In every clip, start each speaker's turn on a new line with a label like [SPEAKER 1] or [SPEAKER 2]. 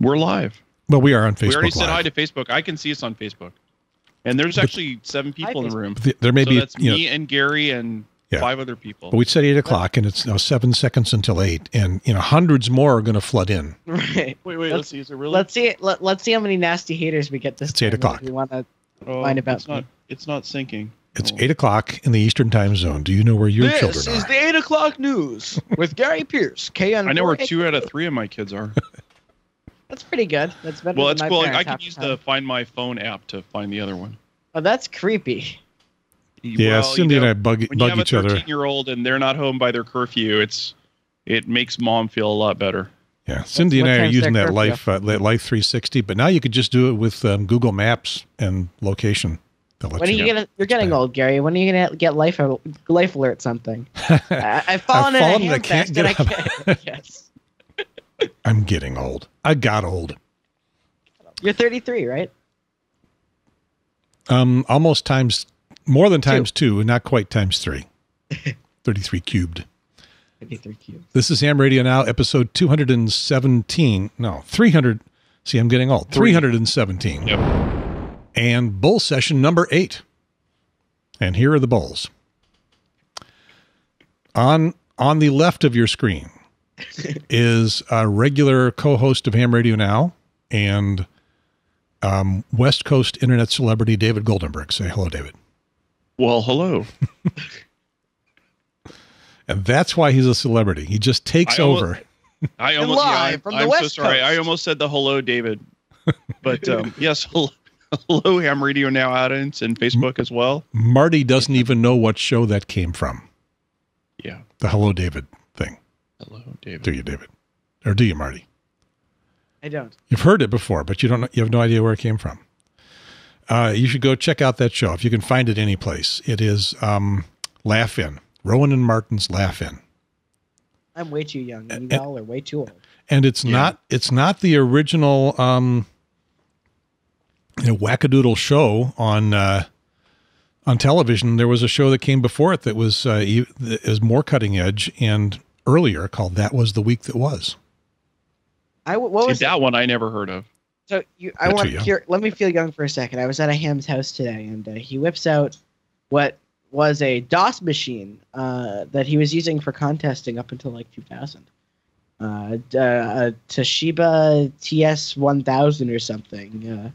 [SPEAKER 1] We're live.
[SPEAKER 2] Well, we are on Facebook.
[SPEAKER 1] we already
[SPEAKER 2] Live.
[SPEAKER 1] said hi to Facebook. I can see us on Facebook, and there's actually seven people in the room.
[SPEAKER 2] Th- There may
[SPEAKER 1] so
[SPEAKER 2] be,
[SPEAKER 1] that's
[SPEAKER 2] you know,
[SPEAKER 1] me and Gary and
[SPEAKER 2] Yeah.
[SPEAKER 1] five other people.
[SPEAKER 2] but we said eight o'clock, and it's now seven seconds until eight, and you know, hundreds more are going to flood in.
[SPEAKER 3] Right.
[SPEAKER 1] wait, wait. Let's, see. Is it really?
[SPEAKER 3] Let's see. Let, let's see how many nasty haters we get this.
[SPEAKER 2] It's eight o'clock.
[SPEAKER 3] If you want to
[SPEAKER 1] Oh,
[SPEAKER 3] find about
[SPEAKER 1] it's not. It's not syncing.
[SPEAKER 2] It's
[SPEAKER 1] Oh.
[SPEAKER 2] eight o'clock in the Eastern Time Zone. Do you know where your
[SPEAKER 3] this
[SPEAKER 2] children
[SPEAKER 3] is the eight o'clock news with Gary Pierce. KN.
[SPEAKER 1] I know where two out of three of my kids are.
[SPEAKER 3] That's pretty good. That's better.
[SPEAKER 1] well,
[SPEAKER 3] than
[SPEAKER 1] it's
[SPEAKER 3] my
[SPEAKER 1] cool.
[SPEAKER 3] parents
[SPEAKER 1] I can use
[SPEAKER 3] time.
[SPEAKER 1] the Find My Phone app to find the other one.
[SPEAKER 3] Oh, that's creepy.
[SPEAKER 2] yeah,
[SPEAKER 1] Well,
[SPEAKER 2] Cindy
[SPEAKER 1] you know,
[SPEAKER 2] and I bug,
[SPEAKER 1] when you
[SPEAKER 2] bug
[SPEAKER 1] have a
[SPEAKER 2] each other.
[SPEAKER 1] 13 year old and they're not home by their curfew, it's it makes mom feel a lot better.
[SPEAKER 2] Yeah, Cindy and I are using that
[SPEAKER 3] curfew?
[SPEAKER 2] Life uh, that Life 360, but now you could just do it with um, Google Maps and location. They'll
[SPEAKER 3] When are
[SPEAKER 2] you
[SPEAKER 3] you gonna? You're getting old, Gary. When are you gonna get life life alert something? I, I've fallen,
[SPEAKER 2] fallen
[SPEAKER 3] in
[SPEAKER 2] and I
[SPEAKER 3] a
[SPEAKER 2] can't get
[SPEAKER 3] and I
[SPEAKER 2] up.
[SPEAKER 3] can't. yes.
[SPEAKER 2] I'm getting old. I got old.
[SPEAKER 3] You're 33, right?
[SPEAKER 2] Um, almost times more than times two, and not quite times three. 33 cubed.
[SPEAKER 3] 33 cubes.
[SPEAKER 2] This is Ham Radio Now, episode 217. No, 300. See, I'm getting old. 317.
[SPEAKER 1] Yep.
[SPEAKER 2] And bull session number eight. And here are the bulls. On on the left of your screen is a regular co-host of Ham Radio Now and um, West Coast internet celebrity David Goldenberg. Say hello, David.
[SPEAKER 1] Well, hello.
[SPEAKER 2] And that's why he's a celebrity. He just takes
[SPEAKER 1] I almost-
[SPEAKER 2] over.
[SPEAKER 1] I almost yeah,
[SPEAKER 3] live
[SPEAKER 1] I'm,
[SPEAKER 3] from the
[SPEAKER 1] I'm so
[SPEAKER 3] West
[SPEAKER 1] sorry. I almost said the hello, David. But um, yes, hello, hello, Ham Radio Now audience and Facebook as well.
[SPEAKER 2] Marty doesn't even know what show that came from.
[SPEAKER 1] Yeah.
[SPEAKER 2] The Hello David thing.
[SPEAKER 1] Hello, David.
[SPEAKER 2] Do you, David? Or do you, Marty?
[SPEAKER 3] I don't.
[SPEAKER 2] You've heard it before, but you don't. know- You have no idea where it came from. Uh, you should go check out that show if you can find it any place. It is um, Laugh In. Rowan and Martin's Laugh In,
[SPEAKER 3] I'm way too young. You
[SPEAKER 2] Uh,
[SPEAKER 3] all are way too old.
[SPEAKER 2] and it's
[SPEAKER 1] Yeah.
[SPEAKER 2] not. It's not the original um, you know, wackadoodle show on uh, on television. There was a show that came before it that was uh, that is more cutting edge and earlier called "That Was the Week That Was."
[SPEAKER 3] I what
[SPEAKER 1] See,
[SPEAKER 3] was
[SPEAKER 1] that one I never heard of.
[SPEAKER 3] So you, I
[SPEAKER 2] You're
[SPEAKER 3] want to hear. Let me feel young for a second. I was at a ham's house today, and uh, he whips out what was a DOS machine uh, that he was using for contesting up until like 2000. Uh, uh, a Toshiba TS1000 or something.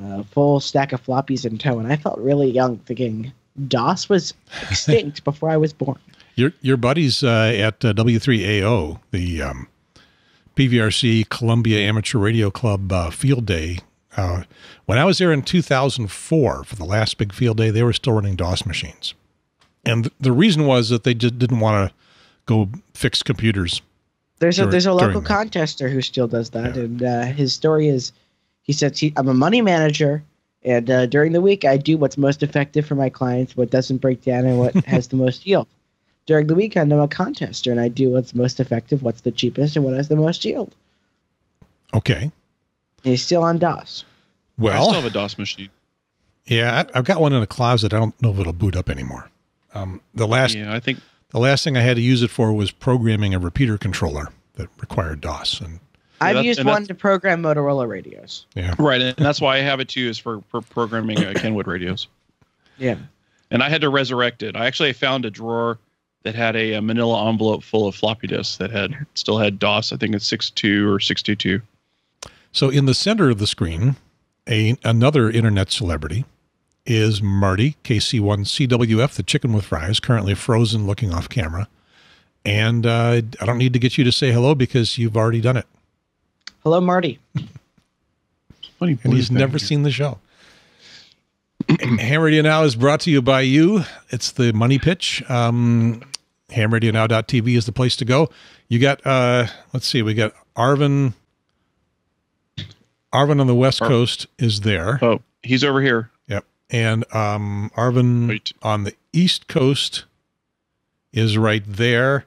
[SPEAKER 3] Uh, uh, full stack of floppies in tow, and I felt really young, thinking DOS was extinct before I was born.
[SPEAKER 2] Your your buddies uh, at uh, W3AO, the um, PVRC Columbia Amateur Radio Club uh, field day. Uh, when I was there in 2004 for the last big field day, they were still running DOS machines, and th- the reason was that they just didn't want to go fix computers.
[SPEAKER 3] There's a
[SPEAKER 2] During-
[SPEAKER 3] there's a local contester who still does that, and uh, his story is, he says he, I'm a money manager, and uh, during the week I do what's most effective for my clients, what doesn't break down, and what has the most yield. During the weekend I'm a contester, and I do what's most effective, what's the cheapest, and what has the most yield.
[SPEAKER 2] Okay,
[SPEAKER 3] And he's still on DOS.
[SPEAKER 1] Well, I still
[SPEAKER 2] well,
[SPEAKER 1] have a DOS machine.
[SPEAKER 2] yeah, I, I've got one in a closet. I don't know if it'll boot up anymore. Um, the last
[SPEAKER 1] Yeah, I think
[SPEAKER 2] the last thing I had to use it for was programming a repeater controller that required DOS, and
[SPEAKER 3] I've
[SPEAKER 1] that's-
[SPEAKER 3] used
[SPEAKER 1] and
[SPEAKER 3] one to program Motorola radios.
[SPEAKER 2] yeah,
[SPEAKER 1] right, and that's why I have it too, is for, for programming uh, Kenwood radios.
[SPEAKER 3] Yeah.
[SPEAKER 1] And I had to resurrect it. I actually found a drawer that had a, a Manila envelope full of floppy disks that had still had DOS. I think it's six two or six two two.
[SPEAKER 2] So in the center of the screen, a another internet celebrity is Marty KC1CWF, the chicken with fries, currently frozen, looking off camera. And uh, I don't need to get you to say hello because you've already done it,
[SPEAKER 3] Hello, Marty.
[SPEAKER 2] Funny and he's never seen the show. Ham Radio Now is brought to you by you. It's the money pitch. Um, HamRadioNow.tv is the place to go. You got, uh, let's see, we got Arvin. Arvin on the West
[SPEAKER 1] Ar-
[SPEAKER 2] Coast is there.
[SPEAKER 1] Oh, he's over here.
[SPEAKER 2] Yep. And um, Arvin
[SPEAKER 1] Wait.
[SPEAKER 2] on the East Coast is right there.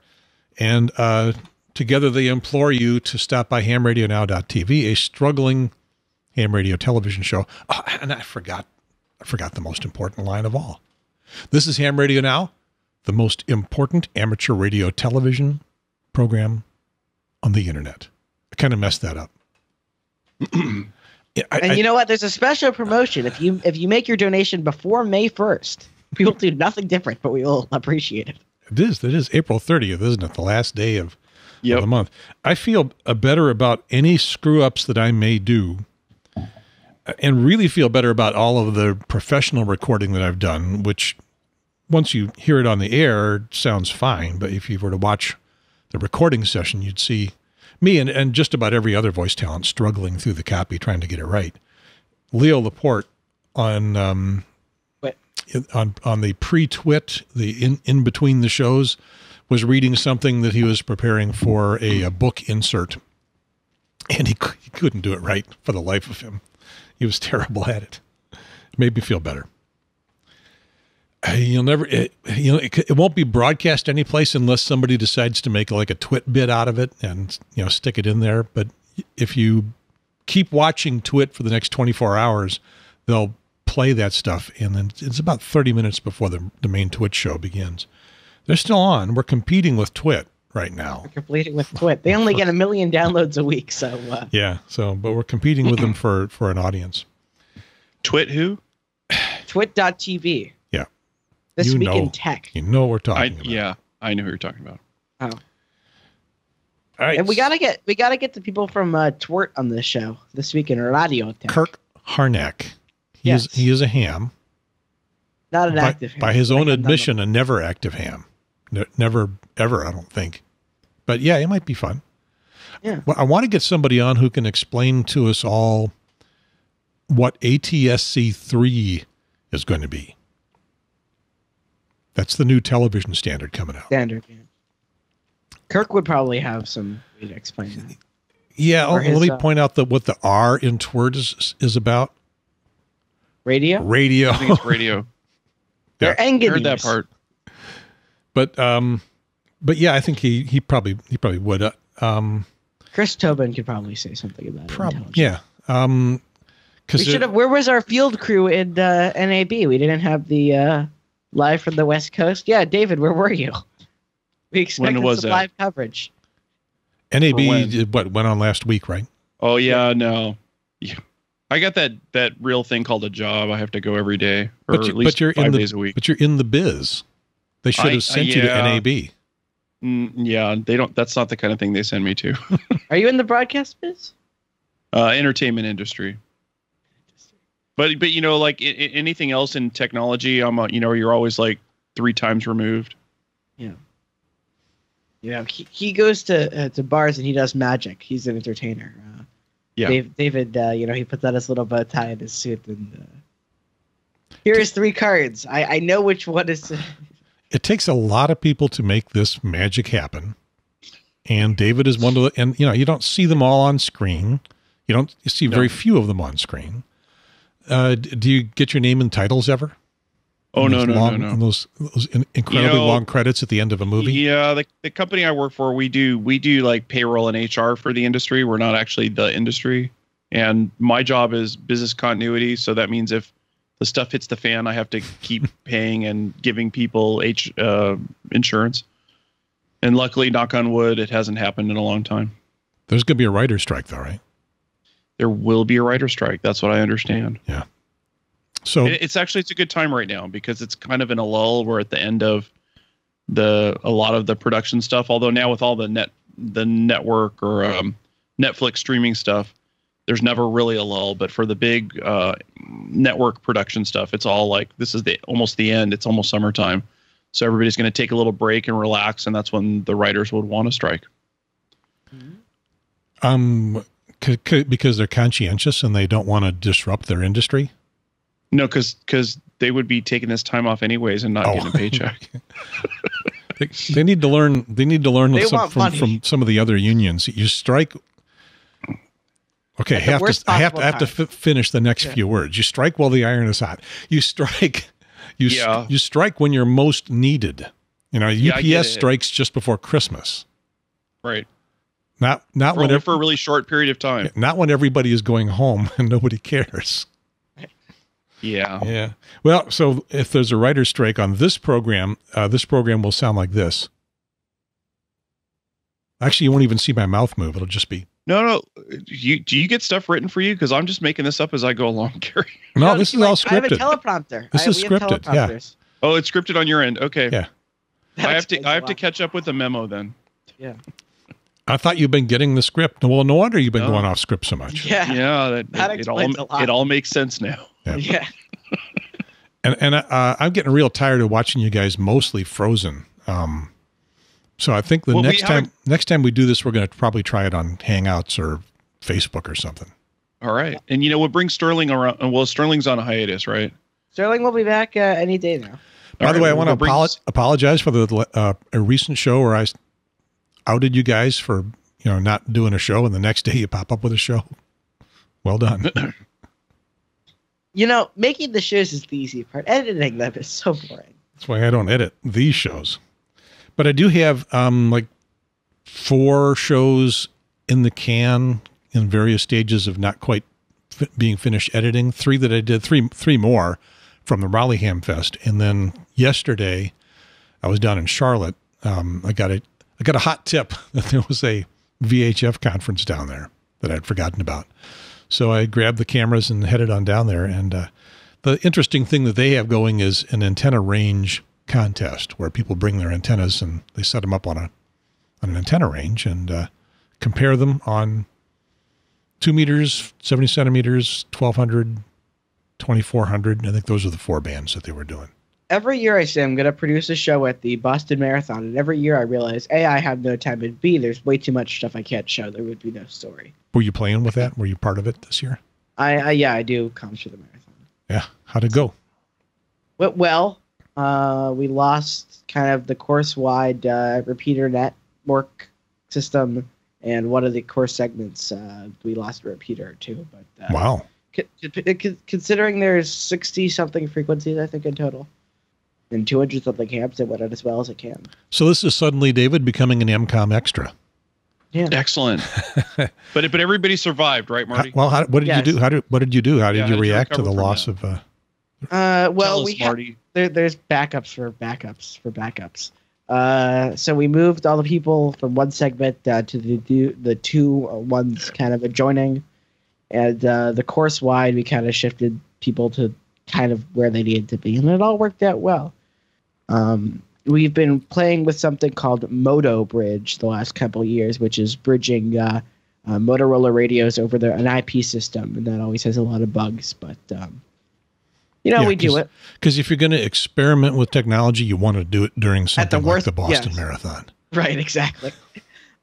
[SPEAKER 2] And uh, together they implore you to stop by hamradionow.tv, a struggling ham radio television show. Oh, and I forgot, I forgot the most important line of all. This is Ham Radio Now, the most important amateur radio television program on the internet. I kind of messed that up. Yeah, I,
[SPEAKER 3] And
[SPEAKER 2] I-
[SPEAKER 3] you know what? There's a special promotion if you if you make your donation before May 1st. We will do nothing different, but we will appreciate it.
[SPEAKER 2] it is. It is April 30th, isn't it? The last day of, of the month. I feel uh, better about any screw ups that I may do, uh, and really feel better about all of the professional recording that I've done. Which, once you hear it on the air, it sounds fine. But if you were to watch the recording session, you'd see me and, and just about every other voice talent struggling through the copy trying to get it right. Leo Laporte on um, on on the pre-twit, the in in between the shows, was reading something that he was preparing for a, a book insert, and he, he couldn't do it right for the life of him. He was terrible at it. It made me feel better. You'll never, it, you know, it, it won't be broadcast anyplace unless somebody decides to make like a twit bit out of it and you know stick it in there. But if you keep watching Twit for the next 24 hours, they'll play that stuff. And then it's about 30 minutes before the, the main Twit show begins. They're still on. We're competing with Twit right now.
[SPEAKER 3] Completing with Twit. They only get a million downloads a week, so uh,
[SPEAKER 2] Yeah. So, but we're competing with them for, for an audience.
[SPEAKER 1] Twit who?
[SPEAKER 3] twit.tv.
[SPEAKER 2] Yeah.
[SPEAKER 3] This
[SPEAKER 2] You
[SPEAKER 3] week
[SPEAKER 2] know.
[SPEAKER 3] in tech.
[SPEAKER 2] You know what we're
[SPEAKER 1] I,
[SPEAKER 2] talking about.
[SPEAKER 1] yeah, I know who you're talking about.
[SPEAKER 3] Oh.
[SPEAKER 2] All right.
[SPEAKER 3] And we gotta get we gotta get the people from uh, TWiRT on this show this week in Radio Tech.
[SPEAKER 2] Kirk Harnack. He
[SPEAKER 3] Yes.
[SPEAKER 2] is he is a ham.
[SPEAKER 3] Not an
[SPEAKER 2] by,
[SPEAKER 3] active.
[SPEAKER 2] by his own
[SPEAKER 3] have
[SPEAKER 2] admission, a never active ham. Ne- never ever, I don't think. But yeah, it might be fun.
[SPEAKER 3] Yeah.
[SPEAKER 2] Well, I want to get somebody on who can explain to us all what ATSC three is going to be. That's the new television standard coming out.
[SPEAKER 3] standard. Yeah. Kirk would probably have some way to explain that.
[SPEAKER 2] Yeah,
[SPEAKER 3] Or
[SPEAKER 2] oh,
[SPEAKER 3] his,
[SPEAKER 2] let me
[SPEAKER 3] uh,
[SPEAKER 2] point out that what the R in TWiRT is is about.
[SPEAKER 3] Radio.
[SPEAKER 2] Radio.
[SPEAKER 1] I think it's radio.
[SPEAKER 3] They're
[SPEAKER 1] I
[SPEAKER 3] engineers.
[SPEAKER 1] heard that part.
[SPEAKER 2] but um but yeah, I think he he probably he probably would. Uh, um
[SPEAKER 3] Chris Tobin could probably say something about it.
[SPEAKER 2] Prob-
[SPEAKER 3] intelligent.
[SPEAKER 2] yeah. Um,
[SPEAKER 3] We
[SPEAKER 2] because
[SPEAKER 3] should have. Where was our field crew in uh, NAB? We didn't have the uh, live from the West Coast. Yeah, David, where were you? We expected
[SPEAKER 1] was
[SPEAKER 3] some
[SPEAKER 1] that?
[SPEAKER 3] live coverage.
[SPEAKER 2] NAB did- what went on last week, right?
[SPEAKER 1] Oh yeah, no. Yeah. I got that that real thing called a job. I have to go every day, or
[SPEAKER 2] But, you,
[SPEAKER 1] at least
[SPEAKER 2] but you're
[SPEAKER 1] five
[SPEAKER 2] in the
[SPEAKER 1] days a week.
[SPEAKER 2] but you're in the biz. They should
[SPEAKER 1] I-
[SPEAKER 2] have sent you
[SPEAKER 1] yeah.
[SPEAKER 2] to NAB.
[SPEAKER 1] Mm, yeah, they don't. That's not the kind of thing they send me to.
[SPEAKER 3] Are you in the broadcast biz?
[SPEAKER 1] uh, entertainment industry. But but you know, like I- I- anything else in technology, I'm a, you know you're always like three times removed.
[SPEAKER 3] You know, he, he goes to uh, to bars and he does magic. He's an entertainer. Uh,
[SPEAKER 1] Yeah.
[SPEAKER 3] Dave, David, uh, you know, he puts on his little bow tie and his suit and. Uh, here's three cards. I, I know which one is.
[SPEAKER 2] It takes a lot of people to make this magic happen. And David is one of the and you know, you don't see them all on screen. You don't you see very few of them on screen. Uh, do you get your name and titles ever?
[SPEAKER 1] Oh no no
[SPEAKER 2] long,
[SPEAKER 1] no
[SPEAKER 2] in
[SPEAKER 1] no.
[SPEAKER 2] Those, those in- incredibly
[SPEAKER 1] know-
[SPEAKER 2] long credits at the end of a movie.
[SPEAKER 1] Yeah, the the company I work for, we do we do like payroll and HR for the industry. We're not actually the industry, and my job is business continuity. So that means if the stuff hits the fan, I have to keep paying and giving people H uh, insurance. And luckily, knock on wood, it hasn't happened in a long time.
[SPEAKER 2] There's going to be a writer's strike, though, right?
[SPEAKER 1] There will be a writer strike. That's what I understand.
[SPEAKER 2] Yeah.
[SPEAKER 1] So It's actually it's a good time right now because it's kind of in a lull. We're at the end of the a lot of the production stuff. Although now with all the net the network or um, Netflix streaming stuff, there's never really a lull. But for the big uh, network production stuff, it's all like this is the almost the end. It's almost summertime, so everybody's going to take a little break and relax, and that's when the writers would want to strike.
[SPEAKER 2] um, c- c- because they're conscientious and they don't want to disrupt their industry.
[SPEAKER 1] No, because because they would be taking this time off anyways and not
[SPEAKER 2] Oh.
[SPEAKER 1] getting a paycheck.
[SPEAKER 2] They, they need to learn. They need to learn some, from, from some of the other unions. You strike. Okay, I have to. I have to. I have to f- finish the next
[SPEAKER 3] Yeah.
[SPEAKER 2] few words. You strike while the iron is hot. You strike. You s-
[SPEAKER 1] Yeah.
[SPEAKER 2] you strike when you're most needed. You know,
[SPEAKER 1] Yeah, I get
[SPEAKER 2] UPS
[SPEAKER 1] it.
[SPEAKER 2] strikes just before Christmas.
[SPEAKER 1] right.
[SPEAKER 2] Not not
[SPEAKER 1] For,
[SPEAKER 2] when ev-
[SPEAKER 1] for a really short period of time.
[SPEAKER 2] not when everybody is going home and nobody cares.
[SPEAKER 1] Yeah.
[SPEAKER 2] Yeah. Well, so if there's a writer's strike on this program, uh, this program will sound like this. Actually, you won't even see my mouth move. It'll just be
[SPEAKER 1] No, no. You do you get stuff written for you? Because I'm just making this up as I go along, Gary.
[SPEAKER 2] No, this is
[SPEAKER 3] like,
[SPEAKER 2] all scripted.
[SPEAKER 3] I have a teleprompter.
[SPEAKER 2] This
[SPEAKER 3] I,
[SPEAKER 2] is scripted, yeah.
[SPEAKER 1] Oh, it's scripted on your end. Okay.
[SPEAKER 2] Yeah.
[SPEAKER 3] That
[SPEAKER 1] I have to
[SPEAKER 3] explains
[SPEAKER 1] I
[SPEAKER 3] a
[SPEAKER 1] have to catch up with the memo then.
[SPEAKER 3] Yeah.
[SPEAKER 2] I thought you've been getting the script. Well, no wonder you've been
[SPEAKER 1] No.
[SPEAKER 2] going off script so much.
[SPEAKER 3] Yeah.
[SPEAKER 1] Yeah, that,
[SPEAKER 3] That
[SPEAKER 1] it, it all
[SPEAKER 3] explains a lot.
[SPEAKER 1] it all makes sense now.
[SPEAKER 2] Yeah.
[SPEAKER 3] Yeah.
[SPEAKER 2] And and uh, I'm getting real tired of watching you guys mostly frozen. Um, so I think the
[SPEAKER 1] Well,
[SPEAKER 2] next time
[SPEAKER 1] haven't-
[SPEAKER 2] next time we do this, we're going to probably try it on Hangouts or Facebook or something.
[SPEAKER 1] All right. And you know, we'll bring Sterling around. Well, Sterling's on a hiatus, right?
[SPEAKER 3] Sterling will be back uh, any day now.
[SPEAKER 2] By
[SPEAKER 1] All
[SPEAKER 2] the
[SPEAKER 1] right,
[SPEAKER 2] way, I want to
[SPEAKER 1] bring-
[SPEAKER 2] apolo- apologize for the uh, a recent show where I s- outed you guys for you know not doing a show, and the next day you pop up with a show. Well done.
[SPEAKER 3] You know, making the shows is the easy part. Editing them is so boring.
[SPEAKER 2] That's why I don't edit these shows. But I do have um, like four shows in the can in various stages of not quite fi- being finished editing. Three that I did, three three more from the Raleigh Ham Fest, and then yesterday I was down in Charlotte. Um, I got a I got a hot tip that there was a VHF conference down there that I'd forgotten about. So I grabbed the cameras and headed on down there. And uh, the interesting thing that they have going is an antenna range contest where people bring their antennas and they set them up on a on an antenna range and uh, compare them on two meters, seventy centimeters, 1200, 2400. I think those are the four bands that they were doing.
[SPEAKER 3] Every year I say I'm going to produce a show at the Boston Marathon, and every year I realize A, I have no time, and B, there's way too much stuff I can't show. There would be no story.
[SPEAKER 2] Were you playing with that? Were you part of it this year?
[SPEAKER 3] I, I yeah, I do comms for the marathon.
[SPEAKER 2] Yeah. How'd it go?
[SPEAKER 3] Went well. Uh, we lost kind of the course-wide uh, repeater network system, and one of the course segments uh, we lost a repeater or two. But uh,
[SPEAKER 2] Wow.
[SPEAKER 3] c- c- considering there's 60 something frequencies i think in total and 200 something camps it went out as well as it can
[SPEAKER 2] So this is suddenly David becoming an EmComm extra. Yeah.
[SPEAKER 1] Excellent. but but everybody survived, right,
[SPEAKER 2] How-
[SPEAKER 1] Marty?
[SPEAKER 2] well, how, what did
[SPEAKER 3] Yes.
[SPEAKER 2] you do? How did what did you do? How did
[SPEAKER 1] Yeah,
[SPEAKER 2] you
[SPEAKER 1] how did you
[SPEAKER 2] react to the loss
[SPEAKER 1] that?
[SPEAKER 2] of? Uh,
[SPEAKER 3] uh, well
[SPEAKER 1] Tell
[SPEAKER 3] we
[SPEAKER 1] us,
[SPEAKER 3] ha-
[SPEAKER 1] Marty.
[SPEAKER 3] there, there's backups for backups for backups uh, so we moved all the people from one segment uh, to the the, the two uh, kind of adjoining and uh, the course wide we kind of shifted people to kind of where they needed to be and it all worked out well um, we've been playing with something called MotoBridge the last couple of years, which is bridging uh, uh, Motorola radios over the, an IP system, and that always has a lot of bugs. But um, you know,
[SPEAKER 2] Yeah,
[SPEAKER 3] we do it.
[SPEAKER 2] Because if you're going to experiment with technology, you want to do it during something like
[SPEAKER 3] worst-
[SPEAKER 2] the Boston
[SPEAKER 3] yes.
[SPEAKER 2] Marathon.
[SPEAKER 3] Right, exactly.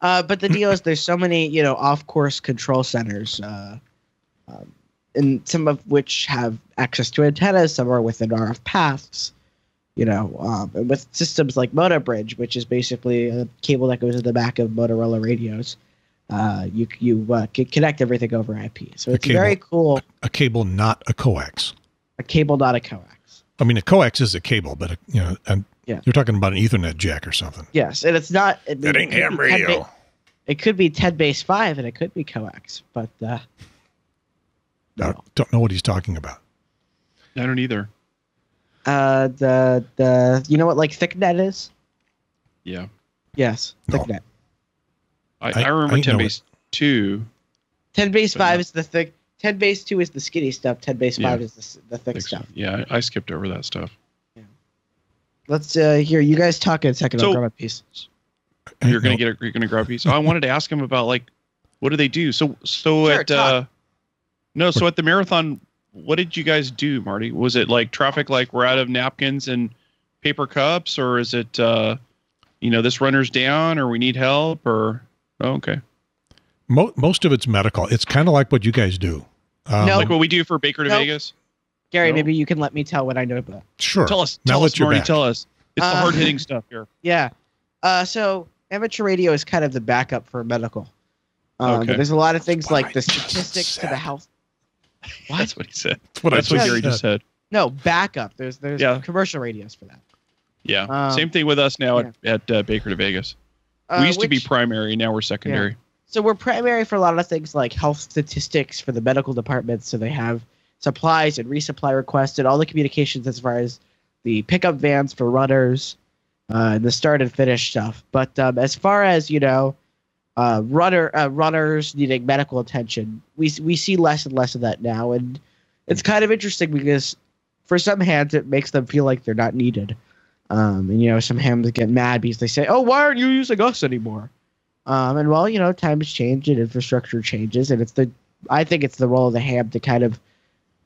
[SPEAKER 3] Uh, but the deal is, there's so many, you know, off-course control centers, uh, um, and some of which have access to antennas, some are within RF paths. You know, um, and with systems like MotoBridge, which is basically a cable that goes in the back of Motorola radios, uh, you you uh, can connect everything over IP. So
[SPEAKER 2] A
[SPEAKER 3] it's very cool.
[SPEAKER 2] A cable, not a coax.
[SPEAKER 3] A cable, not a coax.
[SPEAKER 2] I mean, a coax is a cable, but a, you know, and
[SPEAKER 3] Yeah.
[SPEAKER 2] you're talking about an Ethernet jack or something.
[SPEAKER 3] Yes, and it's not. It,
[SPEAKER 2] That
[SPEAKER 3] it
[SPEAKER 2] ain't ham radio.
[SPEAKER 3] ba- it could be 10 base 5 and it could be coax, but uh,
[SPEAKER 2] I don't know what he's talking about.
[SPEAKER 1] I don't either.
[SPEAKER 3] Uh, the the you know what like thick net is?
[SPEAKER 1] Yeah.
[SPEAKER 3] Yes,
[SPEAKER 2] No.
[SPEAKER 3] thicknet.
[SPEAKER 1] I,
[SPEAKER 2] I-
[SPEAKER 1] I, remember
[SPEAKER 2] I
[SPEAKER 1] 10
[SPEAKER 2] know
[SPEAKER 1] base 2.
[SPEAKER 3] 10 base 5
[SPEAKER 1] no.
[SPEAKER 3] is the thick. 10 base 2 is the skinny stuff. 10 base 5
[SPEAKER 1] Yeah.
[SPEAKER 3] is the, the thick
[SPEAKER 1] Think so.
[SPEAKER 3] stuff.
[SPEAKER 1] Yeah, I, I skipped over that stuff. Yeah.
[SPEAKER 3] Let's uh here. You guys talk in a second. I'll grab a piece.
[SPEAKER 1] You're gonna get a, you're gonna grab a piece. Oh, I wanted to ask him about like what do they do? So so
[SPEAKER 3] Sure,
[SPEAKER 1] at uh no, so at the marathon, what did you guys do, Marty? Was it like traffic like we're out of napkins and paper cups, or is it uh you know this runner's down, or we need help, or oh, okay,
[SPEAKER 2] mo- most of it's medical. It's kind of like what you guys do. Um,
[SPEAKER 3] No.
[SPEAKER 1] like what we do for Baker to
[SPEAKER 3] Nope.
[SPEAKER 1] Vegas?
[SPEAKER 3] Gary,
[SPEAKER 1] No.
[SPEAKER 3] maybe you can let me tell what I know about.
[SPEAKER 2] Sure.
[SPEAKER 1] Tell us, tell
[SPEAKER 2] that
[SPEAKER 1] us,
[SPEAKER 2] you're
[SPEAKER 1] Marty,
[SPEAKER 2] back.
[SPEAKER 1] tell us. It's the
[SPEAKER 3] Uh,
[SPEAKER 1] hard hitting stuff here.
[SPEAKER 3] Yeah. Uh, so amateur radio is kind of the backup for medical. Um,
[SPEAKER 1] Okay.
[SPEAKER 3] There's a lot of things
[SPEAKER 2] That's
[SPEAKER 3] like
[SPEAKER 2] I
[SPEAKER 3] the statistics to the health. What?
[SPEAKER 1] That's what he said.
[SPEAKER 2] That's what
[SPEAKER 1] That's
[SPEAKER 2] I
[SPEAKER 1] what
[SPEAKER 2] just
[SPEAKER 1] Gary just
[SPEAKER 2] said.
[SPEAKER 1] said.
[SPEAKER 3] No, backup. There's there's
[SPEAKER 1] Yeah.
[SPEAKER 3] commercial radios for that.
[SPEAKER 1] Yeah,
[SPEAKER 3] Um,
[SPEAKER 1] same thing with us now at, at uh, Baker to Vegas.
[SPEAKER 3] Uh,
[SPEAKER 1] we used to be
[SPEAKER 3] which-
[SPEAKER 1] primary, now we're secondary.
[SPEAKER 3] so we're primary for a lot of things like health statistics for the medical department. So they have supplies and resupply requests and all the communications as far as the pickup vans for runners, uh, and the start and finish stuff. But um, as far as you know, uh, runner uh, runners needing medical attention. We we see less and less of that now, and it's kind of interesting because for some hands it makes them feel like they're not needed. Um, and you know, some hams get mad because they say, "Oh, why aren't you using us anymore?" Um, and well, you know, times change and infrastructure changes, and it's the I think it's the role of the ham to kind of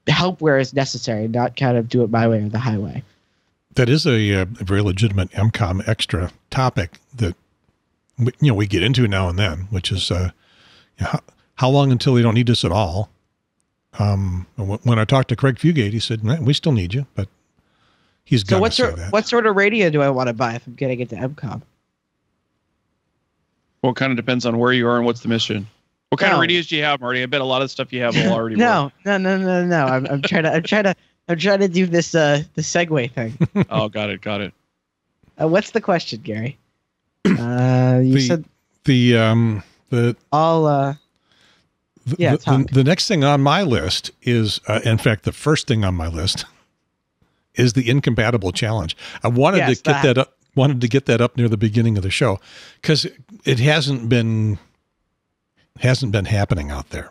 [SPEAKER 3] help where it's necessary, not kind of do it my way or the highway.
[SPEAKER 2] That is a, uh, a very legitimate EmComm extra topic that we, you know we get into it now and then, which is uh, how, how long until they don't need us at all. Um, when I talked to Craig Fugate, he said, "We still need you," but he's
[SPEAKER 3] so
[SPEAKER 2] going
[SPEAKER 3] what
[SPEAKER 2] to say
[SPEAKER 3] sort
[SPEAKER 2] that.
[SPEAKER 3] what sort of radio do I want to buy if I'm getting into EmComm?
[SPEAKER 1] Well, it kind of depends on where you are and what's the mission. What kind
[SPEAKER 3] No.
[SPEAKER 1] of radios do you have, Marty? I bet a lot of stuff you have will already work.
[SPEAKER 3] No, no, no, no, no. I'm, I'm trying to I'm trying to I'm trying to do this uh the segue thing.
[SPEAKER 1] Oh, got it, got it.
[SPEAKER 3] Uh, what's the question, Gary? Uh, you
[SPEAKER 2] The-
[SPEAKER 3] said
[SPEAKER 2] the um the
[SPEAKER 3] all uh
[SPEAKER 2] the,
[SPEAKER 3] Yeah,
[SPEAKER 2] the, the next thing on my list is, uh, in fact, the first thing on my list is the incompatible challenge. I wanted
[SPEAKER 3] Yes,
[SPEAKER 2] to get
[SPEAKER 3] that.
[SPEAKER 2] that up, wanted to get that up near the beginning of the show because it hasn't been hasn't been happening out there.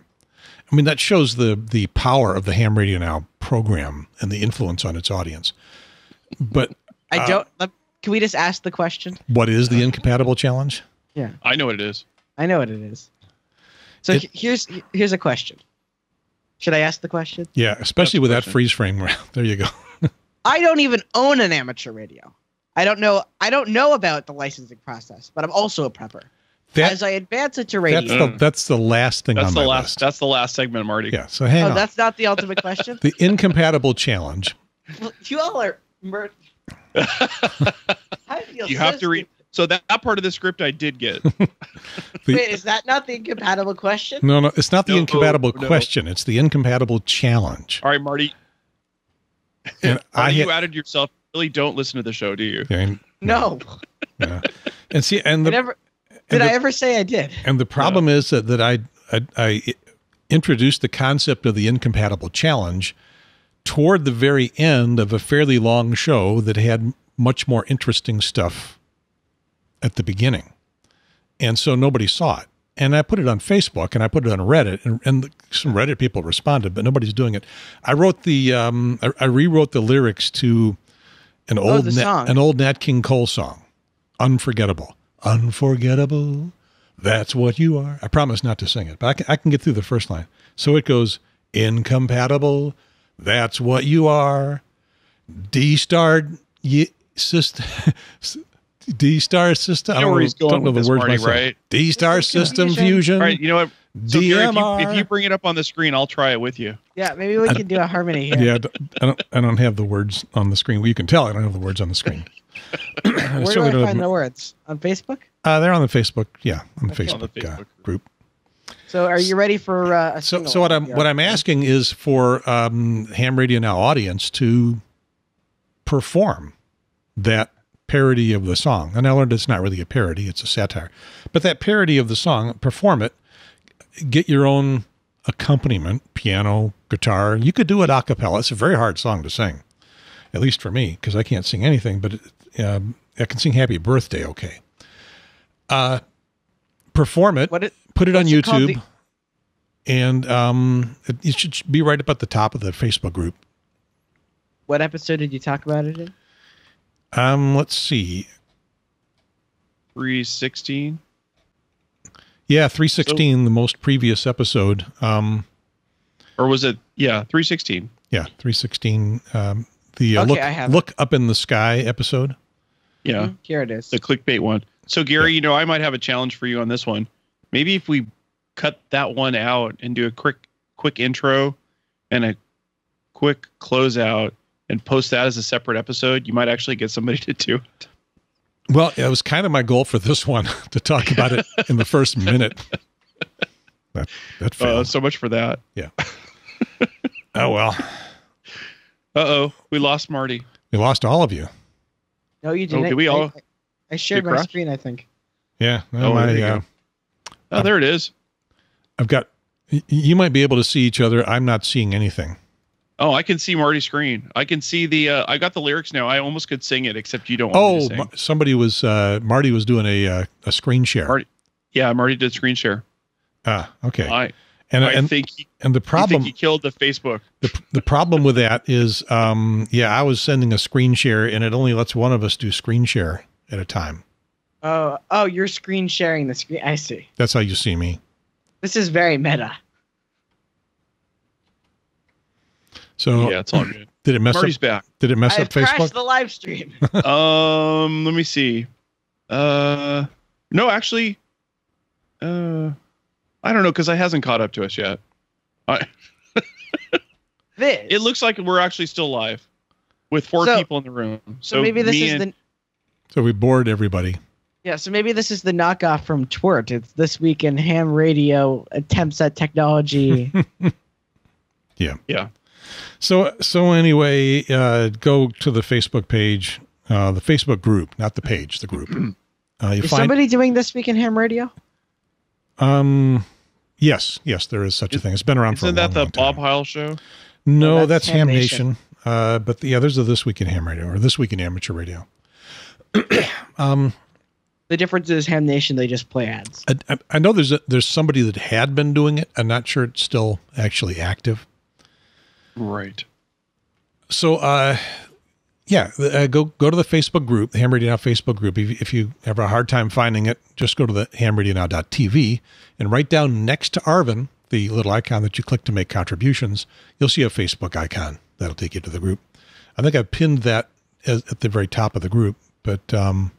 [SPEAKER 2] I mean, that shows the the power of the Ham Radio Now program and the influence on its audience. But
[SPEAKER 3] I
[SPEAKER 2] Uh,
[SPEAKER 3] don't. let- can we just ask the question?
[SPEAKER 2] what is the incompatible challenge?
[SPEAKER 3] Yeah,
[SPEAKER 1] I know what it is.
[SPEAKER 3] I know what it is. So
[SPEAKER 2] It-
[SPEAKER 3] here's here's a question. Should I ask the question?
[SPEAKER 2] Yeah, especially
[SPEAKER 1] the
[SPEAKER 2] with that freeze frame. There you go.
[SPEAKER 3] I don't even own an amateur radio. I don't know. I don't know about the licensing process, but I'm also a prepper.
[SPEAKER 2] That,
[SPEAKER 3] As I advance into
[SPEAKER 2] that's
[SPEAKER 3] radio,
[SPEAKER 2] the mm. that's the last thing
[SPEAKER 1] That's
[SPEAKER 2] on
[SPEAKER 1] the
[SPEAKER 2] my
[SPEAKER 1] last.
[SPEAKER 2] list.
[SPEAKER 1] That's the last segment, Marty.
[SPEAKER 2] Yeah. So hang
[SPEAKER 3] oh,
[SPEAKER 2] on.
[SPEAKER 3] that's not the ultimate question.
[SPEAKER 2] the incompatible challenge.
[SPEAKER 3] Well, you all are. Mur- I feel
[SPEAKER 1] You
[SPEAKER 3] so
[SPEAKER 1] have to read. So that, that part of the script I did get.
[SPEAKER 2] The-
[SPEAKER 3] Wait, is that not the incompatible question?
[SPEAKER 2] no, no, it's not the
[SPEAKER 1] No,
[SPEAKER 2] incompatible
[SPEAKER 1] no.
[SPEAKER 2] question. It's the incompatible challenge.
[SPEAKER 1] All right, Marty.
[SPEAKER 2] And I
[SPEAKER 1] Marty,
[SPEAKER 2] had,
[SPEAKER 1] you added yourself. Really, don't listen to the show, do you?
[SPEAKER 2] and,
[SPEAKER 3] No.
[SPEAKER 2] yeah. and see, and
[SPEAKER 3] I
[SPEAKER 2] the
[SPEAKER 3] never.
[SPEAKER 2] and
[SPEAKER 3] Did I ever say I did?
[SPEAKER 2] and the problem is that that I, I I introduced the concept of the incompatible challenge toward the very end of a fairly long show that had much more interesting stuff at the beginning. And so nobody saw it. And I put it on Facebook and I put it on Reddit and, and some Reddit people responded, but nobody's doing it. I wrote the, um, I, I rewrote the lyrics to an old,
[SPEAKER 3] Oh, the
[SPEAKER 2] Nat, an old Nat King Cole song, Unforgettable. Unforgettable. That's what you are. I promise not to sing it, but I can, I can get through the first line. So it goes, incompatible. That's what you are. D star y- system. D star system.
[SPEAKER 1] You know where he's going
[SPEAKER 2] don't know
[SPEAKER 1] with
[SPEAKER 2] the words
[SPEAKER 1] Marty,
[SPEAKER 2] myself.
[SPEAKER 1] right?
[SPEAKER 2] D star system
[SPEAKER 3] confusion?
[SPEAKER 2] fusion.
[SPEAKER 1] All right, you know what? So Gary, if, you,
[SPEAKER 2] DMR.
[SPEAKER 1] if you bring it up on the screen, I'll try it with you.
[SPEAKER 3] Yeah, maybe we can do a harmony here.
[SPEAKER 2] yeah, I don't- I don't. Have the words on the screen. Well, you can tell I don't have the words on the screen.
[SPEAKER 3] Where do I find the words on Facebook?
[SPEAKER 2] Uh, they're on the Facebook. Yeah, on the
[SPEAKER 3] Okay.
[SPEAKER 2] Facebook,
[SPEAKER 1] On the
[SPEAKER 2] uh,
[SPEAKER 1] Facebook
[SPEAKER 2] group.
[SPEAKER 3] So, are you ready for uh, a
[SPEAKER 2] So, so what I'm what I'm asking is for um, Ham Radio Now audience to perform that parody of the song. And I learned it's not really a parody; it's a satire. But that parody of the song, perform it. Get your own accompaniment, piano, guitar. You could do it a cappella. It's a very hard song to sing, at least for me, because I can't sing anything. But it, um, I can sing "Happy Birthday" okay. Uh, perform it
[SPEAKER 3] What it,
[SPEAKER 2] put it on
[SPEAKER 3] What's it called?
[SPEAKER 2] YouTube, and um, it, it should be right up at the top of the Facebook group.
[SPEAKER 3] what episode did you talk about it in?
[SPEAKER 2] Um, let's see.
[SPEAKER 1] 316.
[SPEAKER 2] Yeah, three sixteen, the most previous episode. Um,
[SPEAKER 1] Or was it? Yeah, 316.
[SPEAKER 2] yeah, three sixteen. Um, the uh,
[SPEAKER 3] Okay,
[SPEAKER 2] look
[SPEAKER 3] I have it.
[SPEAKER 2] up in the sky episode.
[SPEAKER 1] Yeah,
[SPEAKER 3] Mhm, Here it is.
[SPEAKER 1] the clickbait one. So, Gary, you know, I might have a challenge for you on this one. Maybe if we cut that one out and do a quick, quick intro and a quick closeout and post that as a separate episode, you might actually get somebody to do it.
[SPEAKER 2] Well, it was kind of my goal for this one to talk about it in the first minute. That that
[SPEAKER 1] Uh, so much for that. Yeah.
[SPEAKER 2] oh well,
[SPEAKER 1] Uh oh, we lost Marty.
[SPEAKER 2] we lost all of you.
[SPEAKER 3] No, you
[SPEAKER 1] Oh,
[SPEAKER 3] didn't.
[SPEAKER 1] did we all-
[SPEAKER 3] I, I shared my
[SPEAKER 1] crash?
[SPEAKER 3] screen. I think.
[SPEAKER 2] Yeah.
[SPEAKER 1] Oh,
[SPEAKER 2] my,
[SPEAKER 1] there you
[SPEAKER 2] uh,
[SPEAKER 1] go. Oh, there it is.
[SPEAKER 2] I've got. You might be able to see each other. I'm not seeing anything.
[SPEAKER 1] Oh, I can see Marty's screen. I can see the. Uh, I got the lyrics now. I almost could sing it, except you don't want me
[SPEAKER 2] Oh,
[SPEAKER 1] to sing.
[SPEAKER 2] Ma- somebody was uh, Marty was doing a uh, a screen share.
[SPEAKER 1] Marty- Yeah, Marty did screen share.
[SPEAKER 2] Ah, okay.
[SPEAKER 1] I,
[SPEAKER 2] and
[SPEAKER 1] I
[SPEAKER 2] and
[SPEAKER 1] think he,
[SPEAKER 2] and the problem
[SPEAKER 1] think he killed the Facebook.
[SPEAKER 2] the, the problem with that is um yeah, I was sending a screen share and it only lets one of us do screen share at a time.
[SPEAKER 3] Oh, oh, you're screen sharing the screen. I see.
[SPEAKER 2] That's how you see me.
[SPEAKER 3] This is very meta.
[SPEAKER 2] So
[SPEAKER 1] yeah, it's all good.
[SPEAKER 2] did it mess
[SPEAKER 1] Marty's
[SPEAKER 2] up
[SPEAKER 1] back.
[SPEAKER 2] did it mess
[SPEAKER 3] I've
[SPEAKER 2] up Facebook?
[SPEAKER 3] crashed the live stream.
[SPEAKER 1] um, let me see. Uh, no, actually, uh, I don't know because it hasn't caught up to us yet. I,
[SPEAKER 3] this.
[SPEAKER 1] it looks like we're actually still live with four
[SPEAKER 3] So-
[SPEAKER 1] people in the room. So,
[SPEAKER 3] so. Maybe this is
[SPEAKER 1] and,
[SPEAKER 3] the
[SPEAKER 2] So we bored everybody.
[SPEAKER 3] Yeah. So maybe this is the knockoff from TWiRT. It's this week in ham radio attempts at technology. Yeah. Yeah.
[SPEAKER 2] So so anyway, uh, go to the Facebook page, uh, the Facebook group, not the page, the group. Uh, you
[SPEAKER 3] is
[SPEAKER 2] find
[SPEAKER 3] somebody doing this week in ham radio?
[SPEAKER 2] um, yes, yes, there is such a thing. It's been around for a
[SPEAKER 1] isn't
[SPEAKER 2] long,
[SPEAKER 1] that the
[SPEAKER 2] long.
[SPEAKER 1] Bob Heil show?
[SPEAKER 2] No,
[SPEAKER 3] No,
[SPEAKER 2] that's,
[SPEAKER 3] that's
[SPEAKER 2] Ham
[SPEAKER 3] Ham
[SPEAKER 2] Nation.
[SPEAKER 3] Nation.
[SPEAKER 2] Uh, but yeah, there's a this week in ham radio or this week in amateur radio. um,
[SPEAKER 3] The difference is Ham Nation. They just play ads.
[SPEAKER 2] I, I- I know there's a, there's somebody that had been doing it. I'm not sure it's still actually active.
[SPEAKER 1] Right.
[SPEAKER 2] So, uh, yeah, uh, go go to the Facebook group, the Ham Radio Now Facebook group. If, if you have a hard time finding it, just go to the hamradionow.tv and right down next to Arvin, the little icon that you click to make contributions, you'll see a Facebook icon that'll take you to the group. I think I pinned that as, at the very top of the group, but um,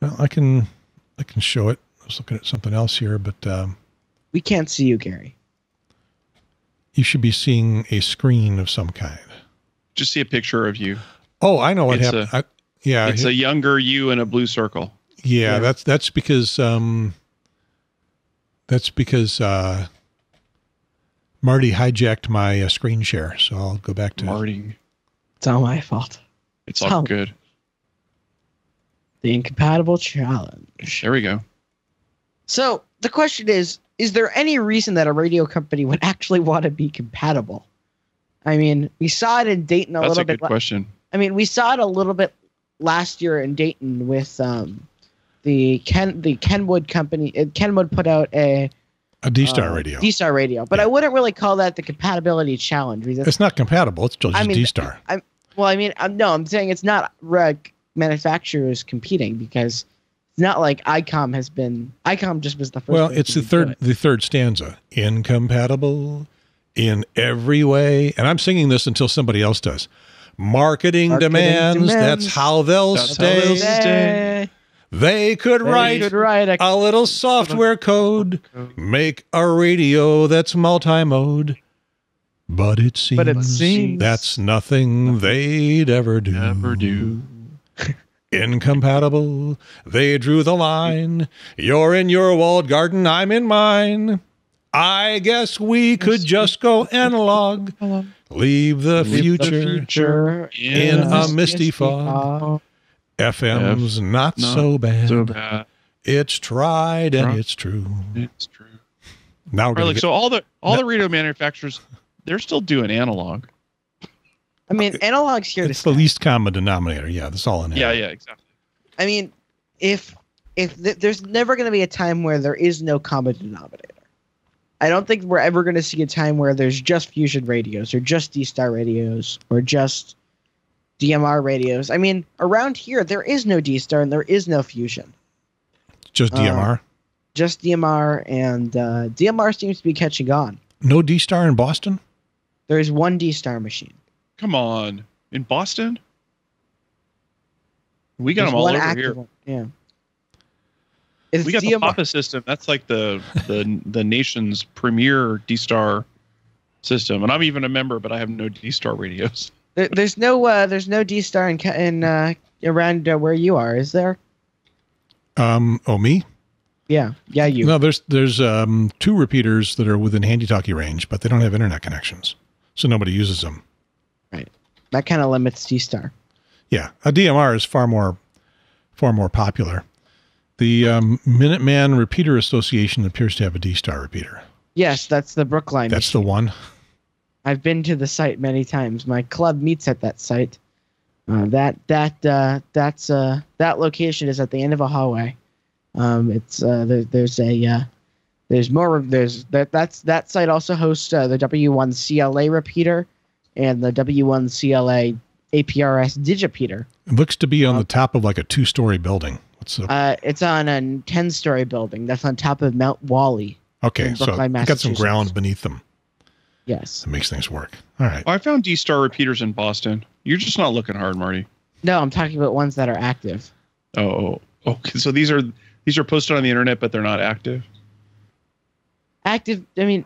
[SPEAKER 2] well, I can I can show it. I was looking at something else here, but um,
[SPEAKER 3] We can't see you, Gary.
[SPEAKER 2] you should be seeing a screen of some kind.
[SPEAKER 1] Just see a picture of you.
[SPEAKER 2] Oh, I know what
[SPEAKER 1] It's
[SPEAKER 2] happened. I, yeah,
[SPEAKER 1] It's a younger you in a blue circle.
[SPEAKER 2] Yeah,
[SPEAKER 3] Yeah.
[SPEAKER 2] that's that's because um that's because uh Marty hijacked my uh, screen share. So I'll go back to
[SPEAKER 1] Marty.
[SPEAKER 3] It's all my fault.
[SPEAKER 1] It's all
[SPEAKER 3] Oh.
[SPEAKER 1] good.
[SPEAKER 3] The incompatible challenge.
[SPEAKER 1] There we go.
[SPEAKER 3] So the question is: Is there any reason that a radio company would actually want to be compatible? I mean, we saw it in Dayton a
[SPEAKER 1] That's
[SPEAKER 3] little
[SPEAKER 1] a
[SPEAKER 3] bit. That's a good la-
[SPEAKER 1] question.
[SPEAKER 3] I mean, we saw it a little bit last year in Dayton with um, the Ken the Kenwood company. uh, Kenwood put out a
[SPEAKER 2] a D Star
[SPEAKER 3] uh,
[SPEAKER 2] radio.
[SPEAKER 3] D-Star radio, but I wouldn't really call that the compatibility challenge. Because
[SPEAKER 2] it's not compatible. It's still just
[SPEAKER 3] I mean,
[SPEAKER 2] D Star.
[SPEAKER 3] well, I mean, I'm, no, I'm saying it's not reg manufacturers competing because it's not like ICOM has been. ICOM just was the first.
[SPEAKER 2] Well, it's the third
[SPEAKER 3] it.
[SPEAKER 2] the third stanza. Incompatible in every way. And I'm singing this until somebody else does. Marketing,
[SPEAKER 3] Marketing
[SPEAKER 2] demands,
[SPEAKER 3] demands.
[SPEAKER 2] That's how they'll
[SPEAKER 1] That's how
[SPEAKER 2] stay.
[SPEAKER 1] they'll stay.
[SPEAKER 2] They could
[SPEAKER 3] They
[SPEAKER 2] write
[SPEAKER 3] could write a
[SPEAKER 2] a little software code, make a radio that's multi-mode. But it seems,
[SPEAKER 3] But it seems-
[SPEAKER 2] that's nothing they'd ever do.
[SPEAKER 1] Never do.
[SPEAKER 2] Incompatible. They drew the line. You're in your walled garden, I'm in mine. I guess we could just go analog. Leave the
[SPEAKER 1] Leave the
[SPEAKER 2] future.
[SPEAKER 3] future
[SPEAKER 2] In a misty fog. FM's not,
[SPEAKER 1] not
[SPEAKER 2] so bad.
[SPEAKER 1] So bad.
[SPEAKER 2] It's tried and it's true.
[SPEAKER 1] It's true.
[SPEAKER 2] Now we're
[SPEAKER 1] Right,
[SPEAKER 2] gonna get-
[SPEAKER 1] so all the all
[SPEAKER 2] No.
[SPEAKER 1] the radio manufacturers, they're still doing analog.
[SPEAKER 3] I mean, analog's here
[SPEAKER 2] it's the
[SPEAKER 3] stay.
[SPEAKER 2] least common denominator. Yeah, that's all in
[SPEAKER 1] Yeah,
[SPEAKER 2] here.
[SPEAKER 1] yeah, exactly.
[SPEAKER 3] I mean, if if th- there's never going to be a time where there is no common denominator. I don't think we're ever going to see a time where there's just fusion radios or just D-Star radios or just DMR radios. I mean, around here there is no D-Star and there is no fusion.
[SPEAKER 2] Just
[SPEAKER 3] Uh,
[SPEAKER 2] DMR.
[SPEAKER 3] Just DMR and uh, DMR seems to be catching on.
[SPEAKER 2] no D Star in Boston?
[SPEAKER 3] There is one D-Star machine.
[SPEAKER 1] Come on, in Boston, we got
[SPEAKER 3] There's
[SPEAKER 1] them all over here.
[SPEAKER 3] one. Yeah. It's
[SPEAKER 1] We got the
[SPEAKER 3] DMR.
[SPEAKER 1] Papa system. That's like the the the nation's premier D Star system, and I'm even a member, but I have no D Star radios.
[SPEAKER 3] There, there's no uh, there's no D star in in uh, around uh, where you are, is there?
[SPEAKER 2] Um, oh, me?
[SPEAKER 3] Yeah, yeah, you.
[SPEAKER 2] No, there's there's um, two repeaters that are within handy talkie range, but they don't have internet connections, so nobody uses them.
[SPEAKER 3] That kind of limits D star.
[SPEAKER 2] Yeah, a DMR is far more far more popular. The um, Minuteman Repeater Association appears to have a D Star repeater.
[SPEAKER 3] Yes, that's the Brookline.
[SPEAKER 2] That's the one.
[SPEAKER 3] I've been to the site many times. My club meets at that site. Uh, that that uh, that's uh, that location is at the end of a hallway. Um, it's uh, there, there's a uh, there's more there's that that's that site also hosts uh, the W1CLA repeater and the W1CLA APRS digipeater.
[SPEAKER 2] It looks to be on
[SPEAKER 3] Uh,
[SPEAKER 2] the top of like a two-story building. What's the?
[SPEAKER 3] Uh, it's on a 10 story building that's on top of Mount Wally.
[SPEAKER 2] okay, so
[SPEAKER 3] Brookline,
[SPEAKER 2] it got some ground beneath them.
[SPEAKER 3] Yes.
[SPEAKER 2] That makes things work. All right.
[SPEAKER 1] I found D Star repeaters in Boston. You're just not looking hard, Marty.
[SPEAKER 3] No, I'm talking about ones that are active.
[SPEAKER 1] Oh, oh, okay. So these are these are posted on the internet, but they're not active.
[SPEAKER 3] Active, I mean,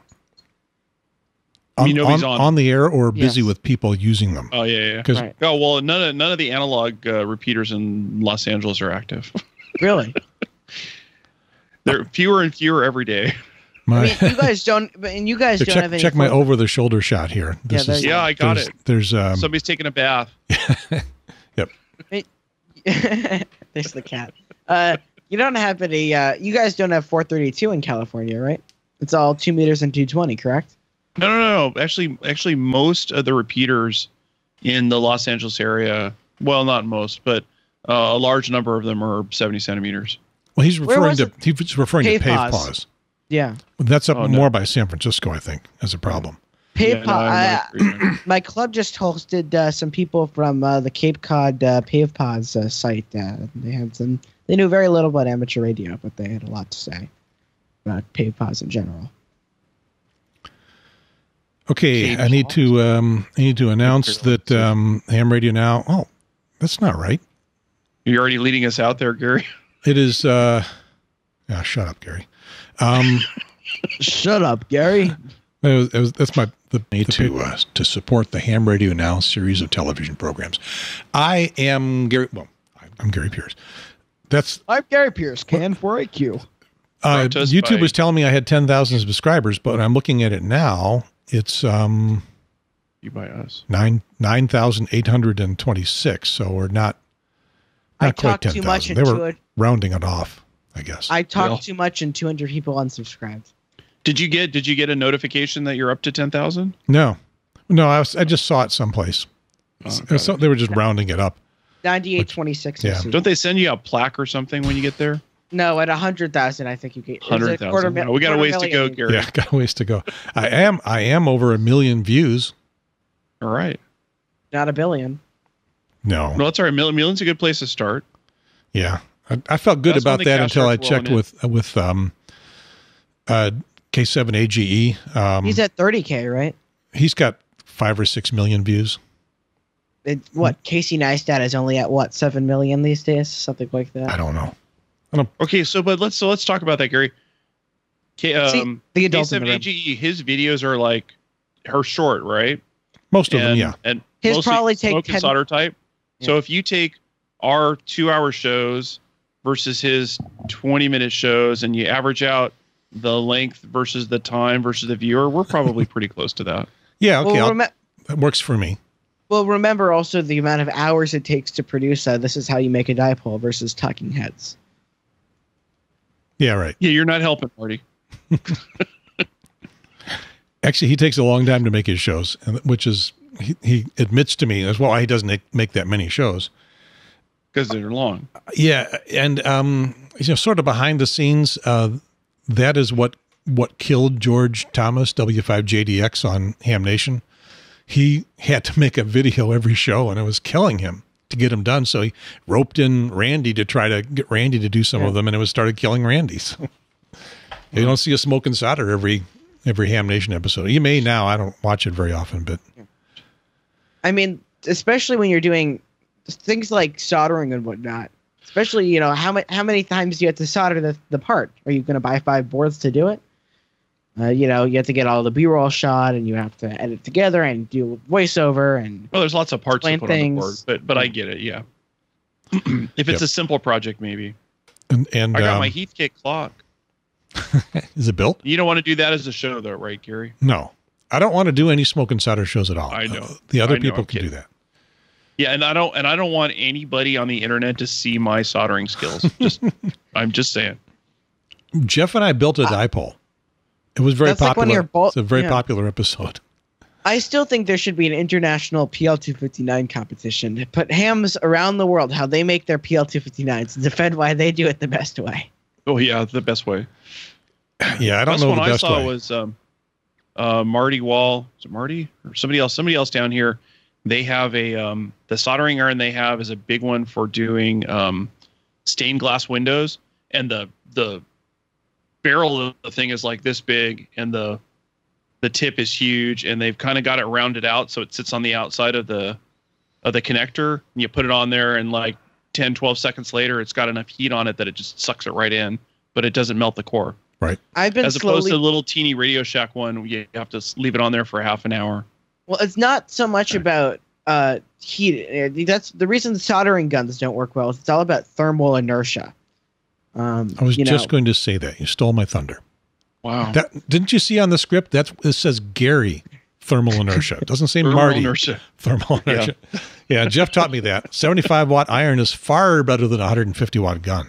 [SPEAKER 1] I mean,
[SPEAKER 2] on,
[SPEAKER 1] nobody's
[SPEAKER 2] on,
[SPEAKER 1] on.
[SPEAKER 2] on the air or busy
[SPEAKER 3] Yes.
[SPEAKER 2] with people using them.
[SPEAKER 1] Oh yeah, yeah. yeah.
[SPEAKER 2] Because
[SPEAKER 3] right.
[SPEAKER 1] Oh well, none of none of the analog uh, repeaters in Los Angeles are active.
[SPEAKER 3] Really?
[SPEAKER 1] They're fewer and fewer every day.
[SPEAKER 2] my
[SPEAKER 3] I mean, you guys don't, and you guys
[SPEAKER 2] so
[SPEAKER 3] don't
[SPEAKER 2] check
[SPEAKER 3] have any.
[SPEAKER 2] check my over-the-shoulder shot here. This
[SPEAKER 3] there
[SPEAKER 2] is
[SPEAKER 3] you
[SPEAKER 1] Yeah, I got
[SPEAKER 2] there's,
[SPEAKER 1] it.
[SPEAKER 2] There's um,
[SPEAKER 1] Somebody's taking a bath. Yep.
[SPEAKER 3] there's the cat. Uh, you don't have any. Uh, you guys don't have 432 in California, right? It's all two meters and 220, correct?
[SPEAKER 1] No, no, no. Actually, actually, most of the repeaters in the Los Angeles area, well, not most, but uh, a large number of them are 70 centimeters.
[SPEAKER 2] well, he's referring
[SPEAKER 3] was
[SPEAKER 2] to he's referring
[SPEAKER 3] Pave
[SPEAKER 2] to PAVE
[SPEAKER 3] PAWS.
[SPEAKER 2] pause.
[SPEAKER 3] Yeah.
[SPEAKER 2] That's up
[SPEAKER 1] Oh, no.
[SPEAKER 2] more by San Francisco, I think, as a problem.
[SPEAKER 3] Pave
[SPEAKER 1] Yeah,
[SPEAKER 3] po-
[SPEAKER 1] no, I'm
[SPEAKER 3] I-
[SPEAKER 1] not agreeing.
[SPEAKER 3] my club just hosted uh, some people from uh, the Cape Cod uh, PAVE PAWS uh, site. Uh, they had some. They knew very little about amateur radio, but they had a lot to say about PAVE PAWS in general.
[SPEAKER 2] Okay, I need to um, I need to announce that um, Ham Radio now. Oh, that's not right.
[SPEAKER 1] You're already leading us out there, Gary.
[SPEAKER 2] It is. Uh, yeah, shut up, Gary. Um,
[SPEAKER 3] Shut up, Gary.
[SPEAKER 2] it was, it was, that's my the need to uh, to support the Ham Radio Now series of television programs. I am Gary. Well, I- I'm Gary Pierce. That's
[SPEAKER 3] I'm Gary Pierce, KN4AQ.
[SPEAKER 2] uh,
[SPEAKER 1] Brought to us
[SPEAKER 2] YouTube
[SPEAKER 1] by-
[SPEAKER 2] was telling me I had ten thousand subscribers, but I'm looking at it now. It's um
[SPEAKER 1] You by us.
[SPEAKER 2] nine nine thousand eight hundred and twenty six. So we're not
[SPEAKER 3] I
[SPEAKER 2] not quite
[SPEAKER 3] talked
[SPEAKER 2] ten
[SPEAKER 3] too much.
[SPEAKER 2] They were
[SPEAKER 3] it.
[SPEAKER 2] rounding it off, I guess.
[SPEAKER 3] I talked
[SPEAKER 1] Well.
[SPEAKER 3] too much, and 200 people unsubscribed.
[SPEAKER 1] Did you get Did you get a notification that you're up to 10,000?
[SPEAKER 2] no, no, I was I just saw it someplace.
[SPEAKER 1] Oh,
[SPEAKER 2] It so-
[SPEAKER 1] it.
[SPEAKER 2] they were just rounding it up.
[SPEAKER 3] 9826.
[SPEAKER 2] Yeah.
[SPEAKER 1] Don't they send you a plaque or something when you get there?
[SPEAKER 3] No, at a 100,000, I think you get. is it a quarter
[SPEAKER 1] thousand. we got a
[SPEAKER 3] quarter
[SPEAKER 1] ways to go. Gary.
[SPEAKER 2] Yeah, got a ways to go. I am I am over a million views.
[SPEAKER 1] All right.
[SPEAKER 3] Not a billion.
[SPEAKER 2] No,
[SPEAKER 1] no, that's all right. Million, million's a good place to start.
[SPEAKER 2] yeah, I, I felt good
[SPEAKER 1] That's
[SPEAKER 2] about that until I checked
[SPEAKER 1] rolling
[SPEAKER 2] with with um uh K7AGE. Um,
[SPEAKER 3] He's at 30K, right?
[SPEAKER 2] he's got five or six million views.
[SPEAKER 3] It, what? Casey Neistat is only at what? 7 million these days? Something like that.
[SPEAKER 2] I don't know.
[SPEAKER 1] Okay, so but let's so let's talk about that, Gary. K,
[SPEAKER 3] See,
[SPEAKER 1] um,
[SPEAKER 3] the adults in the room.
[SPEAKER 1] K7AGE, his videos are like her short, right?
[SPEAKER 2] Most of
[SPEAKER 1] and,
[SPEAKER 2] them, yeah.
[SPEAKER 1] And
[SPEAKER 3] His probably take
[SPEAKER 1] smoke and solder type. So if you take our two-hour shows versus his twenty-minute shows, and you average out the length versus the time versus the viewer, we're probably pretty close to that.
[SPEAKER 2] Yeah, okay,
[SPEAKER 3] well, rem-
[SPEAKER 2] that works for me.
[SPEAKER 3] well, remember also the amount of hours it takes to produce uh, This Is How You Make a Dipole versus Talking Heads.
[SPEAKER 2] Yeah, right.
[SPEAKER 1] Yeah, you're not helping, Marty.
[SPEAKER 2] Actually, he takes a long time to make his shows, which is he, he admits to me as well. He doesn't make- that many shows.
[SPEAKER 1] because they're long.
[SPEAKER 2] Yeah, and um, you know, sort of behind the scenes, uh, that is what what killed George Thomas W5JDX on Ham Nation. He had to make a video every show, and it was killing him to get them done. So he roped in Randy to try to get Randy to do some of them, and it was started killing Randy. So you don't see a smoke and solder every every Ham Nation episode. You may now. I don't watch it very often, but
[SPEAKER 3] I mean, especially when you're doing things like soldering and whatnot. Especially, you know, how many how many times do you have to solder the, the part? Are you going to buy five boards to do it? Uh, you know, you have to get all the B-roll shot, and you have to edit together and do voiceover, and
[SPEAKER 1] Well, there's lots of parts to
[SPEAKER 3] Explain
[SPEAKER 1] put on the board, but but I get it. Yeah. if it's
[SPEAKER 2] Yep.
[SPEAKER 1] a simple project, maybe.
[SPEAKER 2] and, and
[SPEAKER 1] I got
[SPEAKER 2] um,
[SPEAKER 1] my Heathkit clock.
[SPEAKER 2] is it built?
[SPEAKER 1] You don't want to do that as a show, though, right, Gary?
[SPEAKER 2] No, I don't want to do any smoke and solder shows at all.
[SPEAKER 1] I know.
[SPEAKER 2] Uh, the other
[SPEAKER 1] know,
[SPEAKER 2] people
[SPEAKER 1] I'm
[SPEAKER 2] can do that.
[SPEAKER 1] Yeah, and I don't and I don't want anybody on the internet to see my soldering skills. Just I'm just saying.
[SPEAKER 2] Jeff and I built a dipole. It was very
[SPEAKER 3] That's like
[SPEAKER 2] popular.
[SPEAKER 3] one of your bul-
[SPEAKER 2] it's a very
[SPEAKER 3] yeah.
[SPEAKER 2] popular episode.
[SPEAKER 3] I still think there should be an international PL259 competition put hams around the world how they make their PL259s and defend why they do it the best way.
[SPEAKER 1] Oh yeah, the best way.
[SPEAKER 2] Yeah, I don't know the
[SPEAKER 1] best
[SPEAKER 2] know
[SPEAKER 1] one
[SPEAKER 2] the
[SPEAKER 1] I saw
[SPEAKER 2] way.
[SPEAKER 1] was um, uh, Marty Wall. Is it Marty or somebody else? Somebody else down here. They have a um, the soldering iron they have is a big one for doing um, stained glass windows, and the the barrel of the thing is like this big, and the the tip is huge, and they've kind of got it rounded out so it sits on the outside of the of the connector. And you put it on there, and like 10, 12 seconds later, it's got enough heat on it that it just sucks it right in, but it doesn't melt the core Right.
[SPEAKER 3] I've been
[SPEAKER 1] as opposed to the little teeny Radio Shack one, you have to leave it on there for half an hour.
[SPEAKER 3] Well, it's not so much about uh, heat. uh, That's the reason the soldering guns don't work well. Is it's all about thermal inertia. Um,
[SPEAKER 2] I was
[SPEAKER 3] you
[SPEAKER 2] just
[SPEAKER 3] know,
[SPEAKER 2] going to say that. You stole my thunder.
[SPEAKER 1] Wow.
[SPEAKER 2] That didn't you see on the script? That's it says Gary thermal inertia. It doesn't say Marty
[SPEAKER 1] inertia.
[SPEAKER 2] thermal inertia. Yeah. Jeff taught me that. 75 watt iron is far better than a 150 watt gun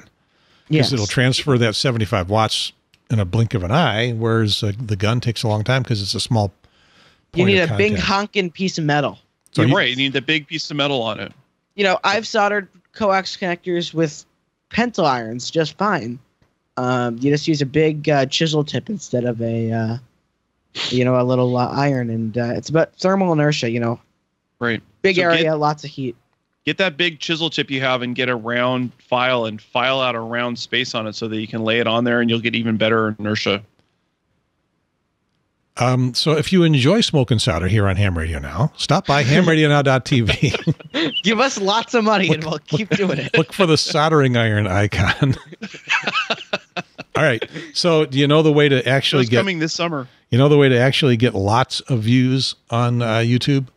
[SPEAKER 2] because
[SPEAKER 3] yes.
[SPEAKER 2] it'll transfer that 75 watts in a blink of an eye, whereas uh, the gun takes a long time because it's a small.
[SPEAKER 3] you need
[SPEAKER 2] of
[SPEAKER 3] a big
[SPEAKER 2] contact.
[SPEAKER 3] honking piece of metal.
[SPEAKER 2] So
[SPEAKER 1] You're
[SPEAKER 2] you-
[SPEAKER 1] right. You need the big piece of metal on it.
[SPEAKER 3] You know, I've soldered coax connectors with pencil irons just fine. Um, you just use a big uh, chisel tip instead of a, uh, you know, a little uh, iron, and uh, it's about thermal inertia. You know,
[SPEAKER 1] Right.
[SPEAKER 3] big
[SPEAKER 1] So get-
[SPEAKER 3] area, lots of heat.
[SPEAKER 1] Get that big chisel tip you have and get a round file and file out a round space on it so that you can lay it on there and you'll get even better inertia.
[SPEAKER 2] Um, so if you enjoy Smoke and Solder here on Ham Radio Now, stop by hamradionow.tv.
[SPEAKER 3] Give us lots of money, and we'll keep doing it.
[SPEAKER 2] Look for the soldering iron icon. All right. So do you know the way to actually get
[SPEAKER 1] coming this summer.
[SPEAKER 2] you know the way to actually get lots of views on uh, YouTube?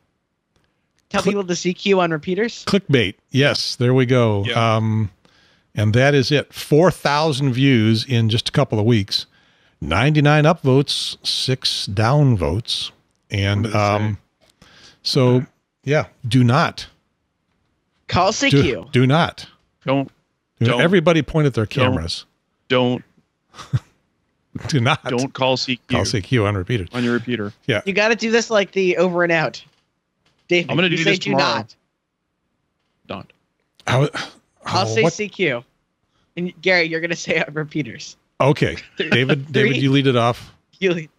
[SPEAKER 3] Tell
[SPEAKER 2] Click-
[SPEAKER 3] people to CQ on repeaters.
[SPEAKER 2] Clickbait. Yes, there we go.
[SPEAKER 1] Yeah.
[SPEAKER 2] Um, and that is it. 4,000 views in just a couple of weeks. 99 upvotes, 6 downvotes. And
[SPEAKER 1] What did it
[SPEAKER 2] um, so, yeah, do not.
[SPEAKER 3] Call CQ.
[SPEAKER 2] do not.
[SPEAKER 1] Don't
[SPEAKER 2] Do
[SPEAKER 1] Don't.
[SPEAKER 2] Everybody point at their
[SPEAKER 1] Don't.
[SPEAKER 2] cameras.
[SPEAKER 1] don't
[SPEAKER 2] Do not.
[SPEAKER 1] don't call CQ
[SPEAKER 2] Call CQ on repeaters.
[SPEAKER 1] on your repeater. Yeah.
[SPEAKER 3] You got to do this like the over and out. David,
[SPEAKER 1] I'm gonna do
[SPEAKER 3] say
[SPEAKER 1] this
[SPEAKER 3] do
[SPEAKER 1] tomorrow.
[SPEAKER 3] not.
[SPEAKER 1] Don't.
[SPEAKER 2] How,
[SPEAKER 3] I'll
[SPEAKER 2] oh,
[SPEAKER 3] say
[SPEAKER 2] what-
[SPEAKER 3] CQ. And Gary, you're going to say on repeaters.
[SPEAKER 2] Okay. David, David, you lead it off.
[SPEAKER 3] You lead.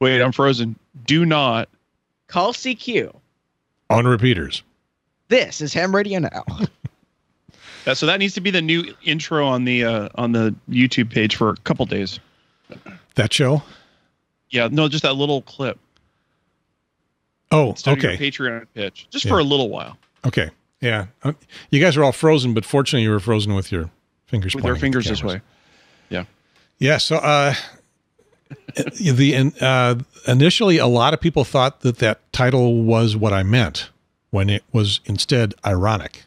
[SPEAKER 1] Wait, I'm frozen. Do not
[SPEAKER 3] call CQ.
[SPEAKER 2] On repeaters.
[SPEAKER 3] This is Ham Radio Now.
[SPEAKER 1] that so that needs to be the new intro on the uh, on the YouTube page for a couple days.
[SPEAKER 2] That show?
[SPEAKER 1] Yeah, no, just that little clip.
[SPEAKER 2] Oh,
[SPEAKER 1] Instead
[SPEAKER 2] okay.
[SPEAKER 1] Patreon pitch. Just
[SPEAKER 2] Yeah.
[SPEAKER 1] for a little while.
[SPEAKER 2] Okay. Yeah. Uh, You guys are all frozen, but fortunately you were frozen with your fingers
[SPEAKER 1] With
[SPEAKER 2] pointing
[SPEAKER 1] their fingers this way. Yeah.
[SPEAKER 2] Yeah. So, uh, the uh, initially, a lot of people thought that that title was what I meant when it was instead ironic,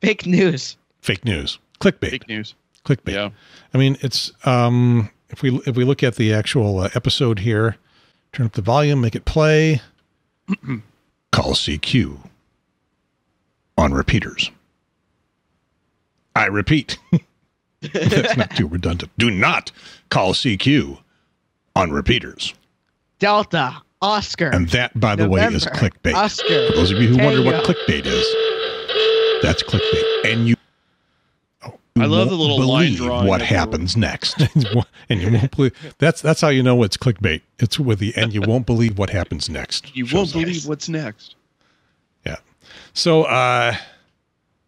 [SPEAKER 3] Fake news.
[SPEAKER 2] fake news, clickbait,
[SPEAKER 1] Fake news.
[SPEAKER 2] clickbait.
[SPEAKER 1] Yeah.
[SPEAKER 2] I mean, it's um, if we if we look at the actual uh, episode here, turn up the volume, make it play. Call CQ on repeaters. I repeat. That's not too redundant. Do not call CQ on repeaters.
[SPEAKER 3] Delta. Oscar.
[SPEAKER 2] And that, by the way, is clickbait.
[SPEAKER 3] Oscar.
[SPEAKER 2] For those of you who wonder what clickbait is, that's clickbait. And you, oh, you
[SPEAKER 1] I love the
[SPEAKER 2] won't
[SPEAKER 1] little line
[SPEAKER 2] believe
[SPEAKER 1] drawing
[SPEAKER 2] What
[SPEAKER 1] that they
[SPEAKER 2] happens next? and you won't believe. That's that's how you know it's clickbait. It's with the and you won't believe what happens next.
[SPEAKER 1] You won't
[SPEAKER 2] up.
[SPEAKER 1] believe what's next.
[SPEAKER 2] Yeah. So uh,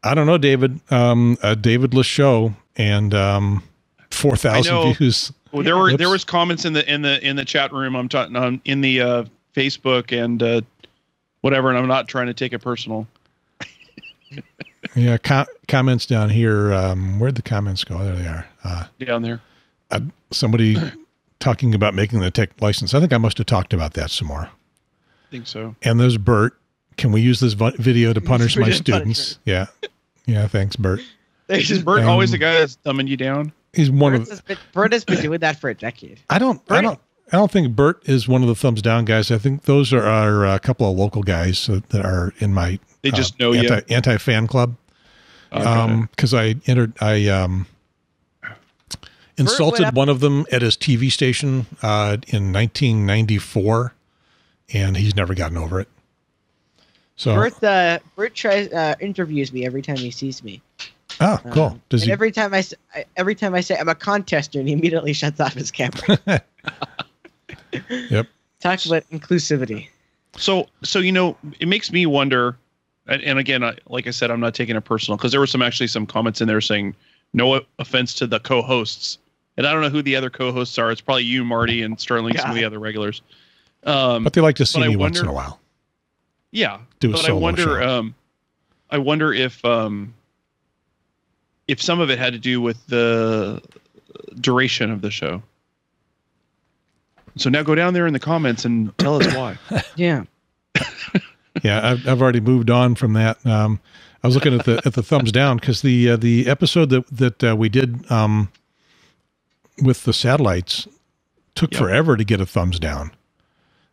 [SPEAKER 2] I don't know, David. Um, a Davidless show and um, four thousand views.
[SPEAKER 1] Well, there were
[SPEAKER 2] Whoops.
[SPEAKER 1] there was comments in the in the in the chat room. I'm talking um, in the uh, Facebook and uh, whatever, and I'm not trying to take it personal.
[SPEAKER 2] Yeah, co- comments down here. Um, where'd the comments go? There they are. Uh,
[SPEAKER 1] down there.
[SPEAKER 2] uh, somebody talking about making the tech license. I think I must have talked about that some more.
[SPEAKER 1] I think so.
[SPEAKER 2] And there's Bert. Can we use this vi- video to punish my
[SPEAKER 3] Video
[SPEAKER 2] students? Yeah. Yeah. Thanks, Bert.
[SPEAKER 3] There's
[SPEAKER 1] Is Bert
[SPEAKER 2] Um,
[SPEAKER 1] always the guy that's dumbing you down?
[SPEAKER 2] He's one
[SPEAKER 3] Bert
[SPEAKER 2] of.
[SPEAKER 3] has, been, Bert has been doing that for a decade.
[SPEAKER 2] I don't. I don't. I don't think Bert is one of the thumbs down guys. I think those are, are a couple of local guys uh, that are in my
[SPEAKER 1] They just know
[SPEAKER 2] anti,
[SPEAKER 1] you.
[SPEAKER 2] anti fan club.
[SPEAKER 1] Okay.
[SPEAKER 2] Um, because I entered, I um, insulted
[SPEAKER 3] up-
[SPEAKER 2] one of them at his TV station uh, in 1994, and he's never gotten over it. So
[SPEAKER 3] Bert, uh, Bert tries uh, interviews me every time he sees me.
[SPEAKER 2] Oh, cool.
[SPEAKER 3] Um,
[SPEAKER 2] Does
[SPEAKER 3] and
[SPEAKER 2] he?
[SPEAKER 3] every time I s- I- every time I say I'm a contester, and he immediately shuts off his camera.
[SPEAKER 2] Yep.
[SPEAKER 3] Talk about inclusivity.
[SPEAKER 1] So, so you know, it makes me wonder. And, and again, I, like I said, I'm not taking it personal because there were some actually some comments in there saying no offense to the co-hosts, and I don't know who the other co-hosts are. It's probably you, Marty, and Sterling, some of the other regulars. Um,
[SPEAKER 2] but they like to see
[SPEAKER 1] but I
[SPEAKER 2] me once in a while.
[SPEAKER 1] Yeah,
[SPEAKER 2] Do a
[SPEAKER 1] but I wonder.
[SPEAKER 2] show.
[SPEAKER 1] Um, I wonder if um, if some of it had to do with the duration of the show. So now go down there in the comments and tell us why.
[SPEAKER 3] Yeah.
[SPEAKER 2] yeah, I've, I've already moved on from that. Um, I was looking at the at the thumbs down because the uh, the episode that that uh, we did um, with the satellites took
[SPEAKER 1] Yep.
[SPEAKER 2] forever to get a thumbs down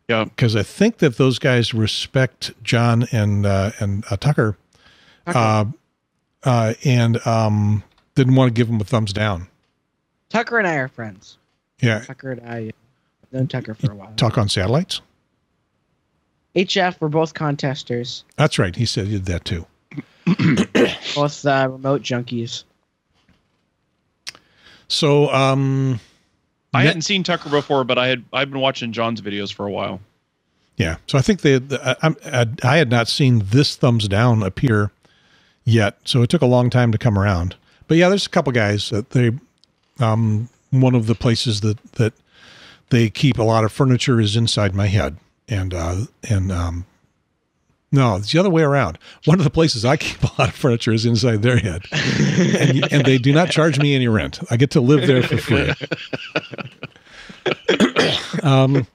[SPEAKER 1] Yeah,
[SPEAKER 2] because I think that those guys respect John and uh, and uh, Tucker, uh, uh, and um, didn't want to give him a thumbs down.
[SPEAKER 3] Tucker and I are friends.
[SPEAKER 2] Yeah,
[SPEAKER 3] Tucker and I have known Tucker for a while.
[SPEAKER 2] talk on satellites.
[SPEAKER 3] HF, we're both contesters,
[SPEAKER 2] That's right. He said he did that too.
[SPEAKER 3] both uh, remote junkies.
[SPEAKER 2] So um,
[SPEAKER 1] I hadn't seen Tucker before, but I had I've been watching John's videos for a while.
[SPEAKER 2] Yeah. So I think they, the, I, I, I had not seen this thumbs down appear yet. So it took a long time to come around. But yeah, there's a couple guys that they, um, one of the places that, that they keep a lot of furniture is inside my head. And, uh, and, um, no, it's the other way around. One of the places I keep a lot of furniture is inside their head, and, and they do not charge me any rent. I get to live there for free. um,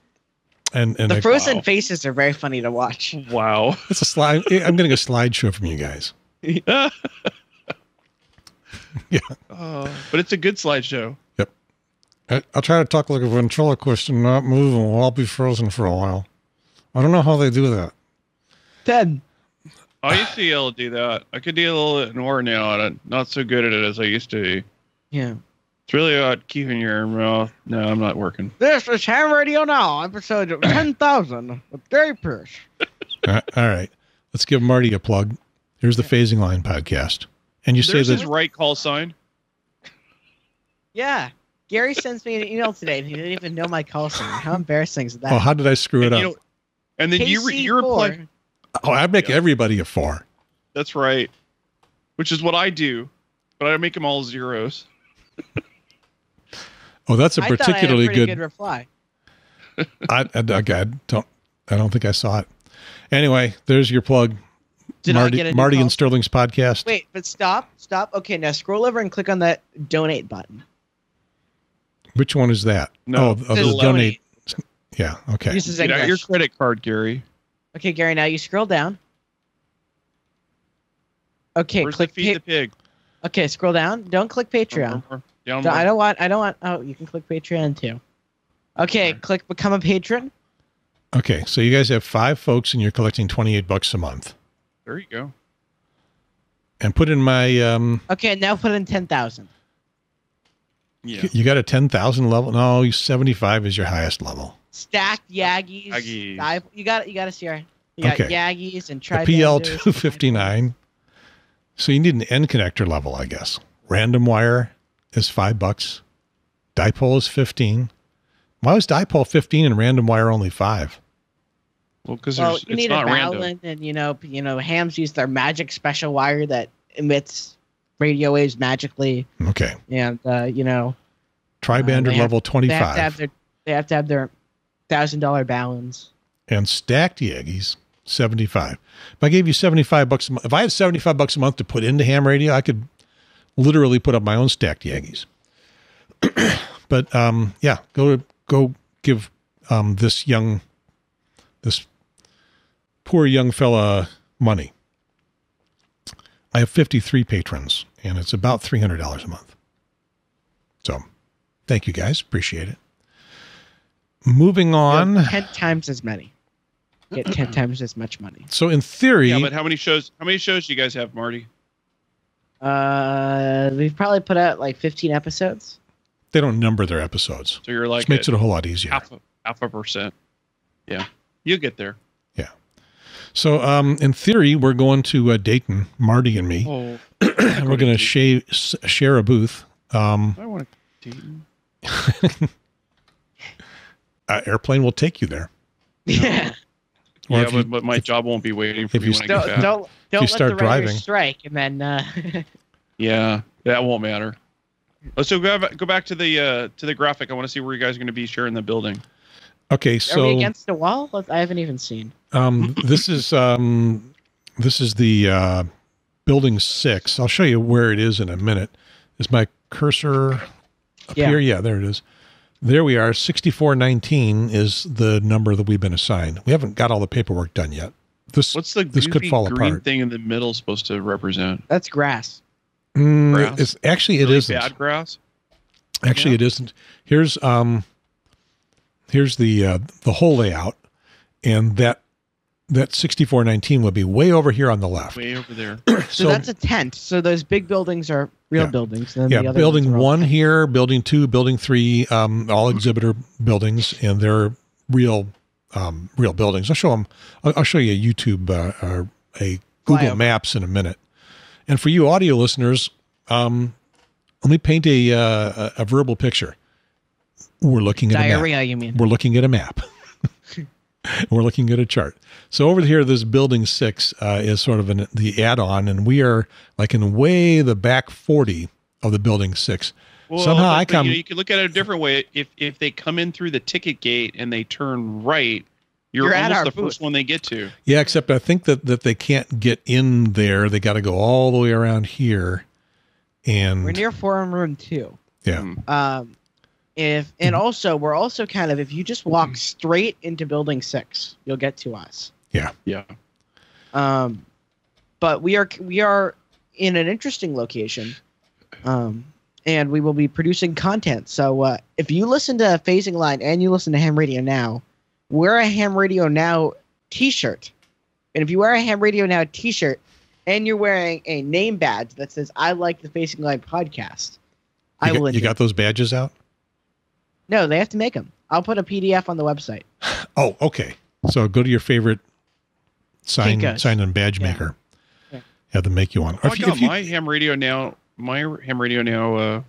[SPEAKER 2] and and
[SPEAKER 3] The
[SPEAKER 2] I-
[SPEAKER 3] frozen
[SPEAKER 1] wow.
[SPEAKER 3] faces are very funny to watch.
[SPEAKER 1] Wow.
[SPEAKER 2] it's a slide. I'm getting a slideshow from you guys.
[SPEAKER 1] yeah.
[SPEAKER 2] Yeah.
[SPEAKER 1] Uh, but it's a good slideshow.
[SPEAKER 2] I, I'll try to talk like a ventriloquist and not move, and I'll be frozen for a while. I don't know how they do that.
[SPEAKER 3] Ten.
[SPEAKER 1] I used to be able to do that. I could do a little bit more now, and I'm not so good at it as I used to be.
[SPEAKER 3] Yeah.
[SPEAKER 1] It's really about keeping your mouth. No, I'm not working.
[SPEAKER 3] This is Ham Radio Now, episode 10,000 with Gary Pierce.
[SPEAKER 2] All right, let's give Marty a plug. Here's the Phasing Line podcast, and you
[SPEAKER 1] There's
[SPEAKER 2] say
[SPEAKER 1] this
[SPEAKER 2] that
[SPEAKER 1] right call sign.
[SPEAKER 3] Yeah. Gary sends me an email today and he didn't even know my call sign. How embarrassing is that?
[SPEAKER 2] Oh, how did I screw it
[SPEAKER 1] And,
[SPEAKER 2] up?
[SPEAKER 1] you know, and then you re- you reply.
[SPEAKER 2] Oh, I make
[SPEAKER 1] Yeah.
[SPEAKER 2] everybody a four.
[SPEAKER 1] That's right. Which is what I do, but I make them all zeros.
[SPEAKER 2] Oh, that's a
[SPEAKER 3] thought I had
[SPEAKER 2] particularly
[SPEAKER 3] pretty
[SPEAKER 2] good.
[SPEAKER 3] good reply.
[SPEAKER 2] I, I, I don't. I don't think I saw it. Anyway, there's your plug.
[SPEAKER 3] Did I
[SPEAKER 2] Marty,
[SPEAKER 3] get a
[SPEAKER 2] Marty and Sterling's podcast.
[SPEAKER 3] Wait, but stop, stop. Okay, now scroll over and click on that donate button.
[SPEAKER 2] Which one is that?
[SPEAKER 1] No,
[SPEAKER 2] oh, oh, the donate. Yeah. Okay.
[SPEAKER 3] Uses
[SPEAKER 1] Get out your credit card, Gary.
[SPEAKER 3] Okay, Gary, now you scroll down. Okay,
[SPEAKER 1] Where's
[SPEAKER 3] click.
[SPEAKER 1] the feed
[SPEAKER 3] Pa-
[SPEAKER 1] the pig?
[SPEAKER 3] okay, scroll down. Don't click Patreon.
[SPEAKER 1] Down
[SPEAKER 3] No, I don't want. I don't want. Oh, you can click Patreon too. Okay,
[SPEAKER 1] Alright.
[SPEAKER 3] click become a patron.
[SPEAKER 2] Okay. So you guys have five folks, and you're collecting 28 bucks a month.
[SPEAKER 1] There you go.
[SPEAKER 2] And put in my. Um,
[SPEAKER 3] Okay, now put in ten thousand.
[SPEAKER 1] Yeah.
[SPEAKER 2] You got a 10,000 level. No, 75 is your highest level.
[SPEAKER 3] Stacked Yagis.
[SPEAKER 1] Yagis.
[SPEAKER 3] dive- You got. You got to see our. You got
[SPEAKER 2] Okay.
[SPEAKER 3] Yagis and
[SPEAKER 2] The
[SPEAKER 3] Tri.
[SPEAKER 2] PL 259. So you need an end connector level, I guess. Random wire is five bucks. Dipole is 15. Why was dipole 15 and random wire only five?
[SPEAKER 1] Well, because
[SPEAKER 3] Well, you
[SPEAKER 1] it's
[SPEAKER 3] need
[SPEAKER 1] not
[SPEAKER 3] a
[SPEAKER 1] random.
[SPEAKER 3] balun, and you know, you know, hams use their magic special wire that emits radio waves magically,
[SPEAKER 2] Okay.
[SPEAKER 3] and uh, you know,
[SPEAKER 2] Tribander
[SPEAKER 3] they have-
[SPEAKER 2] level
[SPEAKER 3] they have
[SPEAKER 2] 25.
[SPEAKER 3] have their they have to have their thousand dollar balance.
[SPEAKER 2] and stacked Yagis, 75. If I gave you 75 bucks a if I had 75 bucks a month to put into ham radio, I could literally put up my own stacked Yagis. but um, yeah, go go give um, this young, this poor young fella money. I have 53 patrons, and it's about $300 a month. So thank you guys. Appreciate it. Moving on.
[SPEAKER 3] Get ten times as many. Get ten times as much money.
[SPEAKER 2] So in theory,
[SPEAKER 1] Yeah, but how many shows? How many shows do you guys have, Marty?
[SPEAKER 3] Uh, we've probably put out like fifteen episodes.
[SPEAKER 2] they don't number their episodes.
[SPEAKER 1] So you're like
[SPEAKER 2] Which makes it a whole lot easier.
[SPEAKER 1] half a, half a percent. Yeah, you get there. Yeah.
[SPEAKER 2] So, um, in theory, we're going to uh, Dayton, Marty and me.
[SPEAKER 1] Oh,
[SPEAKER 2] and we're going to share share a booth. Um,
[SPEAKER 1] I want to.
[SPEAKER 2] uh, airplane will take you there.
[SPEAKER 3] Yeah.
[SPEAKER 2] Or
[SPEAKER 1] Yeah,
[SPEAKER 2] if you-
[SPEAKER 1] but, but my job won't be waiting for
[SPEAKER 2] if
[SPEAKER 1] me
[SPEAKER 2] you
[SPEAKER 1] when I
[SPEAKER 3] don't
[SPEAKER 1] get back.
[SPEAKER 3] don't don't let
[SPEAKER 2] start
[SPEAKER 3] the
[SPEAKER 2] driving.
[SPEAKER 3] strike, and then uh,
[SPEAKER 1] Yeah, that won't matter. Oh, so go back, go back to the uh, to the graphic. I want to see where you guys are going to be sharing the building.
[SPEAKER 2] Okay,
[SPEAKER 3] are we
[SPEAKER 2] so
[SPEAKER 3] against the wall? I haven't even seen.
[SPEAKER 2] um, this is um, this is the uh, building six. I'll show you where it is in a minute. Is my cursor up
[SPEAKER 3] Yeah.
[SPEAKER 2] here? Yeah, there it is. There we are. Sixty-four nineteen is the number that we've been assigned. We haven't got all the paperwork done yet. This
[SPEAKER 1] What's the
[SPEAKER 2] this could fall
[SPEAKER 1] green
[SPEAKER 2] apart.
[SPEAKER 1] thing in the middle supposed to represent?
[SPEAKER 3] That's grass.
[SPEAKER 2] Mm,
[SPEAKER 1] Grass?
[SPEAKER 2] it's actually it
[SPEAKER 1] Really
[SPEAKER 2] isn't.
[SPEAKER 1] bad grass.
[SPEAKER 2] Actually,
[SPEAKER 1] Yeah.
[SPEAKER 2] it isn't. Here's um, here's the uh, the whole layout, and that that sixty four nineteen would be way over here on the left.
[SPEAKER 1] Way over there.
[SPEAKER 3] So, that's a tent. So those big buildings are real
[SPEAKER 2] Yeah.
[SPEAKER 3] buildings. Then
[SPEAKER 2] yeah,
[SPEAKER 3] the other
[SPEAKER 2] building
[SPEAKER 3] ones are all
[SPEAKER 2] one
[SPEAKER 3] tents.
[SPEAKER 2] here, building two, building three, um, all exhibitor buildings, and they're real um, real buildings. I'll show them. I'll, I'll show you a YouTube uh, or a Google
[SPEAKER 3] Flyover.
[SPEAKER 2] Maps in a minute. And for you audio listeners, um, let me paint a, uh, a a verbal picture. We're looking at a map.
[SPEAKER 3] Diarrhea, you mean?
[SPEAKER 2] we're looking at a map. we're looking at a chart. So over here, this building six uh, is sort of an, the add-on, and we are like in way the back forty of the building six.
[SPEAKER 1] Well,
[SPEAKER 2] Somehow I
[SPEAKER 1] but,
[SPEAKER 2] come-
[SPEAKER 1] You, know, you could look at it a different way. If if they come in through the ticket gate and they turn right, you're,
[SPEAKER 3] You're at
[SPEAKER 1] almost
[SPEAKER 3] our
[SPEAKER 1] the
[SPEAKER 3] booth.
[SPEAKER 1] first one they get to.
[SPEAKER 2] Yeah, except I think that that they can't get in there. They got to go all the way around here, and
[SPEAKER 3] We're near forum room two.
[SPEAKER 2] yeah,
[SPEAKER 1] Hmm.
[SPEAKER 3] Um, if and also we're also kind of if you just walk straight into building six, you'll get to us.
[SPEAKER 1] Yeah. Yeah.
[SPEAKER 3] Um, but we are we are in an interesting location, um, and we will be producing content. So uh, if you listen to Phasing Line and you listen to Ham Radio Now, wear a Ham Radio Now T-shirt, and if you wear a Ham Radio Now T-shirt and you're wearing a name badge that says "I like the Phasing Line podcast," I
[SPEAKER 2] you,
[SPEAKER 3] will.
[SPEAKER 2] got, you
[SPEAKER 3] enter.
[SPEAKER 2] got those badges out.
[SPEAKER 3] No, they have to make them. I'll put a PDF on the website.
[SPEAKER 2] Oh, okay. So go to your favorite sign
[SPEAKER 3] Kinko's.
[SPEAKER 2] sign and badge
[SPEAKER 3] Yeah.
[SPEAKER 2] maker.
[SPEAKER 3] Yeah.
[SPEAKER 2] Have them make you one.
[SPEAKER 1] Oh,
[SPEAKER 2] Or
[SPEAKER 1] I
[SPEAKER 2] you-
[SPEAKER 1] got
[SPEAKER 2] if you-
[SPEAKER 1] my ham radio now. My ham radio now uh,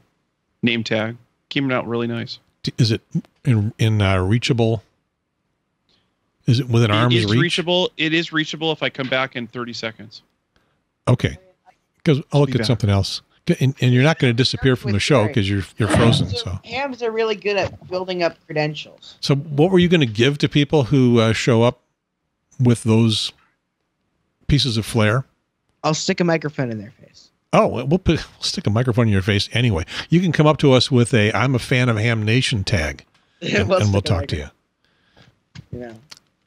[SPEAKER 1] name tag came out really nice.
[SPEAKER 2] is it in in uh, reachable? Is it within arm's
[SPEAKER 1] it is
[SPEAKER 2] reach?
[SPEAKER 1] reachable. It is reachable if I come back in 30 seconds.
[SPEAKER 2] Okay, because I'll look
[SPEAKER 1] be
[SPEAKER 2] at
[SPEAKER 1] back.
[SPEAKER 2] something else, and, and you're not going to disappear from the show because you're you're frozen.
[SPEAKER 3] Hams are,
[SPEAKER 2] So,
[SPEAKER 3] hams are really good at building up credentials.
[SPEAKER 2] so what were you going to give to people who uh, show up with those pieces of flair?
[SPEAKER 3] I'll stick a microphone in their face.
[SPEAKER 2] Oh, well, we'll put we'll stick a microphone in your face anyway. You can come up to us with a "I'm a fan of Ham Nation" tag, and, and we'll talk to you.
[SPEAKER 3] Yeah.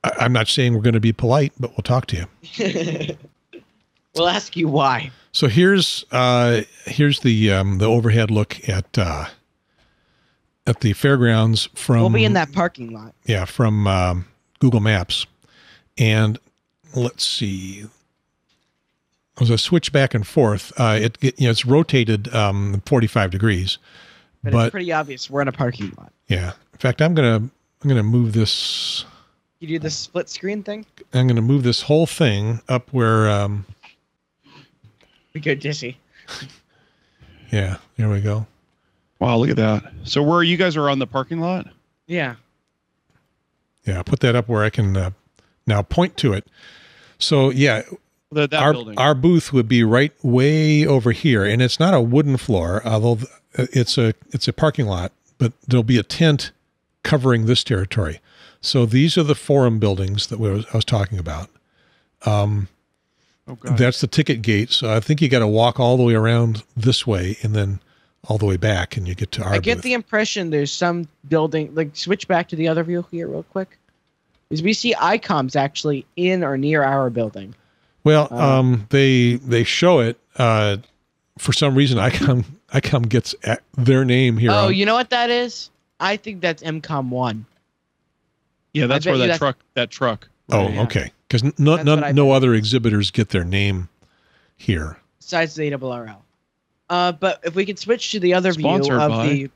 [SPEAKER 2] I, I'm not saying we're going to be polite, but we'll talk to you.
[SPEAKER 3] We'll ask you why.
[SPEAKER 2] So here's uh, here's the um, the overhead look at uh, at the fairgrounds from
[SPEAKER 3] we'll be in that parking lot.
[SPEAKER 2] yeah from um, Google Maps, and let's see. As I switch back and forth, uh, it, it you know it's rotated um, 45 degrees,
[SPEAKER 3] But,
[SPEAKER 2] but
[SPEAKER 3] it's pretty obvious we're in a parking lot.
[SPEAKER 2] yeah. In fact, I'm gonna I'm gonna move this
[SPEAKER 3] You do the split screen thing?
[SPEAKER 2] I'm gonna move this whole thing up where um,
[SPEAKER 3] We go dizzy.
[SPEAKER 2] yeah here we go.
[SPEAKER 1] Wow, look at that. So where you guys are on the parking lot?
[SPEAKER 3] Yeah.
[SPEAKER 2] Yeah, put that up where I can uh, now point to it. So yeah,
[SPEAKER 1] The, that
[SPEAKER 2] our
[SPEAKER 1] building.
[SPEAKER 2] our booth would be right way over here, and it's not a wooden floor, although it's a it's a parking lot, but there'll be a tent covering this territory. So these are the forum buildings that we was, I was talking about. Um,
[SPEAKER 1] oh, God.
[SPEAKER 2] that's the ticket gate. So I think you got to walk all the way around this way and then all the way back, and you get to our
[SPEAKER 3] I get
[SPEAKER 2] booth.
[SPEAKER 3] the impression there's some building like switch back to the other view here real quick. Is we see ICOMs actually in or near our building.
[SPEAKER 2] Well,
[SPEAKER 3] Uh,
[SPEAKER 2] um, they they show it. Uh, for some reason, ICOM ICOM gets at their name here.
[SPEAKER 3] Oh,
[SPEAKER 2] on-
[SPEAKER 3] you know what that is? I think that's MCOM one.
[SPEAKER 1] yeah, that's where
[SPEAKER 3] you
[SPEAKER 1] that
[SPEAKER 3] that's-
[SPEAKER 1] truck. That truck.
[SPEAKER 2] oh,
[SPEAKER 3] yeah.
[SPEAKER 2] okay. Because no
[SPEAKER 3] That's
[SPEAKER 2] no, no other exhibitors get their name here.
[SPEAKER 3] besides the ARRL. Uh, but if we could switch to the other
[SPEAKER 1] Sponsored
[SPEAKER 3] view of
[SPEAKER 1] by-
[SPEAKER 3] the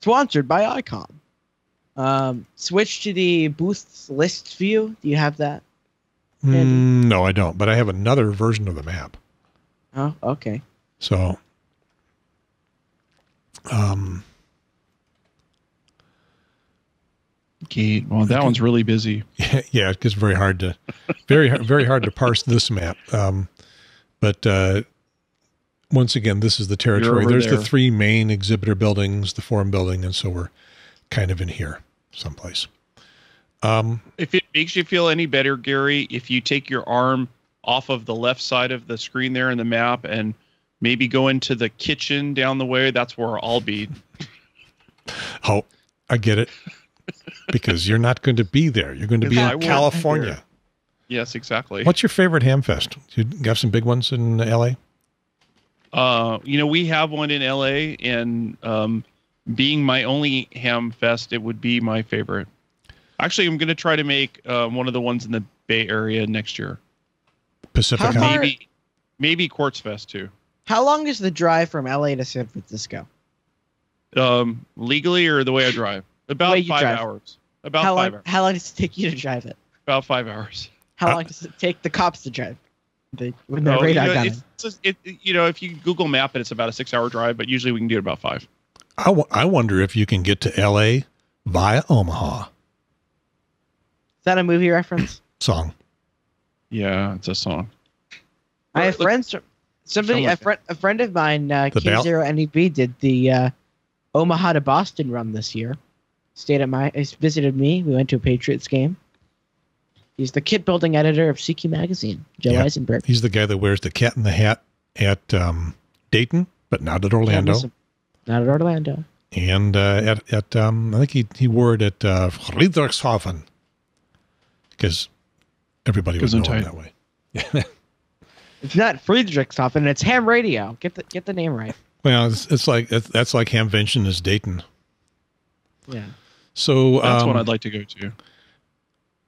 [SPEAKER 3] sponsored by ICOM. Um, switch to the booth list view. Do you have that?
[SPEAKER 2] Mm, no, I don't. But I have another version of the map.
[SPEAKER 3] Oh, okay.
[SPEAKER 2] So, um,
[SPEAKER 1] Gate. Well, that one's really busy.
[SPEAKER 2] yeah, it gets very hard to, very hard- very hard to parse this map. Um, but uh, once again, this is the territory.
[SPEAKER 1] over
[SPEAKER 2] There's the three main exhibitor buildings, the forum building, and so we're kind of in here someplace. Um,
[SPEAKER 1] If it makes you feel any better, Gary, if you take your arm off of the left side of the screen there in the map and maybe go into the kitchen down the way, that's where I'll be.
[SPEAKER 2] oh, I get it. Because you're not going to be there. You're going to be
[SPEAKER 1] I
[SPEAKER 2] in
[SPEAKER 1] won't be
[SPEAKER 2] California.
[SPEAKER 1] Yes, exactly.
[SPEAKER 2] What's your favorite ham fest? You got some big ones in LA?
[SPEAKER 1] Uh, you know, we have one in LA, and um, being my only ham fest, it would be my favorite. Actually, I'm going to try to make uh, one of the ones in the Bay Area next year.
[SPEAKER 2] Pacific
[SPEAKER 3] How far-
[SPEAKER 1] Maybe, maybe Quartz Fest too.
[SPEAKER 3] How long is the drive from LA to San Francisco?
[SPEAKER 1] Um, legally or the way I drive, about five
[SPEAKER 3] drive.
[SPEAKER 1] hours. About
[SPEAKER 3] how
[SPEAKER 1] five
[SPEAKER 3] long?
[SPEAKER 1] hours.
[SPEAKER 3] How long does it take you to drive it?
[SPEAKER 1] About five hours.
[SPEAKER 3] How
[SPEAKER 2] Uh,
[SPEAKER 3] long does it take the cops to drive? They, when they're
[SPEAKER 1] No, you
[SPEAKER 3] radar
[SPEAKER 1] know,
[SPEAKER 3] gunning.
[SPEAKER 1] it's just, it, you know, if you Google Map it, it's about a six-hour drive, but usually we can do it about five.
[SPEAKER 2] I, w- I wonder if you can get to LA via Omaha
[SPEAKER 3] Is that a movie reference?
[SPEAKER 2] song.
[SPEAKER 1] Yeah, it's a song.
[SPEAKER 3] I have friends. Somebody, a friend, a friend of mine, uh,
[SPEAKER 2] The
[SPEAKER 3] King
[SPEAKER 2] Bell?
[SPEAKER 3] Zero NEB, did the uh, Omaha to Boston run this year. Stayed at my, he visited me. We went to a Patriots game. He's the kit building editor of CQ magazine, Joe
[SPEAKER 2] Yeah.
[SPEAKER 3] Eisenberg.
[SPEAKER 2] He's the guy that wears the cat in the hat at um, Dayton, but not at Orlando.
[SPEAKER 3] Not at Orlando.
[SPEAKER 2] And uh, at, at um, I think he, he wore it at uh, Friedrichshafen because everybody was know that way.
[SPEAKER 3] It's not Friedrichshafen. It's Ham Radio. Get the get the name right.
[SPEAKER 2] Well, it's, it's like that's, that's like Hamvention is Dayton.
[SPEAKER 3] Yeah.
[SPEAKER 2] So
[SPEAKER 1] That's
[SPEAKER 2] um,
[SPEAKER 1] one I'd like to go to.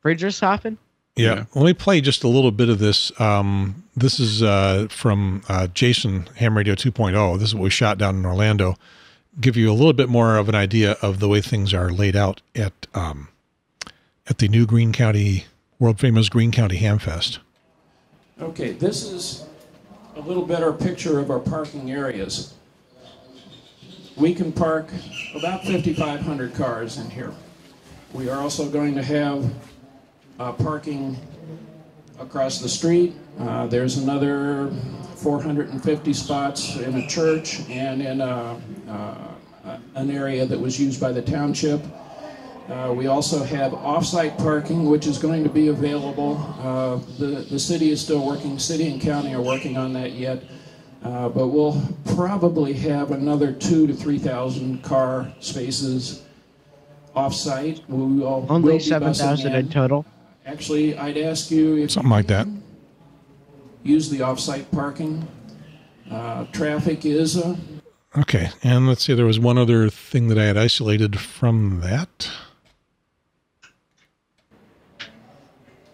[SPEAKER 3] Friedrichshafen.
[SPEAKER 2] Yeah.
[SPEAKER 1] Yeah.
[SPEAKER 2] Let me play just a little bit of this. Um, this is uh, from uh, Jason Ham Radio 2.0. This is what we shot down in Orlando. Give you a little bit more of an idea of the way things are laid out at um, at the new Greene County, world famous Greene County Hamfest.
[SPEAKER 4] Okay, this is a little better picture of our parking areas. We can park about 5,500 cars in here. We are also going to have uh, parking across the street. Uh, There's another 450 spots in a church and in a, uh, an area that was used by the township. Uh, we also have off-site parking, which is going to be available. Uh, the the city is still working. City and county are working on that yet, uh, but we'll probably have another two to three thousand car spaces off-site. We will will
[SPEAKER 3] Only
[SPEAKER 4] be
[SPEAKER 3] seven
[SPEAKER 4] busing
[SPEAKER 3] thousand in total.
[SPEAKER 4] Actually, I'd ask you if
[SPEAKER 2] Something like that.
[SPEAKER 4] use the off-site parking. Uh, traffic is uh,
[SPEAKER 2] Okay. And let's see, there was one other thing that I had isolated from that.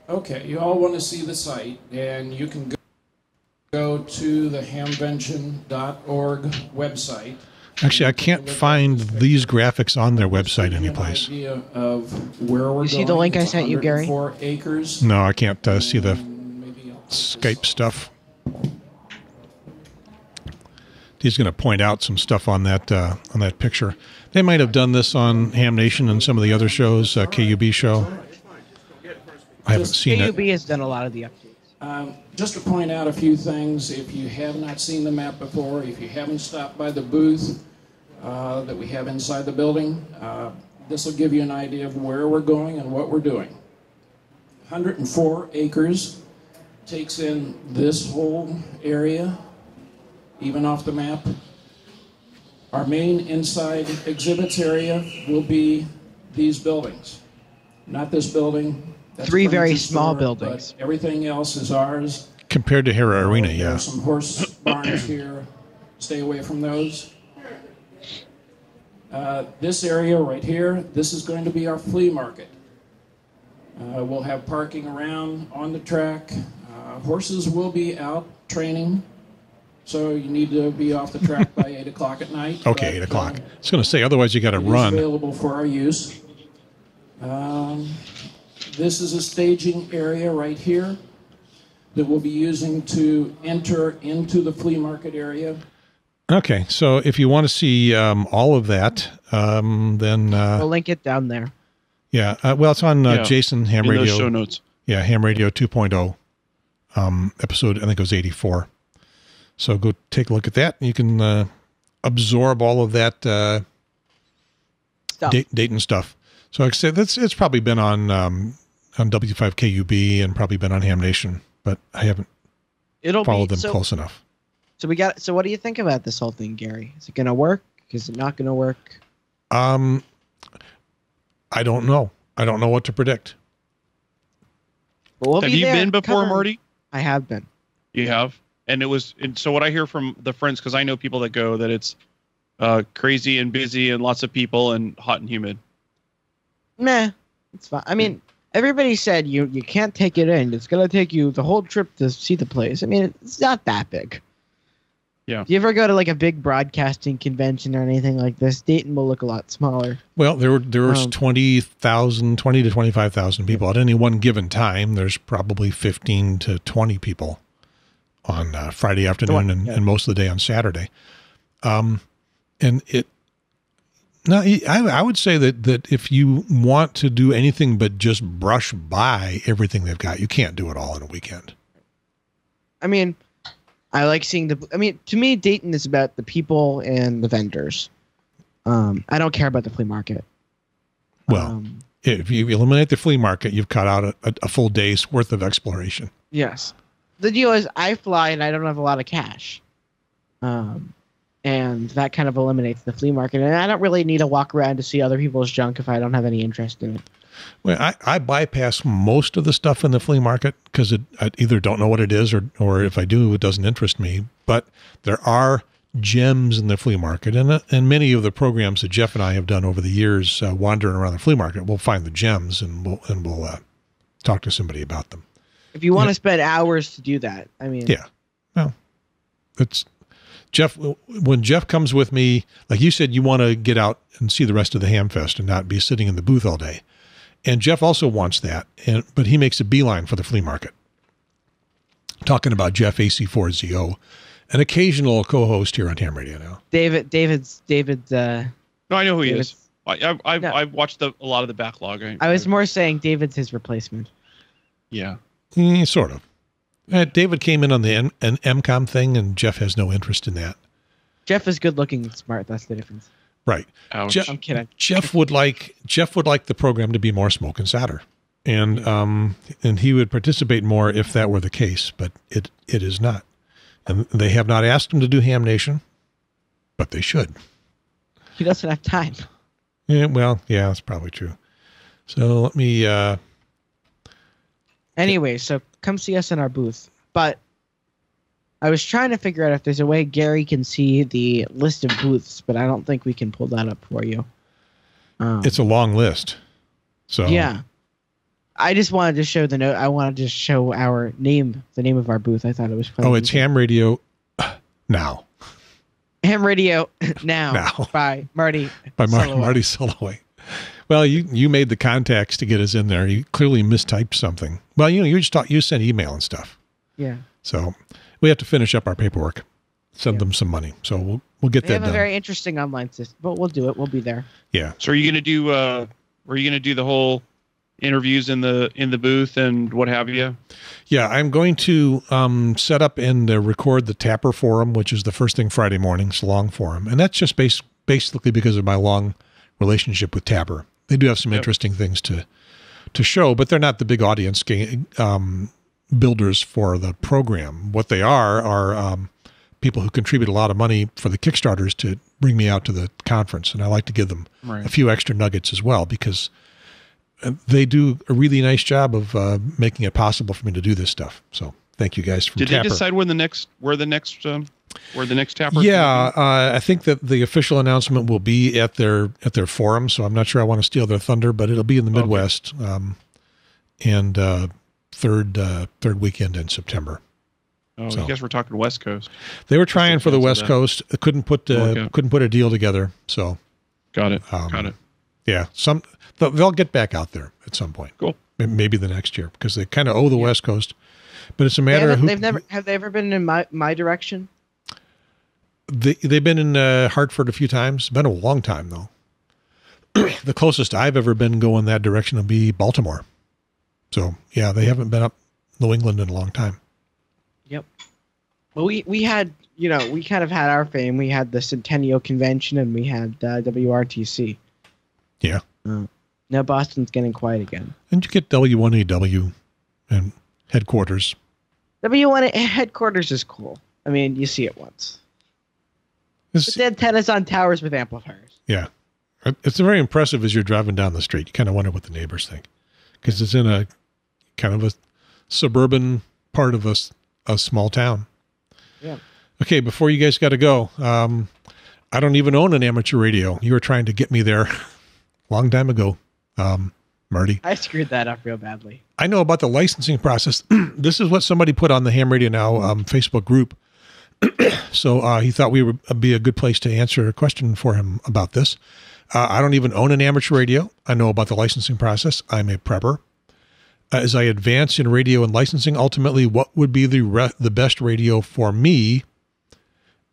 [SPEAKER 4] Okay, you all want to see the site, and you can go, go to the hamvention.org website.
[SPEAKER 2] Actually, I can't find these graphics on their website
[SPEAKER 4] Give you an
[SPEAKER 2] anyplace.
[SPEAKER 4] of where we're
[SPEAKER 3] You see
[SPEAKER 4] going.
[SPEAKER 3] the link I sent you, Gary?
[SPEAKER 4] 104 acres.
[SPEAKER 2] No, I can't uh, see the
[SPEAKER 4] Maybe I'll-
[SPEAKER 2] Skype stuff. He's going to point out some stuff on that uh, on that picture. They might have done this on Ham Nation and some of the other shows, uh, KUB show. I haven't seen
[SPEAKER 3] KUB
[SPEAKER 2] it.
[SPEAKER 3] has done a lot of the updates.
[SPEAKER 4] Um, just to point out a few things, if you have not seen the map before, if you haven't stopped by the booth uh, that we have inside the building, uh, this will give you an idea of where we're going and what we're doing. 104 acres takes in this whole area, even off the map. Our main inside exhibits area will be these buildings, not this building. That's
[SPEAKER 3] Three very small
[SPEAKER 4] store,
[SPEAKER 3] buildings.
[SPEAKER 4] but Everything else is ours.
[SPEAKER 2] Compared to Hara Arena,
[SPEAKER 4] There are some horse barns here. Stay away from those. Uh, this area right here, this is going to be our flea market. Uh, we'll have parking around on the track. Uh, horses will be out training, so you need to be off the track by 8 o'clock at night.
[SPEAKER 2] Okay,
[SPEAKER 4] But,
[SPEAKER 2] eight o'clock.
[SPEAKER 4] uh,
[SPEAKER 2] I was going to say, otherwise you got to run.
[SPEAKER 4] available for our use. Um, this is a staging area right here. that we'll be using to enter into the flea market area.
[SPEAKER 2] Okay, so if you want to see um, all of that, um, then uh,
[SPEAKER 3] We'll link it down there.
[SPEAKER 2] yeah, uh, well, it's on uh,
[SPEAKER 1] Yeah,
[SPEAKER 2] Jason Ham
[SPEAKER 1] in those
[SPEAKER 2] Radio.
[SPEAKER 1] show notes.
[SPEAKER 2] Yeah, Ham Radio 2.0 um, episode. I think it was 84. So go take a look at that. You can uh, absorb all of that uh,
[SPEAKER 3] Stuff.
[SPEAKER 2] Dayton stuff. So like I said, that's it's probably been on um, on W5KUB and probably been on Ham Nation, but I haven't
[SPEAKER 3] It'll
[SPEAKER 2] followed
[SPEAKER 3] be
[SPEAKER 2] them
[SPEAKER 3] so,
[SPEAKER 2] close enough.
[SPEAKER 3] so we got so what do you think about this whole thing, Gary? Is it gonna work? Is it not gonna work?
[SPEAKER 2] Um, I don't know. I don't know what to predict.
[SPEAKER 3] We'll
[SPEAKER 1] have
[SPEAKER 3] be
[SPEAKER 1] you
[SPEAKER 3] there
[SPEAKER 1] been before, Marty?
[SPEAKER 3] I have been.
[SPEAKER 1] You have, and it was. And so what I hear from the friends, because I know people that go, that it's uh, crazy and busy and lots of people and hot and humid.
[SPEAKER 3] Meh, it's fine. I mean, everybody said you you can't take it in. It's gonna take you the whole trip to see the place. I mean, it's not that big.
[SPEAKER 1] Yeah.
[SPEAKER 3] Do you ever go to like a big broadcasting convention or anything like this? Dayton will look a lot smaller.
[SPEAKER 2] Well, there were there was
[SPEAKER 3] Um,
[SPEAKER 2] 20,000, 20 to 25,000 people at any one given time. There's probably 15 to 20 people on uh, Friday afternoon and,
[SPEAKER 3] yeah.
[SPEAKER 2] and most of the day on Saturday. Um, and it, no, I, I would say that, that if you want to do anything but just brush by everything they've got, you can't do it all in a weekend.
[SPEAKER 3] I mean, I like seeing the. I mean, to me, Dayton is about the people and the vendors. Um, I don't care about the flea market.
[SPEAKER 2] Well,
[SPEAKER 3] um,
[SPEAKER 2] if you eliminate the flea market, you've cut out a, a, a full day's worth of exploration.
[SPEAKER 3] yes. The deal is, I fly and I don't have a lot of cash. Um, and that kind of eliminates the flea market. And I don't really need to walk around to see other people's junk if I don't have any interest in it.
[SPEAKER 2] Well, I, I bypass most of the stuff in the flea market because I either don't know what it is or, or if I do, it doesn't interest me. But there are gems in the flea market, and uh, and many of the programs that Jeff and I have done over the years, uh, wandering around the flea market, we'll find the gems and we'll and we'll uh, talk to somebody about them.
[SPEAKER 3] If you want
[SPEAKER 2] Yeah.
[SPEAKER 3] to spend hours to do that, I mean,
[SPEAKER 2] Yeah, well, it's Jeff. When Jeff comes with me, like you said, you want to get out and see the rest of the Hamfest and not be sitting in the booth all day. And Jeff also wants that, and but he makes a beeline for the flea market. Talking about Jeff AC4ZO, an occasional co-host here on Ham Radio now.
[SPEAKER 3] David, David's, David's. Uh,
[SPEAKER 1] No, I know who he is. I, I've I've,
[SPEAKER 3] No.
[SPEAKER 1] I've watched the, a lot of the backlog. I,
[SPEAKER 3] I was more saying David's his replacement.
[SPEAKER 1] yeah.
[SPEAKER 2] Eh, sort of. Uh, David came in on the M- an EmComm thing, and Jeff has no interest in that.
[SPEAKER 3] Jeff is good looking and smart. That's the difference.
[SPEAKER 2] Right.
[SPEAKER 1] Ouch.
[SPEAKER 2] Jeff-
[SPEAKER 3] I'm kidding.
[SPEAKER 2] Jeff would like Jeff would like the program to be more smoke and solder, and um and he would participate more if that were the case, but it it is not, and they have not asked him to do Ham Nation, but they should.
[SPEAKER 3] He doesn't have time.
[SPEAKER 2] Yeah, well, yeah, that's probably true. So let me. uh
[SPEAKER 3] Anyway, so come see us in our booth. But I was trying to figure out if there's a way Gary can see the list of booths, but I don't think we can pull that up for you. Um,
[SPEAKER 2] It's a long list, so
[SPEAKER 3] yeah. I just wanted to show the note. I wanted to show our name, the name of our booth. I thought it was funny.
[SPEAKER 2] Oh, it's Ham Radio now
[SPEAKER 3] Ham Radio now,
[SPEAKER 2] Now.
[SPEAKER 3] by Marty.
[SPEAKER 2] by Mar- Marty Sullaway. Well, you you made the contacts to get us in there. You clearly mistyped something. Well, you know, you just thought you sent email and stuff.
[SPEAKER 3] Yeah.
[SPEAKER 2] So we have to finish up our paperwork, send
[SPEAKER 3] Yeah.
[SPEAKER 2] them some money. So we'll we'll get
[SPEAKER 3] They
[SPEAKER 2] that
[SPEAKER 3] have a
[SPEAKER 2] done.
[SPEAKER 3] very interesting online system, but we'll do it. We'll be there.
[SPEAKER 2] yeah.
[SPEAKER 1] So are you gonna do? uh Are you gonna do the whole interviews in the in the booth and what have you?
[SPEAKER 2] Yeah, I'm going to um, set up and uh, record the TAPR Forum, which is the first thing Friday morning. It's a long forum. And that's just bas- basically because of my long relationship with TAPR. They do have some
[SPEAKER 1] Yep.
[SPEAKER 2] interesting things to to show, but they're not the big audience um, builders for the program. What they are are um, people who contribute a lot of money for the Kickstarters to bring me out to the conference. And I like to give them
[SPEAKER 1] Right.
[SPEAKER 2] a few extra nuggets as well because uh, they do a really nice job of uh, making it possible for me to do this stuff. So thank you guys from
[SPEAKER 1] Did
[SPEAKER 2] TAPR.
[SPEAKER 1] they decide when the next where the next um, where the next TAPR?
[SPEAKER 2] yeah, uh, I think that the official announcement will be at their at their forum. So I'm not sure I want to steal their thunder, but it'll be in the
[SPEAKER 1] Okay.
[SPEAKER 2] Midwest um, and uh, third uh, third weekend in September.
[SPEAKER 1] Oh,
[SPEAKER 2] So.
[SPEAKER 1] I guess we're talking West Coast.
[SPEAKER 2] They were trying for the West. Coast, couldn't put uh,
[SPEAKER 1] Okay.
[SPEAKER 2] couldn't put a deal together. So
[SPEAKER 1] Got it.
[SPEAKER 2] Um,
[SPEAKER 1] Got it.
[SPEAKER 2] yeah, some they'll, they'll get back out there at some point.
[SPEAKER 1] Cool.
[SPEAKER 2] Maybe the next year because they kind of owe the West Coast. But it's a
[SPEAKER 3] They
[SPEAKER 2] matter of who
[SPEAKER 3] they've never have they ever been in my my direction?
[SPEAKER 2] they, they've been in uh, Hartford a few times. Been a long time though. the closest I've ever been going that direction would be Baltimore. So yeah, they haven't been up New England in a long time.
[SPEAKER 3] Yep. Well, we we had you know we kind of had our fame. We had the Centennial Convention and we had uh, WRTC.
[SPEAKER 2] Yeah.
[SPEAKER 3] Now Boston's getting quiet again.
[SPEAKER 2] And you get W1AW and headquarters.
[SPEAKER 3] W1 headquarters is cool. I mean, you see it once.
[SPEAKER 2] It's,
[SPEAKER 3] It's antennas on towers with amplifiers.
[SPEAKER 2] yeah. It's very impressive as you're driving down the street. You kind of wonder what the neighbors think because it's in a kind of a suburban part of a, a small town.
[SPEAKER 3] Yeah.
[SPEAKER 2] Okay, before you guys got to go, um, I don't even own an amateur radio. You were trying to get me there long time ago, um, Marty.
[SPEAKER 3] I screwed that up real badly.
[SPEAKER 2] I know about the licensing process. this is what somebody put on the Ham Radio Now um, Facebook group. so uh, he thought we would be a good place to answer a question for him about this. Uh, I don't even own an amateur radio. I know about the licensing process. I'm a prepper. As I advance in radio and licensing, ultimately, what would be the re- the best radio for me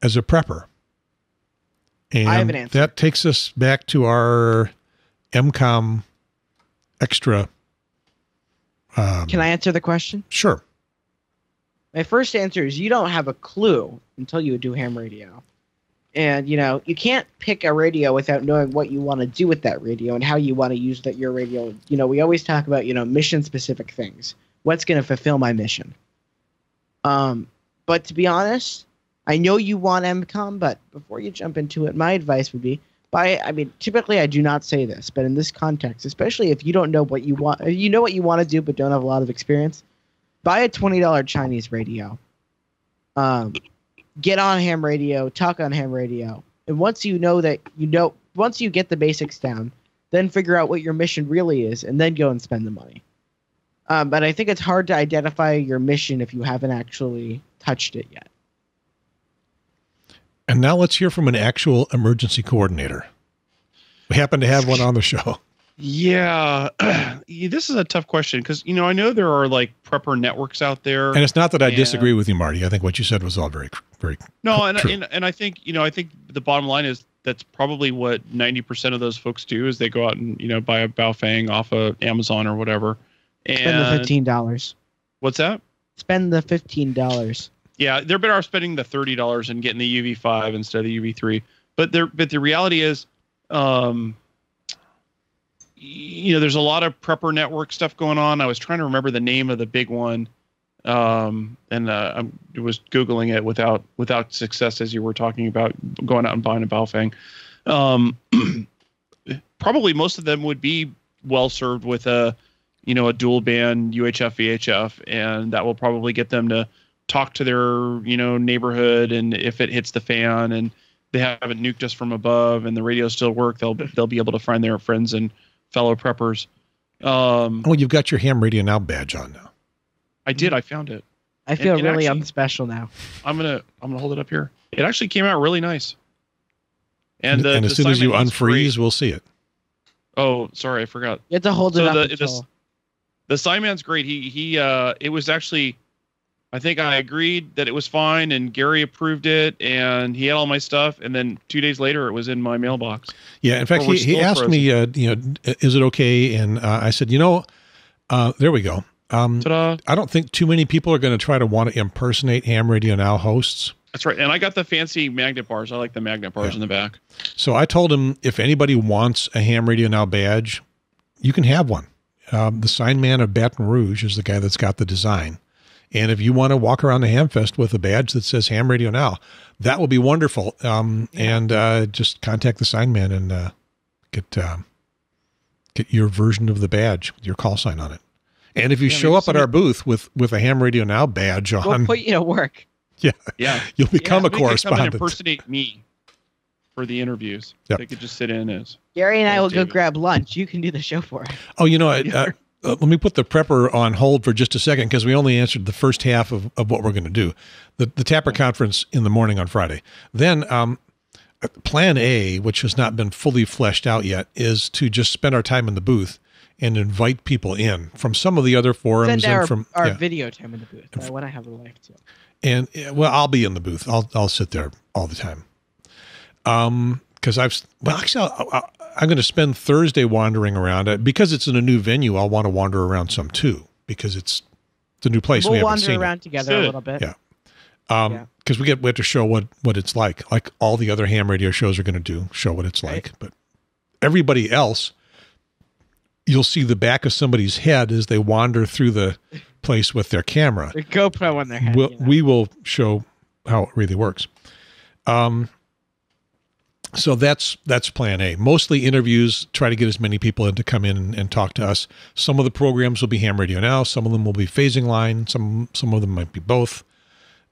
[SPEAKER 2] as a prepper? And
[SPEAKER 3] I have an answer.
[SPEAKER 2] that takes us back to our EmComm extra. Um,
[SPEAKER 3] Can I answer the question?
[SPEAKER 2] Sure.
[SPEAKER 3] My first answer is you don't have a clue until you do ham radio. And you know, you can't pick a radio without knowing what you want to do with that radio and how you want to use that your radio. You know, we always talk about, you know, mission specific things. What's going to fulfill my mission? Um, but to be honest, I know you want EmComm, but before you jump into it, my advice would be buy I mean, typically I do not say this, but in this context, especially if you don't know what you want, you know what you want to do but don't have a lot of experience, buy a twenty dollar Chinese radio. Um, get on ham radio, talk on ham radio, and once you know that you know, once you get the basics down, then figure out what your mission really is, and then go and spend the money. Um, but I think it's hard to identify your mission if you haven't actually touched it yet.
[SPEAKER 2] And now let's hear from an actual emergency coordinator. We happen to have one on the show.
[SPEAKER 1] Yeah, this is a tough question because you know I know there are like prepper networks out there.
[SPEAKER 2] And it's not that I
[SPEAKER 1] And-
[SPEAKER 2] disagree with you, Marty. I think what you said was all very, very
[SPEAKER 1] No, and,
[SPEAKER 2] true.
[SPEAKER 1] and and I think you know I think the bottom line is that's probably what ninety percent of those folks do is they go out and you know buy a Baofeng off of Amazon or whatever. And
[SPEAKER 3] Spend the fifteen dollars.
[SPEAKER 1] what's that?
[SPEAKER 3] Spend the fifteen dollars.
[SPEAKER 1] Yeah, they're better off spending the thirty dollars and getting the UV five instead of the UV three. But there, but the reality is, um, you know, there's a lot of prepper network stuff going on. I was trying to remember the name of the big one, um, and uh, I was googling it without without success as you were talking about going out and buying a Baofeng. Um, probably most of them would be well served with a, you know, a dual band UHF VHF, and that will probably get them to talk to their you know neighborhood and if it hits the fan and they haven't nuked us from above and the radios still work they'll they'll be able to find their friends and fellow preppers um
[SPEAKER 2] Oh, you've got your ham radio now badge on now.
[SPEAKER 1] i did i found it
[SPEAKER 3] I feel
[SPEAKER 1] and
[SPEAKER 3] really
[SPEAKER 1] actually-
[SPEAKER 3] unspecial now.
[SPEAKER 1] i'm gonna i'm gonna hold it up here it actually came out really nice and, the,
[SPEAKER 2] and as
[SPEAKER 1] the
[SPEAKER 2] soon as you
[SPEAKER 1] Simon is great.
[SPEAKER 2] unfreeze, we'll see it.
[SPEAKER 1] oh sorry i forgot
[SPEAKER 3] You have to hold it up
[SPEAKER 1] the-
[SPEAKER 3] until
[SPEAKER 1] this- the Simon's great. He he uh it was actually I think I agreed that it was fine and Gary approved it and he had all my stuff and then 2 days later it was in my mailbox.
[SPEAKER 2] Yeah. In fact, he, he asked me, uh, you know, is it okay? And uh, I said, you know, uh, there we go. Um,
[SPEAKER 1] Ta-da.
[SPEAKER 2] I don't think too many people are going to try to want to impersonate ham radio now hosts.
[SPEAKER 1] That's right. And I got the fancy magnet bars. I like the magnet bars
[SPEAKER 2] Yeah.
[SPEAKER 1] in the back.
[SPEAKER 2] So I told him if anybody wants a ham radio now badge, you can have one. Um, the sign man of Baton Rouge is the guy that's got the design. And if you want to walk around the Hamfest with a badge that says Ham Radio Now, that will be wonderful. Um, And uh, just contact the sign man and uh, get um, get your version of the badge with your call sign on it. And if you
[SPEAKER 1] Yeah,
[SPEAKER 2] show up at our booth with with a Ham Radio Now badge
[SPEAKER 3] we'll
[SPEAKER 2] on,
[SPEAKER 3] put you to work.
[SPEAKER 2] yeah,
[SPEAKER 1] Yeah.
[SPEAKER 2] you'll become
[SPEAKER 1] Yeah,
[SPEAKER 2] a
[SPEAKER 1] they could Come and
[SPEAKER 2] correspondent.
[SPEAKER 1] impersonate me for the interviews.
[SPEAKER 2] Yep.
[SPEAKER 1] They could just sit in as
[SPEAKER 3] Gary and I
[SPEAKER 1] Yes,
[SPEAKER 3] will go grab lunch. You can do the show for us.
[SPEAKER 2] Oh, you know, uh, uh, let me put the prepper on hold for just a second because we only answered the first half of, of what we're going to do. The the TAPR conference in the morning on Friday. Then um, plan A, which has not been fully fleshed out yet, is to just spend our time in the booth and invite people in from some of the other forums
[SPEAKER 3] Send our,
[SPEAKER 2] and from
[SPEAKER 3] our
[SPEAKER 2] yeah.
[SPEAKER 3] video time in the booth. I want to have a live too.
[SPEAKER 2] and well, I'll be in the booth. I'll I'll sit there all the time. Um, because I've well, actually, I'll, I'll, I'm going to spend Thursday wandering around it because it's in a new venue. I'll want to wander around some too because it's it's a new place. we
[SPEAKER 3] we'll
[SPEAKER 2] haven't
[SPEAKER 3] wander
[SPEAKER 2] seen it.
[SPEAKER 3] around together
[SPEAKER 1] Good.
[SPEAKER 3] a little bit.
[SPEAKER 2] Yeah. Um,
[SPEAKER 3] Yeah.
[SPEAKER 2] because we get we have to show what what it's like, like all the other ham radio shows are going to do, show what it's
[SPEAKER 3] Right.
[SPEAKER 2] like. But everybody else, you'll see the back of somebody's head as they wander through the place with their camera.
[SPEAKER 3] The GoPro on their head.
[SPEAKER 2] We'll,
[SPEAKER 3] you know.
[SPEAKER 2] We will show how it really works. Um, so that's that's plan A. Mostly interviews. Try to get as many people in to come in and, and talk to us. Some of the programs will be ham radio now. Some of them will be phasing line. Some some of them might be both.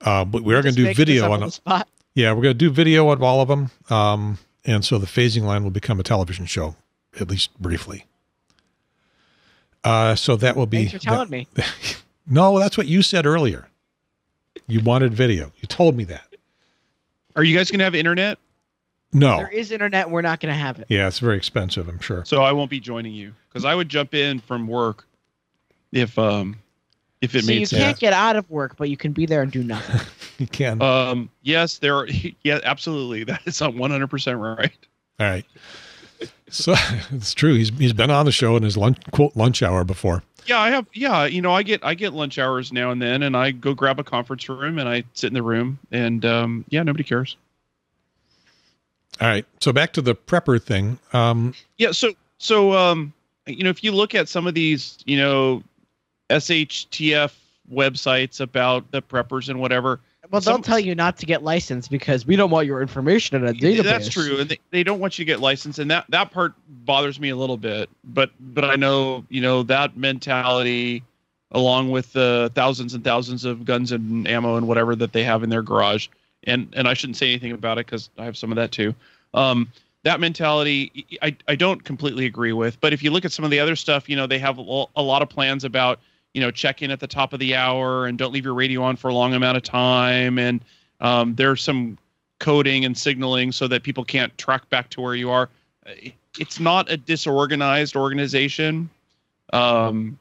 [SPEAKER 2] Uh, but we are going to do video
[SPEAKER 3] up
[SPEAKER 2] on
[SPEAKER 3] the spot.
[SPEAKER 2] yeah, we're going to do video on all of them. Um, and so the phasing line will become a television show, at least briefly. Uh, so that will be.
[SPEAKER 3] Thanks for telling me.
[SPEAKER 2] No, that's what you said earlier. You wanted video. You told me that.
[SPEAKER 1] Are you guys going to have internet?
[SPEAKER 2] No.
[SPEAKER 3] There is internet. We're not going to have it.
[SPEAKER 2] Yeah, it's very expensive, I'm sure.
[SPEAKER 1] So I won't be joining you because I would jump in from work if um if it
[SPEAKER 3] so
[SPEAKER 1] made
[SPEAKER 3] you
[SPEAKER 1] sense.
[SPEAKER 3] can't get out of work, but you can be there and do nothing.
[SPEAKER 2] You can.
[SPEAKER 1] Um, yes, there. Are, yeah, absolutely. That is one hundred percent right.
[SPEAKER 2] All right. So it's true. He's he's been on the show in his lunch quote lunch hour before.
[SPEAKER 1] Yeah, I have. Yeah, you know, I get I get lunch hours now and then, and I go grab a conference room and I sit in the room, and um, yeah, nobody cares.
[SPEAKER 2] All right. So back to the prepper thing. Um,
[SPEAKER 1] Yeah, so so um, you know, if you look at some of these, you know, SHTF websites about the preppers and whatever,
[SPEAKER 3] Well, they'll tell you not to get licensed because we don't want your information in a database.
[SPEAKER 1] That's true, and they, they don't want you to get licensed, and that that part bothers me a little bit. But but I know you know that mentality, along with the thousands and thousands of guns and ammo and whatever that they have in their garage, and and I shouldn't say anything about it because I have some of that too. Um, that mentality, I I don't completely agree with. But if you look at some of the other stuff, you know, they have a lot of plans about you know check in at the top of the hour and don't leave your radio on for a long amount of time and um, there's some coding and signaling so that people can't track back to where you are it's not a disorganized organization um,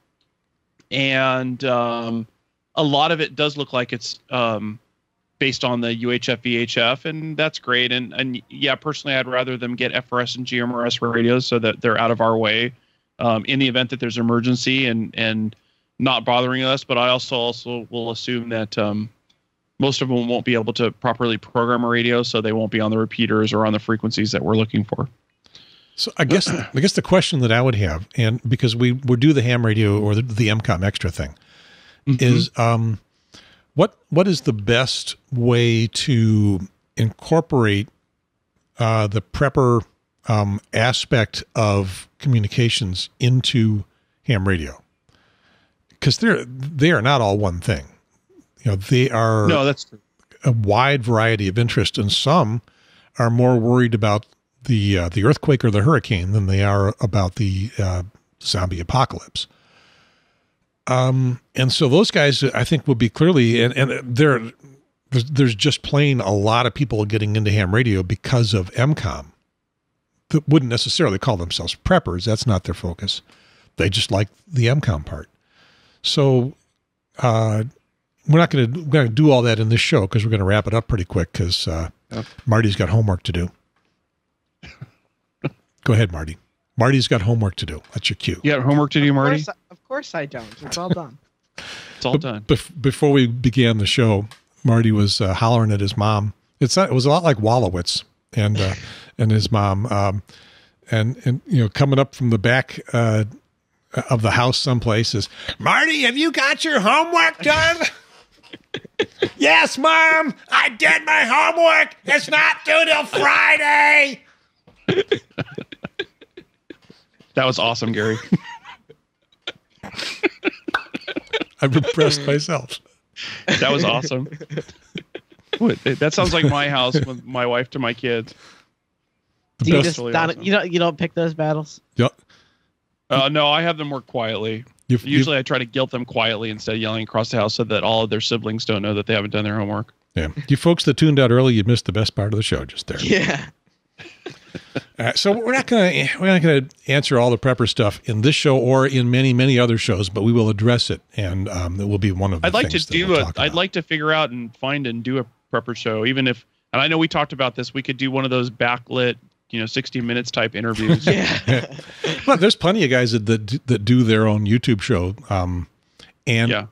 [SPEAKER 1] and um, a lot of it does look like it's um, based on the UHF VHF, and that's great. And and yeah, personally, I'd rather them get FRS and GMRS radios so that they're out of our way um, in the event that there's an emergency and and not bothering us. But I also also will assume that um, most of them won't be able to properly program a radio, so they won't be on the repeaters or on the frequencies that we're looking for.
[SPEAKER 2] So I guess I guess the question that I would have, and because we would do the ham radio or the, the EmComm extra thing, is um, what what is the best way to incorporate uh, the prepper um, aspect of communications into ham radio? Because they're they are not all one thing. You know, they are
[SPEAKER 1] no, that's true.
[SPEAKER 2] a wide variety of interest, and some are more worried about the uh, the earthquake or the hurricane than they are about the uh, zombie apocalypse. Um, and so those guys, I think, would be clearly, and and there, there's, there's just plain a lot of people getting into ham radio because of EmComm that wouldn't necessarily call themselves preppers. That's not their focus. They just like the EmComm part. So, uh, we're not going to we're going to do all that in this show because we're going to wrap it up pretty quick because uh,
[SPEAKER 1] Yep.
[SPEAKER 2] Marty's got homework to do. Go ahead, Marty. Marty's got homework to do. That's your cue.
[SPEAKER 1] You got homework to do,
[SPEAKER 3] Of
[SPEAKER 1] Marty?
[SPEAKER 3] course, of course I don't. It's all done.
[SPEAKER 1] It's all done.
[SPEAKER 2] Bef- before we began the show, Marty was uh, hollering at his mom. It's not, it was a lot like Wolowitz and uh, and his mom, um, and and you know coming up from the back uh, of the house someplace is Marty. Have you got your homework done? yes, mom. I did my homework. It's not due till Friday.
[SPEAKER 1] That was awesome, Gary.
[SPEAKER 2] I'm impressed myself.
[SPEAKER 1] That was awesome. What, that sounds like my house with my wife to my kids.
[SPEAKER 2] The
[SPEAKER 3] Do you just
[SPEAKER 1] really
[SPEAKER 3] not,
[SPEAKER 1] awesome.
[SPEAKER 3] you don't you don't pick those battles?
[SPEAKER 2] Yeah.
[SPEAKER 1] Uh, no, I have them work quietly.
[SPEAKER 2] You've-
[SPEAKER 1] Usually, I try to guilt them quietly instead of yelling across the house so that all of their siblings don't know that they haven't done their homework.
[SPEAKER 2] Yeah. You folks that tuned out early, you missed the best part of the show just there.
[SPEAKER 3] Yeah.
[SPEAKER 2] Uh, so we're not going to we're not going to answer all the prepper stuff in this show or in many many other shows, but we will address it, and um, it will be one of the.
[SPEAKER 1] I'd like to
[SPEAKER 2] things that
[SPEAKER 1] do
[SPEAKER 2] we'll
[SPEAKER 1] a.
[SPEAKER 2] talk
[SPEAKER 1] I'd
[SPEAKER 2] about.
[SPEAKER 1] like to figure out and find and do a prepper show, even if. And I know we talked about this. We could do one of those backlit, you know, sixty minutes type interviews.
[SPEAKER 3] Yeah.
[SPEAKER 2] Well, there's plenty of guys that that, that do their own YouTube show, um, and
[SPEAKER 1] yeah.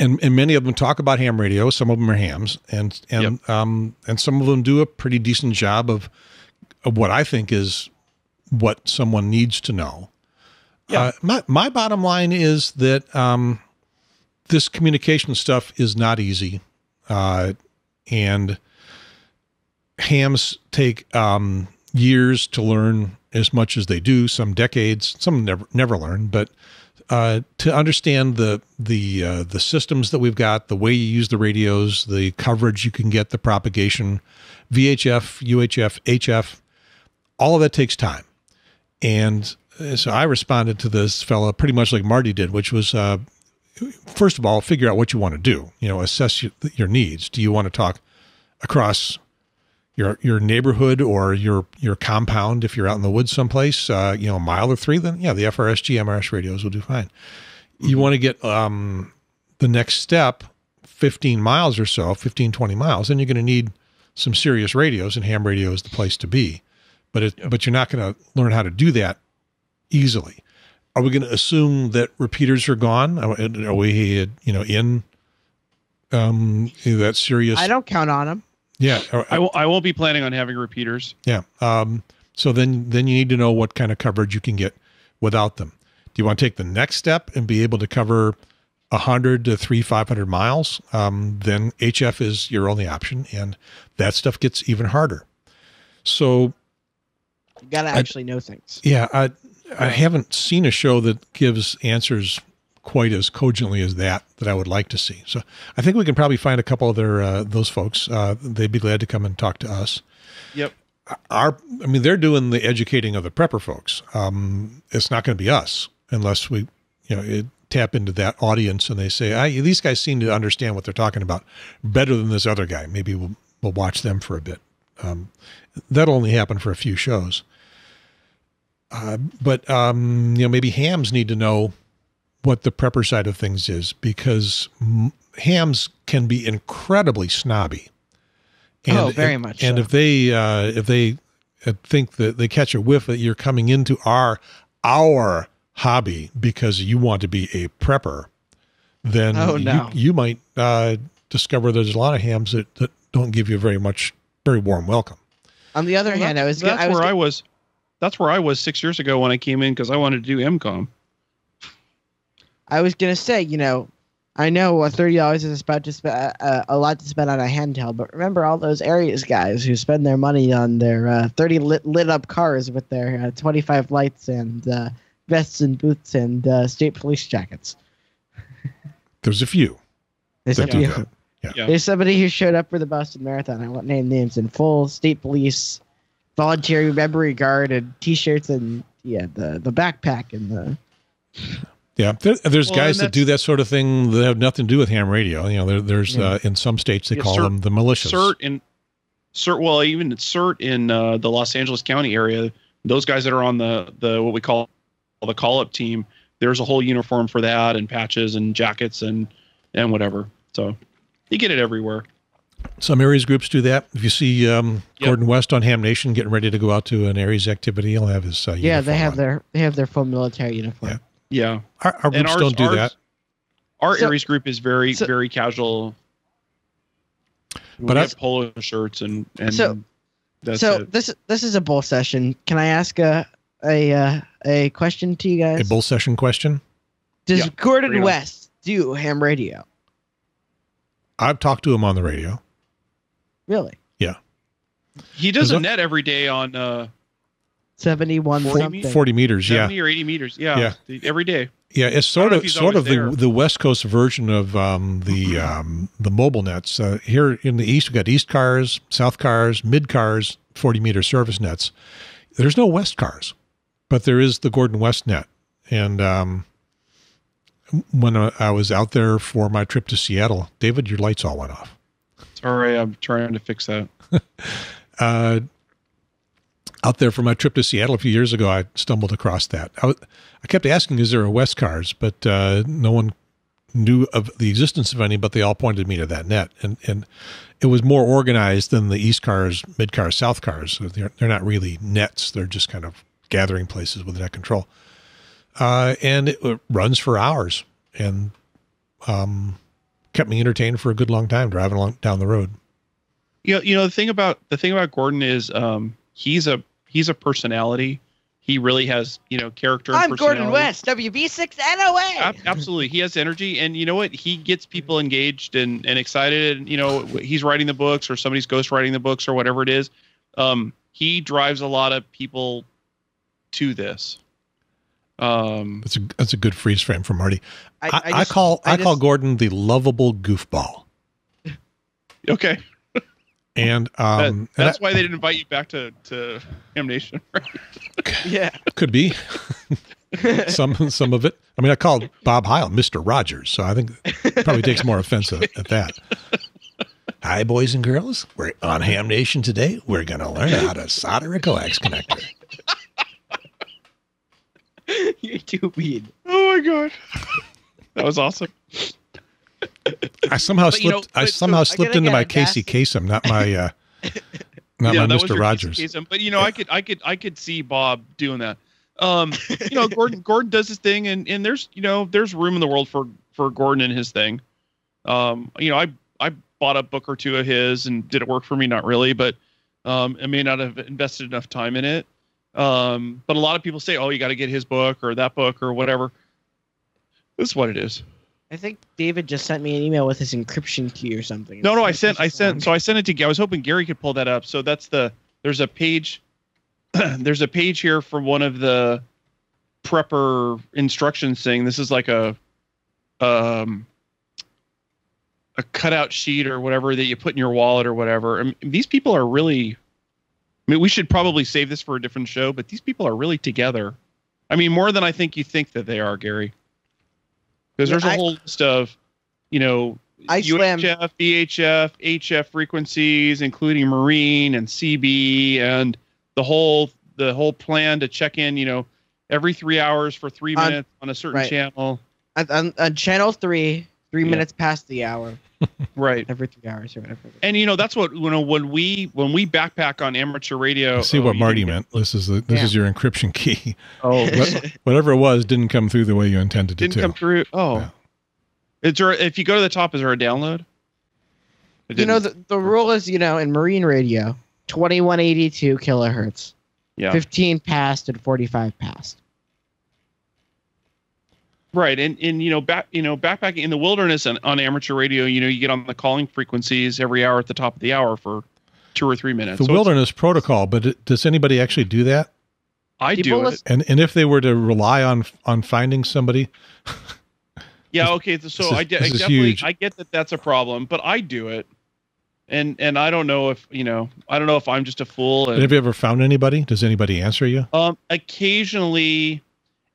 [SPEAKER 2] and and many of them talk about ham radio. Some of them are hams, and and um and some of them do a pretty decent job of of what I think is what someone needs to know.
[SPEAKER 1] Yeah.
[SPEAKER 2] Uh, my my bottom line is that um, this communication stuff is not easy, uh, and hams take um, years to learn as much as they do. Some decades, some never never learn, but uh, to understand the the uh, the systems that we've got, the way you use the radios, the coverage you can get, the propagation, VHF, UHF, HF, all of that takes time. And uh, so I responded to this fella pretty much like Marty did, which was uh, first of all, figure out what you want to do. You know, assess your, your needs. Do you want to talk across your your neighborhood or your your compound if you're out in the woods someplace, uh, you know, a mile or three? Then yeah, the FRS GMRS radios will do fine. You want to get um, the next step, 15 miles or so, 15, 20 miles, then you're going to need some serious radios, and ham radio is the place to be. But it, but you're not going to learn how to do that easily. Are we going to assume that repeaters are gone? Are, are we, you know, in um, that serious?
[SPEAKER 3] I don't count on them.
[SPEAKER 2] Yeah, or-
[SPEAKER 1] I will. I won't be planning on having repeaters.
[SPEAKER 2] yeah. Um, so then, then you need to know what kind of coverage you can get without them. Do you want to take the next step and be able to cover hundred to three five hundred miles? Um, then HF is your only option, and that stuff gets even harder. So
[SPEAKER 3] You gotta actually know things.
[SPEAKER 2] yeah, I I haven't seen a show that gives answers quite as cogently as that that I would like to see. So I think we can probably find a couple of their uh, those folks. Uh, they'd be glad to come and talk to us.
[SPEAKER 1] Yep.
[SPEAKER 2] our i mean they're doing the educating of the prepper folks um it's not going to be us unless we you know it, tap into that audience and they say I, these guys seem to understand what they're talking about better than this other guy maybe we'll, we'll watch them for a bit um that'll only happen for a few shows uh, but um you know maybe hams need to know what the prepper side of things is because m- hams can be incredibly snobby
[SPEAKER 3] Oh, very much
[SPEAKER 2] and
[SPEAKER 3] so.
[SPEAKER 2] if they uh, if they uh, think that they catch a whiff that you're coming into our our hobby because you want to be a prepper, then
[SPEAKER 3] Oh, no.
[SPEAKER 2] you, you might uh, discover there's a lot of hams that, that don't give you a very much very warm welcome.
[SPEAKER 3] On the other
[SPEAKER 1] Well,
[SPEAKER 3] hand,
[SPEAKER 1] that-
[SPEAKER 3] I was
[SPEAKER 1] That's
[SPEAKER 3] I was
[SPEAKER 1] where I
[SPEAKER 3] gonna-
[SPEAKER 1] was. That's where I was six years ago when I came in because I wanted to do EmComm.
[SPEAKER 3] I was gonna say, you know, I know uh, thirty dollars is about to spend uh, a lot to spend on a handheld, but remember all those ARES guys who spend their money on their uh, thirty lit, lit up cars with their uh, twenty five lights and uh, vests and boots and uh, state police jackets.
[SPEAKER 2] There's a few
[SPEAKER 3] There's, a few.
[SPEAKER 2] that.
[SPEAKER 1] Yeah.
[SPEAKER 3] There's somebody who showed up for the Boston Marathon. I won't name names in full state police, voluntary memory guard, and t-shirts and yeah, the the backpack and the
[SPEAKER 2] Yeah, there, there's
[SPEAKER 1] Well,
[SPEAKER 2] guys that do that sort of thing that have nothing to do with ham radio. You know, there, there's
[SPEAKER 3] Yeah.
[SPEAKER 2] uh, in some states they
[SPEAKER 1] Yeah,
[SPEAKER 2] call
[SPEAKER 1] cert-
[SPEAKER 2] them the militias.
[SPEAKER 1] CERT in CERT. Well, even CERT in uh, the Los Angeles County area. Those guys that are on the the what we call the call up team. There's a whole uniform for that and patches and jackets and and whatever. So you get it everywhere.
[SPEAKER 2] Some ARES groups do that. If you see um,
[SPEAKER 1] Yep.
[SPEAKER 2] Gordon West on Ham Nation getting ready to go out to an ARES activity, he'll have his uh,
[SPEAKER 3] yeah, they have
[SPEAKER 2] on.
[SPEAKER 3] their they have their full military uniform.
[SPEAKER 2] Yeah.
[SPEAKER 1] Yeah.
[SPEAKER 2] Our, our groups
[SPEAKER 1] ours-
[SPEAKER 2] don't do
[SPEAKER 1] ours-
[SPEAKER 2] that.
[SPEAKER 1] Our
[SPEAKER 3] So-
[SPEAKER 1] ARES group is very
[SPEAKER 3] so-
[SPEAKER 1] very casual.
[SPEAKER 2] But
[SPEAKER 1] we
[SPEAKER 2] I-
[SPEAKER 1] have polo shirts and and
[SPEAKER 3] So-
[SPEAKER 1] that's
[SPEAKER 3] so
[SPEAKER 1] it.
[SPEAKER 3] this this is a bull session. Can I ask a a uh, a question to you guys?
[SPEAKER 2] A bull session question.
[SPEAKER 3] Does
[SPEAKER 1] Yeah,
[SPEAKER 3] Gordon
[SPEAKER 1] bring on.
[SPEAKER 3] West do ham radio?
[SPEAKER 2] I've talked to him on the radio.
[SPEAKER 3] Really? Yeah.
[SPEAKER 1] He does a
[SPEAKER 2] Is it-
[SPEAKER 1] net every day on uh,
[SPEAKER 3] Seventy one
[SPEAKER 1] 40
[SPEAKER 3] something.
[SPEAKER 2] Forty meters. Yeah,
[SPEAKER 1] 70 or 80 meters. Yeah.
[SPEAKER 2] Yeah.
[SPEAKER 1] the- every day.
[SPEAKER 2] yeah. It's sort of sort of
[SPEAKER 1] always
[SPEAKER 2] the the West Coast version of um, the um, the mobile nets. Uh, here in the East, we've got East cars, South cars, Mid cars, forty meter service nets. There's no West cars, but there is the Gordon West net. And um, when I I was out there for my trip to Seattle, David, your lights all went off.
[SPEAKER 1] Sorry, I'm trying to fix that.
[SPEAKER 2] uh, out there for my trip to Seattle a few years ago, I stumbled across that. I, I kept asking, "Is there a West Cars?" But uh, no one knew of the existence of any. But they all pointed me to that net, and and it was more organized than the East Cars, Mid Cars, South Cars. They're they're not really nets; they're just kind of gathering places with net control. Uh, and it, uh, runs for hours, and um, kept me entertained for a good long time driving along down the road.
[SPEAKER 1] you know, you know the thing about the thing about Gordon is um, he's a he's a personality. He really has you know character.
[SPEAKER 3] I'm Gordon. West, WB6 NOA.
[SPEAKER 1] Ab- Absolutely, he has energy, and you know what? He gets people engaged and, and excited. And you know, he's writing the books, or somebody's ghostwriting the books, or whatever it is. Um, he drives a lot of people to this. Um,
[SPEAKER 2] That's a that's a good freeze frame for Marty. I, I,
[SPEAKER 3] just-
[SPEAKER 2] call I, call
[SPEAKER 3] just-
[SPEAKER 2] Gordon the lovable goofball,
[SPEAKER 1] okay,
[SPEAKER 2] and
[SPEAKER 1] That-
[SPEAKER 2] um, and
[SPEAKER 1] that's
[SPEAKER 2] I-
[SPEAKER 1] why they didn't invite you back to to Ham Nation.
[SPEAKER 3] Yeah.
[SPEAKER 2] could be some some of it. I mean, I called Bob Heil Mister Rogers, so I think it probably takes more offense at, at that. Hi, boys and girls. We're on Ham Nation today. We're going to learn how to solder a coax connector.
[SPEAKER 3] You're too mean.
[SPEAKER 1] oh my god, that was awesome.
[SPEAKER 2] I somehow
[SPEAKER 1] But, you know,
[SPEAKER 2] slipped. I
[SPEAKER 1] but- so
[SPEAKER 2] somehow
[SPEAKER 3] I
[SPEAKER 2] slipped into my Casey
[SPEAKER 3] gas-
[SPEAKER 2] Kasem, not my uh, not
[SPEAKER 1] yeah,
[SPEAKER 2] my Mister Rogers.
[SPEAKER 1] Kasem. But you know, I could, I could, I could see Bob doing that. Um, you know, Gordon, Gordon does his thing, and and there's, you know, there's room in the world for for Gordon and his thing. Um, you know, I I bought a book or two of his, and did it work for me? Not really, but um, I may not have invested enough time in it. Um, but a lot of people say, oh, you got to get his book or that book or whatever. This is what it is.
[SPEAKER 3] I think David just sent me an email with his encryption key or something.
[SPEAKER 1] No, no, I sent, I sent, so I sent it to. Gary. I was hoping Gary could pull that up. So that's the. There's a page. there's a page here for one of the prepper instructions thing. This is like a, um, a cutout sheet or whatever that you put in your wallet or whatever. I mean, these people are really. I mean, we should probably save this for a different show, but these people are really together. I mean, more than I think you think that they are, Gary. Because there's a whole list of, you know,
[SPEAKER 3] I slam-
[SPEAKER 1] UHF, VHF, HF frequencies, including marine and CB, and the whole the whole plan to check in. You know, every three hours for three
[SPEAKER 3] On-
[SPEAKER 1] minutes on a certain
[SPEAKER 3] right.
[SPEAKER 1] channel.
[SPEAKER 3] on, on, on channel three, three
[SPEAKER 1] Yeah.
[SPEAKER 3] minutes past the hour,
[SPEAKER 1] Right.
[SPEAKER 3] every three hours or whatever.
[SPEAKER 1] And you know that's what you know when we when we backpack on amateur radio.
[SPEAKER 2] I see
[SPEAKER 1] oh,
[SPEAKER 2] what
[SPEAKER 1] uh,
[SPEAKER 2] Marty
[SPEAKER 1] didn't
[SPEAKER 2] meant. This is the, this
[SPEAKER 3] Yeah.
[SPEAKER 2] is your encryption key.
[SPEAKER 1] Oh,
[SPEAKER 2] What- Whatever it was didn't come through the way you intended it
[SPEAKER 1] didn't
[SPEAKER 2] to.
[SPEAKER 1] come through. Oh,
[SPEAKER 2] Yeah.
[SPEAKER 1] is there? If you go to the top, is there a download?
[SPEAKER 3] You know, the, the rule is, you know, in marine radio, 2182 kilohertz,
[SPEAKER 1] yeah.
[SPEAKER 3] 15 past and 45 past.
[SPEAKER 1] Right, and and you know back you know backpacking in the wilderness and on amateur radio, you know you get on the calling frequencies every hour at the top of the hour for two or three minutes.
[SPEAKER 2] the
[SPEAKER 1] So
[SPEAKER 2] wilderness protocol, but it, does anybody actually do that?
[SPEAKER 1] I do
[SPEAKER 3] People
[SPEAKER 1] it.
[SPEAKER 3] listen-
[SPEAKER 2] And and if they were to rely on on finding somebody,
[SPEAKER 1] Yeah, okay. So
[SPEAKER 2] is-
[SPEAKER 1] I, de- I definitely
[SPEAKER 2] huge.
[SPEAKER 1] I get that that's a problem, but I do it, and and I don't know if you know I don't know if I'm just a fool. And,
[SPEAKER 2] have you ever found anybody? Does anybody answer you?
[SPEAKER 1] Um, occasionally,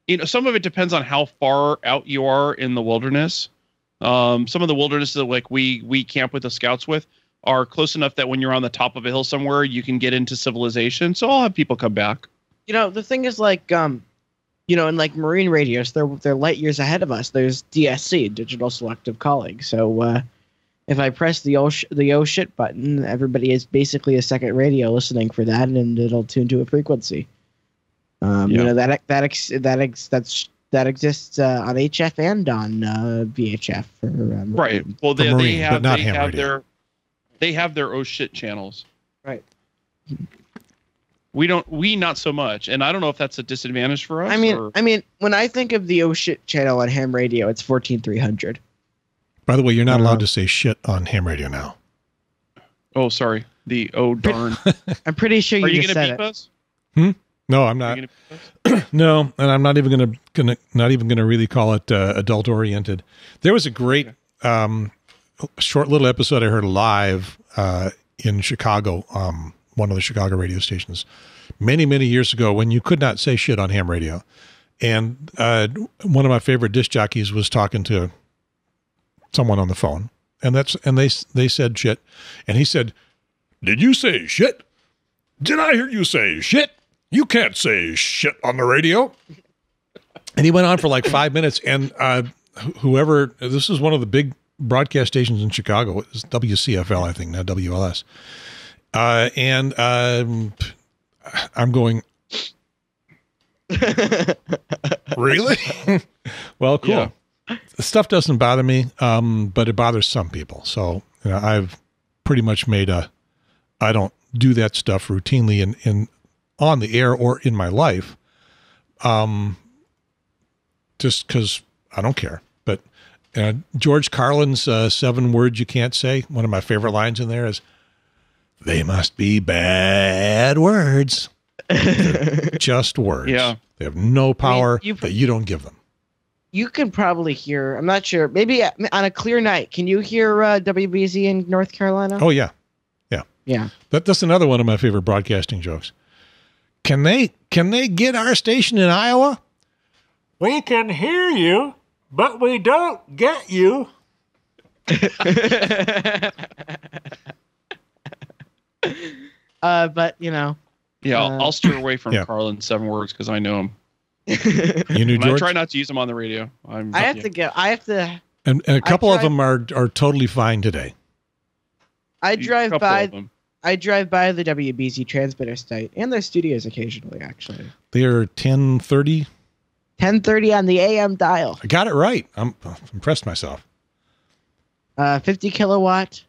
[SPEAKER 1] you know, some of it depends on how far out you are in the wilderness. Um, some of the wilderness that like we we camp with the scouts with are close enough that when you're on the top of a hill somewhere, you can get into civilization. So I'll have people come back.
[SPEAKER 3] You know, the thing is, like, um, you know, in like marine radios, they're they're light years ahead of us. There's DSC, digital selective calling. So uh, if I press the oh sh- the oh shit button, everybody is basically a second radio listening for that, and it'll tune to a frequency. Um,
[SPEAKER 1] Yeah.
[SPEAKER 3] You know that that ex- that ex- that's that exists uh, on HF and on uh, VHF for um,
[SPEAKER 1] Right. Well, they,
[SPEAKER 2] For
[SPEAKER 1] they
[SPEAKER 2] marine,
[SPEAKER 1] have
[SPEAKER 2] not
[SPEAKER 1] they have
[SPEAKER 2] radio.
[SPEAKER 1] their they have their oh shit channels.
[SPEAKER 3] Right.
[SPEAKER 1] We don't. We not so much, and I don't know if that's a disadvantage for us.
[SPEAKER 3] I mean,
[SPEAKER 1] or-
[SPEAKER 3] I mean, when I think of the oh shit channel on ham radio, it's fourteen three hundred.
[SPEAKER 2] By the way, you're not
[SPEAKER 1] Uh,
[SPEAKER 2] allowed to say shit on ham radio now.
[SPEAKER 1] oh, sorry. The oh darn.
[SPEAKER 3] I'm pretty sure you,
[SPEAKER 1] Are you
[SPEAKER 3] just
[SPEAKER 1] gonna
[SPEAKER 3] said
[SPEAKER 1] beep
[SPEAKER 3] it.
[SPEAKER 1] us?
[SPEAKER 2] No, I'm not.
[SPEAKER 1] you gonna beep us?
[SPEAKER 2] No, and I'm not even gonna gonna not even gonna really call it uh, adult oriented. There was a great um, short little episode I heard live uh, in Chicago, um, one of the Chicago radio stations, many many years ago when you could not say shit on ham radio, and uh, one of my favorite disc jockeys was talking to someone on the phone, and that's and they they said shit, and he said, "Did you say shit?" Did I hear you say shit? You can't say shit on the radio. And he went on for like five minutes. And uh, whoever, this is one of the big broadcast stations in Chicago. It's WCFL, I think, now WLS. Uh, and um, I'm going, really? well, cool.
[SPEAKER 1] Yeah.
[SPEAKER 2] The stuff doesn't bother me, um, but it bothers some people. So you know, I've pretty much made a. I don't do that stuff routinely And, in on the air or in my life, um, just because I don't care. But uh, George Carlin's uh, seven words you can't say. One of my favorite lines in there is, "They must be bad words." Just words.
[SPEAKER 1] Yeah.
[SPEAKER 2] They have no power
[SPEAKER 3] you-
[SPEAKER 2] that you don't give them.
[SPEAKER 3] you can probably hear. I'm not sure. Maybe on a clear night, can you hear uh, WBZ in North Carolina?
[SPEAKER 2] Oh yeah.
[SPEAKER 3] yeah. yeah.
[SPEAKER 2] That, that's another one of my favorite broadcasting jokes. Can they can they get our station in Iowa? We can hear you, but we don't get you.
[SPEAKER 3] Uh, but you know,
[SPEAKER 1] Yeah,
[SPEAKER 3] Uh,
[SPEAKER 1] I'll, I'll steer away from
[SPEAKER 2] Yeah.
[SPEAKER 1] Carlin seven words because I know him.
[SPEAKER 2] You knew
[SPEAKER 1] And I try not to use them on the radio. I'm,
[SPEAKER 3] I have
[SPEAKER 1] yeah.
[SPEAKER 3] to go. I have to.
[SPEAKER 2] and, and a couple of them are are totally fine today.
[SPEAKER 3] I drive
[SPEAKER 1] couple
[SPEAKER 3] by. I drive by the WBZ transmitter site and their studios occasionally. Actually,
[SPEAKER 2] They are ten thirty.
[SPEAKER 3] 10:30 on the AM dial.
[SPEAKER 2] I got it right. I'm impressed myself.
[SPEAKER 3] Uh, 50 kilowatt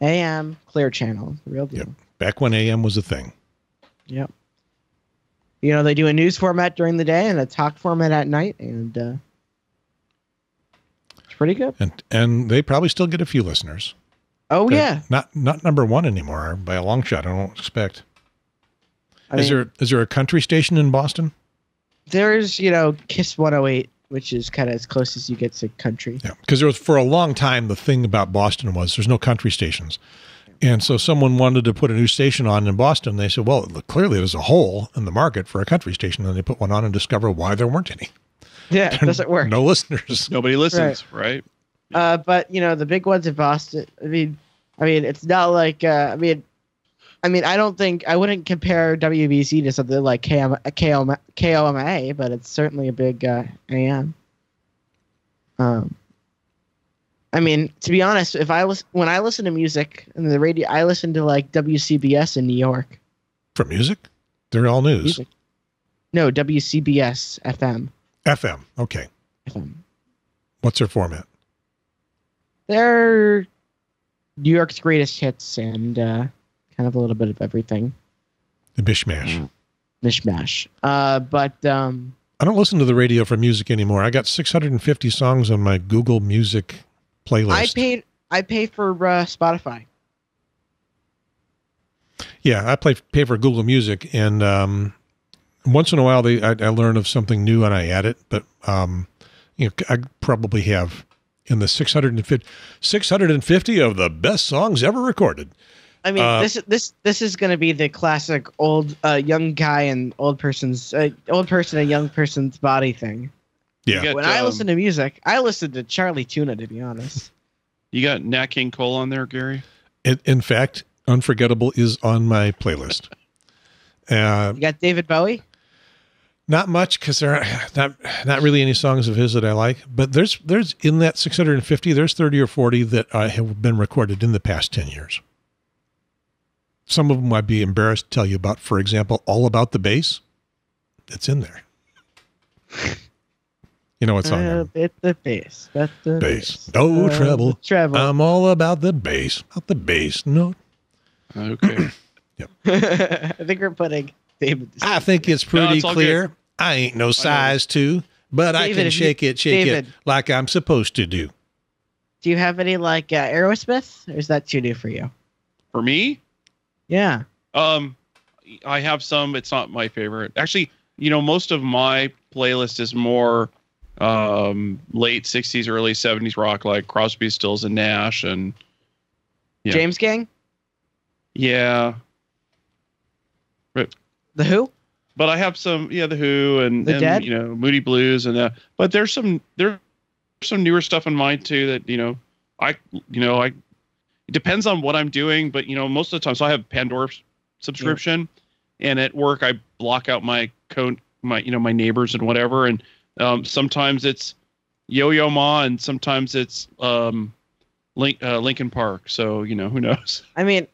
[SPEAKER 3] AM clear channel. Real deal.
[SPEAKER 2] Yep. Back when AM was a thing.
[SPEAKER 3] Yep. You know, they do a news format during the day and a talk format at night, and uh, it's pretty good.
[SPEAKER 2] And and they probably still get a few listeners.
[SPEAKER 3] Oh
[SPEAKER 2] They're
[SPEAKER 3] yeah,
[SPEAKER 2] Not not number one anymore by a long shot, I don't expect.
[SPEAKER 3] I
[SPEAKER 2] is
[SPEAKER 3] mean,
[SPEAKER 2] there is there a country station in Boston?
[SPEAKER 3] there's you know Kiss 108, which is kind of as close as you get to country.
[SPEAKER 2] Yeah, because there was for a long time the thing about Boston was there's no country stations, and so someone wanted to put a new station on in Boston. They said, well, clearly there's a hole in the market for a country station, and they put one on and discovered why there weren't any.
[SPEAKER 3] Yeah, it doesn't work.
[SPEAKER 2] No listeners.
[SPEAKER 1] Nobody listens, right?
[SPEAKER 3] Uh, but you know the big ones in Boston. I mean, I mean it's not like uh, I mean, I mean I don't think I wouldn't compare WBZ to something like KM, KOM, KOMA, but it's certainly a big uh, AM. Um, I mean, to be honest, if I listen when I listen to music and the radio, I listen to like WCBS in New York.
[SPEAKER 2] For music, they're all news.
[SPEAKER 3] Music. No, WCBS FM.
[SPEAKER 2] FM. Okay.
[SPEAKER 3] FM.
[SPEAKER 2] What's their format?
[SPEAKER 3] They're New York's greatest hits and uh, kind of a little bit of everything.
[SPEAKER 2] The Bishmash.
[SPEAKER 3] mishmash. Uh, but um,
[SPEAKER 2] I don't listen to the radio for music anymore. I got 650 songs on my Google Music playlist.
[SPEAKER 3] I paid. I pay for uh, Spotify.
[SPEAKER 2] Yeah, I play pay for Google Music, and um, once in a while they I, I learn of something new and I add it. But um, you know, I probably have in the 650, 650 of the best songs ever recorded.
[SPEAKER 3] I mean,
[SPEAKER 2] Uh,
[SPEAKER 3] this this this is going to be the classic old uh, young guy and old person's uh, old person and young person's body thing.
[SPEAKER 2] Yeah,
[SPEAKER 1] Get,
[SPEAKER 3] when I
[SPEAKER 1] um,
[SPEAKER 3] listen to music, I listen to Charlie Tuna. To be honest,
[SPEAKER 1] You got Nat King Cole on there, Gary?
[SPEAKER 2] in, in fact, Unforgettable is on my playlist. Uh,
[SPEAKER 3] you got David Bowie.
[SPEAKER 2] Not much because there are not not really any songs of his that I like. But there's there's in that 650, there's 30 or 40 that uh, have been recorded in the past 10 years. Some of them I'd be embarrassed to tell you about. For example, all about the bass. It's in there. You know what song?
[SPEAKER 3] Uh,
[SPEAKER 2] I'm-
[SPEAKER 3] the bass, but the
[SPEAKER 2] Bass. No
[SPEAKER 3] Uh,
[SPEAKER 2] treble.
[SPEAKER 3] treble.
[SPEAKER 2] I'm all about the bass. About the bass. No,
[SPEAKER 1] Okay. yep.
[SPEAKER 3] I think we're putting David.
[SPEAKER 2] I think it's pretty
[SPEAKER 1] it's all
[SPEAKER 2] clear. I ain't no size two, but I can
[SPEAKER 3] if you-
[SPEAKER 2] shake it, shake
[SPEAKER 3] David.
[SPEAKER 2] it like I'm supposed to do.
[SPEAKER 3] Do you have any like uh, Aerosmith, or is that too new for you?
[SPEAKER 1] For me,
[SPEAKER 3] Yeah.
[SPEAKER 1] um, I have some. It's not my favorite. Actually, you know, most of my playlist is more um, late '60s, early '70s rock, like Crosby, Stills, and Nash, and Yeah.
[SPEAKER 3] James Gang,
[SPEAKER 1] yeah.
[SPEAKER 3] The Who.
[SPEAKER 1] But I have some, yeah, the Who and,
[SPEAKER 3] The
[SPEAKER 1] and
[SPEAKER 3] Dead?
[SPEAKER 1] you know Moody Blues and that. But there's some there's some newer stuff in mine too that you know I you know I it depends on what I'm doing, but you know most of the time. So I have Pandora's subscription, and at work I block out my code, my you know my neighbors and whatever, and um, sometimes it's Yo Yo Ma, and sometimes it's um, Link, uh, Linkin Park. So you know who knows.
[SPEAKER 3] I mean,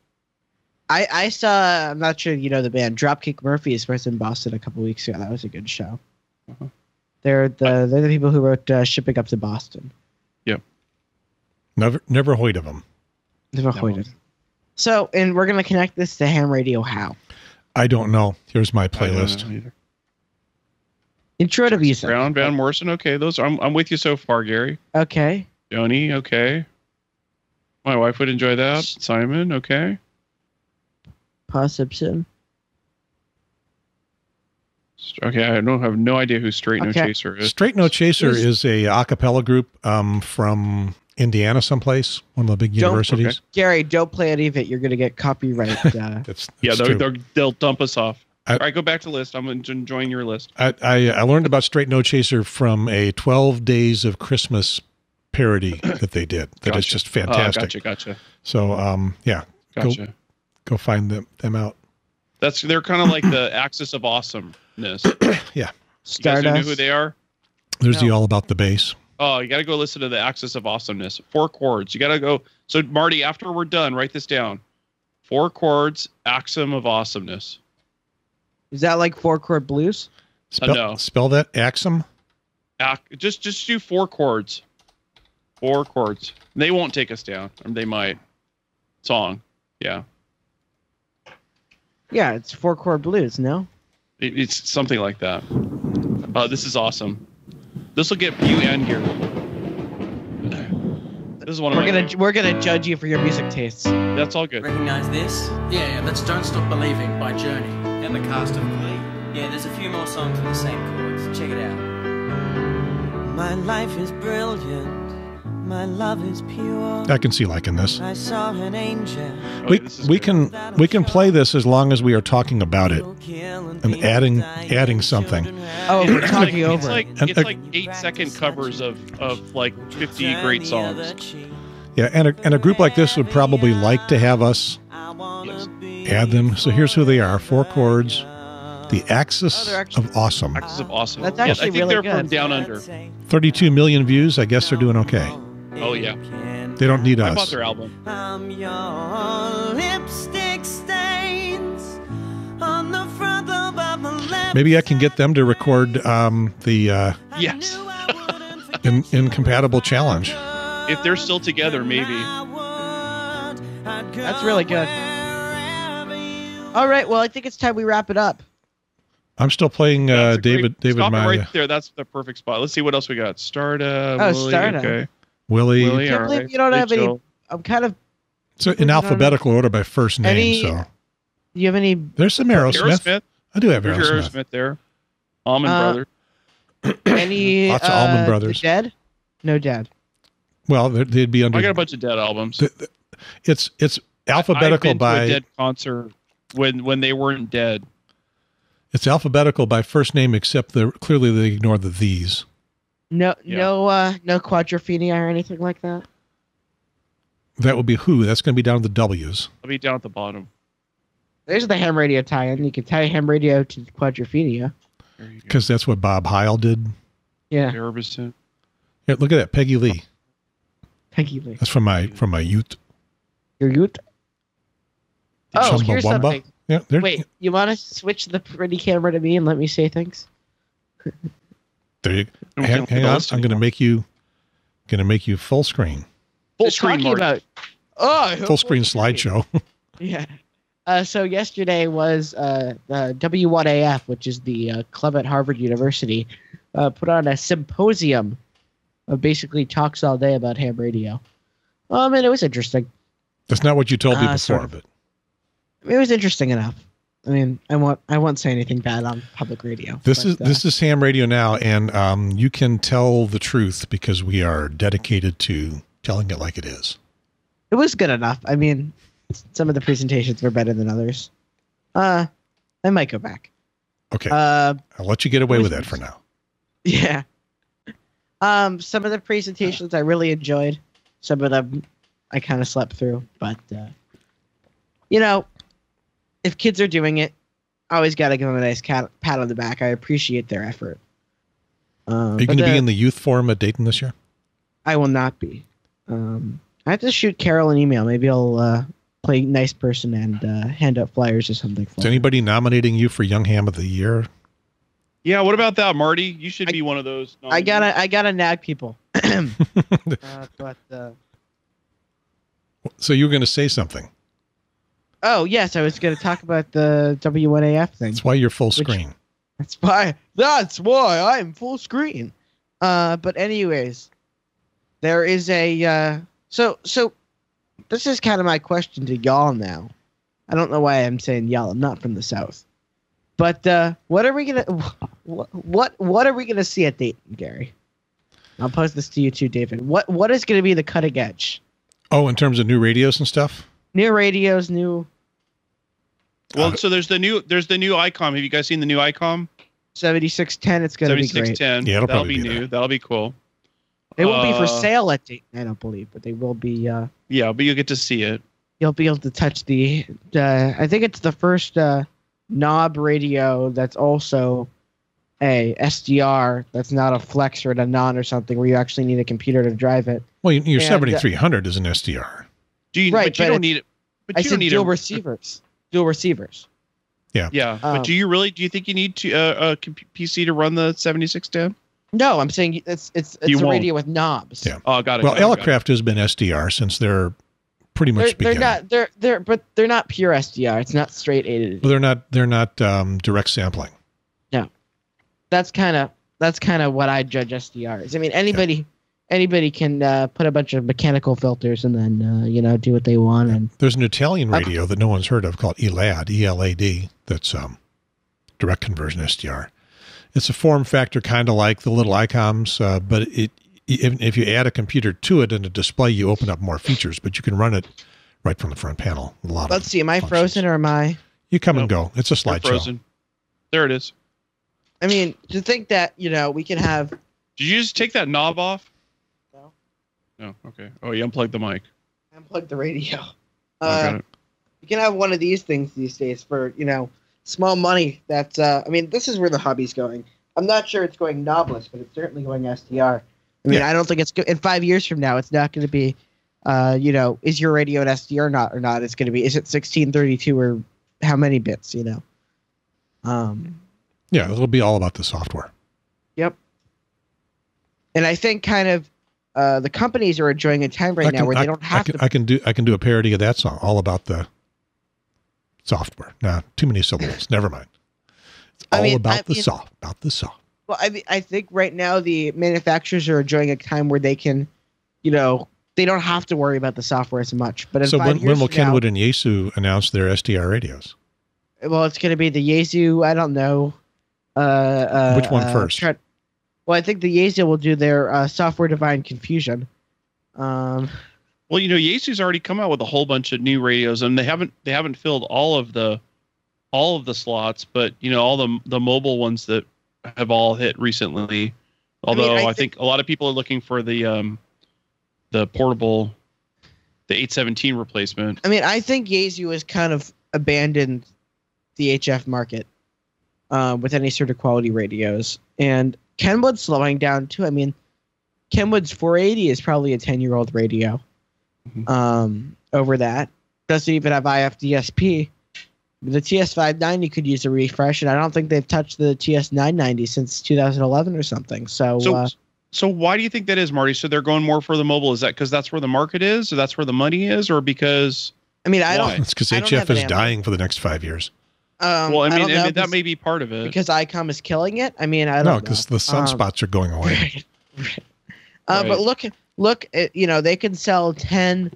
[SPEAKER 3] I I saw. I'm not sure you know the band Dropkick Murphys was in Boston a couple weeks ago. That was a good show.
[SPEAKER 1] Uh-huh.
[SPEAKER 3] They're the they're the people who wrote uh, "Shipping Up to Boston." Yep.
[SPEAKER 2] Never, never heard of them.
[SPEAKER 3] Never
[SPEAKER 1] No.
[SPEAKER 3] heard it. So, and we're gonna connect this to ham radio. How?
[SPEAKER 2] I don't know. Here's my
[SPEAKER 1] I don't
[SPEAKER 2] playlist.
[SPEAKER 1] know either.
[SPEAKER 3] Intro to music.
[SPEAKER 1] Brown, Van Morrison. Okay, those I'm I'm with you so far, Gary.
[SPEAKER 3] Okay.
[SPEAKER 1] Joni. Okay. My wife would enjoy that. Simon. Okay.
[SPEAKER 3] Paul Simpson.
[SPEAKER 1] Okay, I don't have no idea who Straight No
[SPEAKER 3] Okay.
[SPEAKER 1] Chaser is.
[SPEAKER 2] Straight No Chaser
[SPEAKER 3] Is-
[SPEAKER 2] is a a cappella group um, from Indiana, someplace, one of the big
[SPEAKER 3] Don't-
[SPEAKER 2] universities.
[SPEAKER 1] okay.
[SPEAKER 3] Gary, don't play any of it. You're gonna get copyright. Uh,
[SPEAKER 2] That's, that's
[SPEAKER 1] Yeah, they'll, they'll, they'll dump us off.
[SPEAKER 2] I-
[SPEAKER 1] All right, go back to list. I'm enjoying your list.
[SPEAKER 2] I, I, I learned about Straight No Chaser from a 12 Days of Christmas parody that they did. That is
[SPEAKER 1] Gotcha.
[SPEAKER 2] just
[SPEAKER 1] Oh,
[SPEAKER 2] fantastic.
[SPEAKER 1] gotcha, gotcha,
[SPEAKER 2] So, um, yeah,
[SPEAKER 1] gotcha.
[SPEAKER 2] go find them, them out.
[SPEAKER 1] That's they're kind of like the axis of awesomeness. Yeah. You guys
[SPEAKER 3] Stardust.
[SPEAKER 1] know who they are?
[SPEAKER 2] There's the All About the Bass.
[SPEAKER 1] Oh, you got to go listen to the axis of awesomeness. Four chords. You got to go. So Marty, after we're done, write this down. Four chords, axiom of awesomeness.
[SPEAKER 3] Is that like four chord blues?
[SPEAKER 2] Uh, spell,
[SPEAKER 1] no.
[SPEAKER 2] spell that Axum.
[SPEAKER 1] Ac- just just do four chords. Four chords. They won't take us down. Or they might. Song. Yeah.
[SPEAKER 3] Yeah, it's four chord blues. No.
[SPEAKER 1] It, it's something like that. Uh, this is awesome. This will get you and here. This is one of
[SPEAKER 3] We're
[SPEAKER 1] my.
[SPEAKER 3] gonna we're gonna judge you for your music tastes.
[SPEAKER 1] That's all good.
[SPEAKER 5] Recognize this?
[SPEAKER 6] Yeah, yeah, that's Don't Stop Believing by Journey.
[SPEAKER 5] And the cast of Glee? Yeah, there's a few more songs with the same chords. Check it out.
[SPEAKER 7] My life is brilliant. My love is pure.
[SPEAKER 2] I can see liking this.
[SPEAKER 7] I saw an angel.
[SPEAKER 1] Okay,
[SPEAKER 2] We,
[SPEAKER 1] this
[SPEAKER 2] we can we can play this as long as we are talking about it.
[SPEAKER 7] And
[SPEAKER 2] And adding- adding something.
[SPEAKER 3] Oh, we're talking
[SPEAKER 1] like,
[SPEAKER 3] over.
[SPEAKER 1] It's like
[SPEAKER 2] And,
[SPEAKER 1] it's like eight second covers of of like fifty great songs.
[SPEAKER 2] Yeah, and a, and a group like this would probably like to have us add them. So here's who they are: four chords, the axis
[SPEAKER 3] Oh, actually-
[SPEAKER 2] of awesome.
[SPEAKER 1] Axis of awesome.
[SPEAKER 3] That's
[SPEAKER 1] Yes, I
[SPEAKER 3] actually
[SPEAKER 1] think
[SPEAKER 3] really
[SPEAKER 1] they're from
[SPEAKER 3] good.
[SPEAKER 1] down under.
[SPEAKER 2] 32 million views. I guess they're doing okay.
[SPEAKER 1] Oh yeah,
[SPEAKER 2] They don't need
[SPEAKER 1] I bought
[SPEAKER 2] us.
[SPEAKER 1] their album.
[SPEAKER 7] I'm your lipstick stains on the front of my
[SPEAKER 2] Maybe I can get them to record um, the uh,
[SPEAKER 1] Yes,
[SPEAKER 2] in, incompatible challenge.
[SPEAKER 1] if they're still together, maybe.
[SPEAKER 3] That's really good. All right, well, I think it's time we wrap it up.
[SPEAKER 2] I'm still playing uh,
[SPEAKER 1] That's a great-
[SPEAKER 2] David David
[SPEAKER 1] Stop it
[SPEAKER 2] Maya,
[SPEAKER 1] right there. That's the perfect spot. Let's see what else we got. Starda.
[SPEAKER 3] Oh,
[SPEAKER 1] Willie,
[SPEAKER 3] Starda.
[SPEAKER 1] Okay.
[SPEAKER 2] Willie.
[SPEAKER 1] Willie.
[SPEAKER 3] Can't believe
[SPEAKER 1] right.
[SPEAKER 3] you don't have any- I'm kind of.
[SPEAKER 2] So in alphabetical order by first name.
[SPEAKER 3] Any-
[SPEAKER 2] so
[SPEAKER 3] Do you have any?
[SPEAKER 2] there's some Aerosmith.
[SPEAKER 1] Aerosmith.
[SPEAKER 2] I do have
[SPEAKER 1] There's
[SPEAKER 2] Aerosmith.
[SPEAKER 1] Aerosmith there. Allman
[SPEAKER 3] Uh,
[SPEAKER 1] Brothers.
[SPEAKER 3] Any?
[SPEAKER 2] Lots of
[SPEAKER 3] uh,
[SPEAKER 2] Allman
[SPEAKER 3] the
[SPEAKER 2] Brothers.
[SPEAKER 3] Dead? No dead.
[SPEAKER 2] Well, they'd- they'd be under.
[SPEAKER 1] I got a bunch of dead albums.
[SPEAKER 2] the- the- it's it's
[SPEAKER 1] I've
[SPEAKER 2] alphabetical
[SPEAKER 1] been to
[SPEAKER 2] by
[SPEAKER 1] a dead concert when when they weren't dead.
[SPEAKER 2] it's alphabetical by first name, except the clearly they ignore the these.
[SPEAKER 3] No,
[SPEAKER 1] Yeah.
[SPEAKER 3] no, uh, no quadrophenia or anything like that.
[SPEAKER 2] That would be who. That's going to be down to the W's.
[SPEAKER 1] I'll be down at the bottom.
[SPEAKER 3] There's the ham radio tie-in. You can tie ham radio to quadrophenia.
[SPEAKER 1] There you go.
[SPEAKER 2] because that's what Bob Heil did.
[SPEAKER 3] Yeah,
[SPEAKER 1] Erebuston.
[SPEAKER 2] Here, look at that, Peggy Lee.
[SPEAKER 3] Peggy Lee.
[SPEAKER 2] That's from my from my youth.
[SPEAKER 3] Your youth. Oh,
[SPEAKER 2] Chumbawamba.
[SPEAKER 3] here's something.
[SPEAKER 2] Yeah.
[SPEAKER 3] Wait, you want to switch the pretty camera to me and let me say things?
[SPEAKER 2] There you,
[SPEAKER 1] Don't
[SPEAKER 2] hang, hang on. I'm going to make you going to make you full screen,
[SPEAKER 1] full
[SPEAKER 3] Just
[SPEAKER 1] screen.
[SPEAKER 3] talking
[SPEAKER 1] Marty.
[SPEAKER 3] about. Oh,
[SPEAKER 2] full screen slideshow.
[SPEAKER 3] Yeah. Uh, so yesterday was uh, the W1AF, which is the uh, club at Harvard University, uh, put on a symposium of basically talks all day about ham radio. Um, and it was interesting.
[SPEAKER 2] That's not what you told me
[SPEAKER 3] Uh,
[SPEAKER 2] before,
[SPEAKER 3] sort of.
[SPEAKER 2] but
[SPEAKER 3] it was interesting enough. I mean, I won't I won't say anything bad on public radio.
[SPEAKER 2] this
[SPEAKER 3] but,
[SPEAKER 2] is
[SPEAKER 3] uh,
[SPEAKER 2] this is Ham Radio now, and um, you can tell the truth because we are dedicated to telling it like it is.
[SPEAKER 3] it was good enough. I mean, some of the presentations were better than others. Uh, I might go back.
[SPEAKER 2] Okay,
[SPEAKER 3] Uh,
[SPEAKER 2] I'll let you get away with that for now.
[SPEAKER 3] Yeah. Um, some of the presentations I really enjoyed. Some of them I kind of slept through, but uh, you know, if kids are doing it, I always got to give them a nice cat, pat on the back. I appreciate their effort. Um,
[SPEAKER 2] Are you going to be in the youth forum at Dayton this year?
[SPEAKER 3] I will not be. Um, I have to shoot Carol an email. Maybe I'll uh, play nice person and uh, hand out flyers or something.
[SPEAKER 2] Is anybody nominating you for Young Ham of the Year?
[SPEAKER 1] Yeah, what about that, Marty? You should
[SPEAKER 3] I-
[SPEAKER 1] be one of those.
[SPEAKER 3] I gotta, I gotta nag people. uh, but uh,
[SPEAKER 2] So you were going to say something.
[SPEAKER 3] Oh yes, I was gonna talk about the W1AF thing.
[SPEAKER 2] That's why you're full
[SPEAKER 3] Which-
[SPEAKER 2] screen.
[SPEAKER 3] That's why. That's why I'm full screen. Uh, but anyways, there is a uh, so so. This is kind of my question to y'all now. I don't know why I'm saying y'all. I'm not from the south. But uh, what are we gonna what what what are we gonna see at Dayton, Gary? I'll pose this to you too, David. What what is gonna be the cutting edge?
[SPEAKER 2] Oh, in terms of new radios and stuff?
[SPEAKER 3] New radios, new
[SPEAKER 1] Well, so there's the new there's the new ICOM. Have you guys seen the new ICOM?
[SPEAKER 3] seventy six ten. It's gonna be great.
[SPEAKER 1] six ten.
[SPEAKER 2] Yeah, it'll
[SPEAKER 1] that'll
[SPEAKER 2] probably
[SPEAKER 1] be
[SPEAKER 2] be
[SPEAKER 1] new.
[SPEAKER 2] there.
[SPEAKER 1] That'll be cool.
[SPEAKER 3] They won't be for
[SPEAKER 1] Uh,
[SPEAKER 3] sale at Dayton, I don't believe, but they will be. Uh,
[SPEAKER 1] Yeah, but you'll get to see it.
[SPEAKER 3] you'll be able to touch the uh, i think it's the first uh, knob radio that's also a sdr that's not a flex or a non or something where you actually need a computer to drive it
[SPEAKER 2] Well, your
[SPEAKER 3] And, uh,
[SPEAKER 2] 7300 is an SDR.
[SPEAKER 1] Do you?
[SPEAKER 3] Right,
[SPEAKER 1] but you
[SPEAKER 3] but
[SPEAKER 1] don't need it. But
[SPEAKER 3] i
[SPEAKER 1] you don't
[SPEAKER 3] said
[SPEAKER 1] need
[SPEAKER 3] dual
[SPEAKER 1] a
[SPEAKER 3] receivers dual receivers
[SPEAKER 1] Yeah,
[SPEAKER 3] Um,
[SPEAKER 1] but do you really? Do you think you need to uh, a PC to run the seventy six ten?
[SPEAKER 3] no i'm saying it's it's it's
[SPEAKER 1] You
[SPEAKER 3] a
[SPEAKER 1] won't.
[SPEAKER 3] radio with knobs
[SPEAKER 2] Yeah.
[SPEAKER 1] Oh, got it.
[SPEAKER 2] Well,
[SPEAKER 1] got it, got it.
[SPEAKER 2] Elecraft has been SDR since they're pretty
[SPEAKER 3] they're,
[SPEAKER 2] much
[SPEAKER 3] they're not they're they're but they're not pure sdr it's not straight a
[SPEAKER 2] Well, they're not. They're not um, direct sampling.
[SPEAKER 3] No, that's kind of that's kind of what I judge SDRs. I mean, anybody anybody can uh, put a bunch of mechanical filters and then uh, you know do what they want. And
[SPEAKER 2] There's an Italian
[SPEAKER 3] Okay.
[SPEAKER 2] radio that no one's heard of called ELAD, E L A D. That's um, direct conversion SDR. It's a form factor kind of like the little ICOMs, uh, but it if, if you add a computer to it and a display, you open up more features. But you can run it right from the front panel. A lot
[SPEAKER 3] let's
[SPEAKER 2] of
[SPEAKER 3] see, am I
[SPEAKER 2] functions.
[SPEAKER 3] frozen or am I?
[SPEAKER 2] You come and go. It's a
[SPEAKER 1] You're
[SPEAKER 2] slideshow.
[SPEAKER 1] frozen. There it is.
[SPEAKER 3] I mean, to think that you know we can have
[SPEAKER 1] Did you just take that knob off?
[SPEAKER 3] No.
[SPEAKER 1] No. Okay. Oh, you unplugged the mic.
[SPEAKER 3] I unplugged the radio.
[SPEAKER 1] Oh, got
[SPEAKER 3] Uh,
[SPEAKER 1] it.
[SPEAKER 3] you can have one of these things these days for you know small money. That's uh, I mean, this is where the hobby's going. I'm not sure it's going knobless, but it's certainly going SDR. I mean,
[SPEAKER 2] Yeah.
[SPEAKER 3] I don't think it's go- in five years from now. It's not going to be, uh, you know, is your radio an SDR or not or not? It's going to be is it 1632 or how many bits? You know. Um.
[SPEAKER 2] Yeah, it'll be all about the software.
[SPEAKER 3] Yep. And I think kind of uh, the companies are enjoying a time right
[SPEAKER 2] I
[SPEAKER 3] now where
[SPEAKER 2] I,
[SPEAKER 3] they don't
[SPEAKER 2] I
[SPEAKER 3] have
[SPEAKER 2] can,
[SPEAKER 3] to.
[SPEAKER 2] I can do I can do a parody of that song, all about the software. Nah, too many syllables. Never mind. It's
[SPEAKER 3] I
[SPEAKER 2] all
[SPEAKER 3] mean,
[SPEAKER 2] about
[SPEAKER 3] I
[SPEAKER 2] the
[SPEAKER 3] mean-
[SPEAKER 2] soft, about the soft.
[SPEAKER 3] Well, I mean, I think right now the manufacturers are enjoying a time where they can, you know, they don't have to worry about the software as much. But in
[SPEAKER 2] So when, when will
[SPEAKER 3] from now-
[SPEAKER 2] Kenwood and Yaesu announce their SDR radios?
[SPEAKER 3] well, it's going to be the Yaesu. I don't know. Uh, uh,
[SPEAKER 2] Which one
[SPEAKER 3] uh,
[SPEAKER 2] first?
[SPEAKER 3] try- well, I think the Yaesu will do their uh, software defined confusion. Um,
[SPEAKER 1] Well, you know, Yaesu's already come out with a whole bunch of new radios, and they haven't they haven't filled all of the all of the slots, but you know, all the the mobile ones that have all hit recently. Although I,
[SPEAKER 3] I
[SPEAKER 1] think, a lot of people are looking for the um the portable the 817 replacement.
[SPEAKER 3] I mean, I think Yaesu has kind of abandoned the HF market uh, with any sort of quality radios, and Kenwood's slowing down too. I mean, Kenwood's 480 is probably a 10 year old radio.
[SPEAKER 1] Mhm.
[SPEAKER 3] Um, over that, doesn't even have IFDSP. The TS590 could use a refresh, and I don't think they've touched the TS990 since 2011 or something. So,
[SPEAKER 1] So
[SPEAKER 3] uh,
[SPEAKER 1] so why do you think that is, Marty? So they're going more for the mobile. Is that because that's where the market is, or that's where the money is, or because
[SPEAKER 3] I mean, I
[SPEAKER 1] why?
[SPEAKER 3] don't.
[SPEAKER 2] It's because
[SPEAKER 3] I don't
[SPEAKER 2] HF is dying for the next five years.
[SPEAKER 3] Um,
[SPEAKER 1] well, I mean,
[SPEAKER 3] don't
[SPEAKER 1] I mean that may be part of it.
[SPEAKER 3] because ICOM is killing it. I mean, I don't
[SPEAKER 2] No,
[SPEAKER 3] know.
[SPEAKER 2] because the
[SPEAKER 3] Um,
[SPEAKER 2] sunspots are going away.
[SPEAKER 3] Right. right. Uh,
[SPEAKER 1] Right.
[SPEAKER 3] But look, look, at, you know, they can sell 10,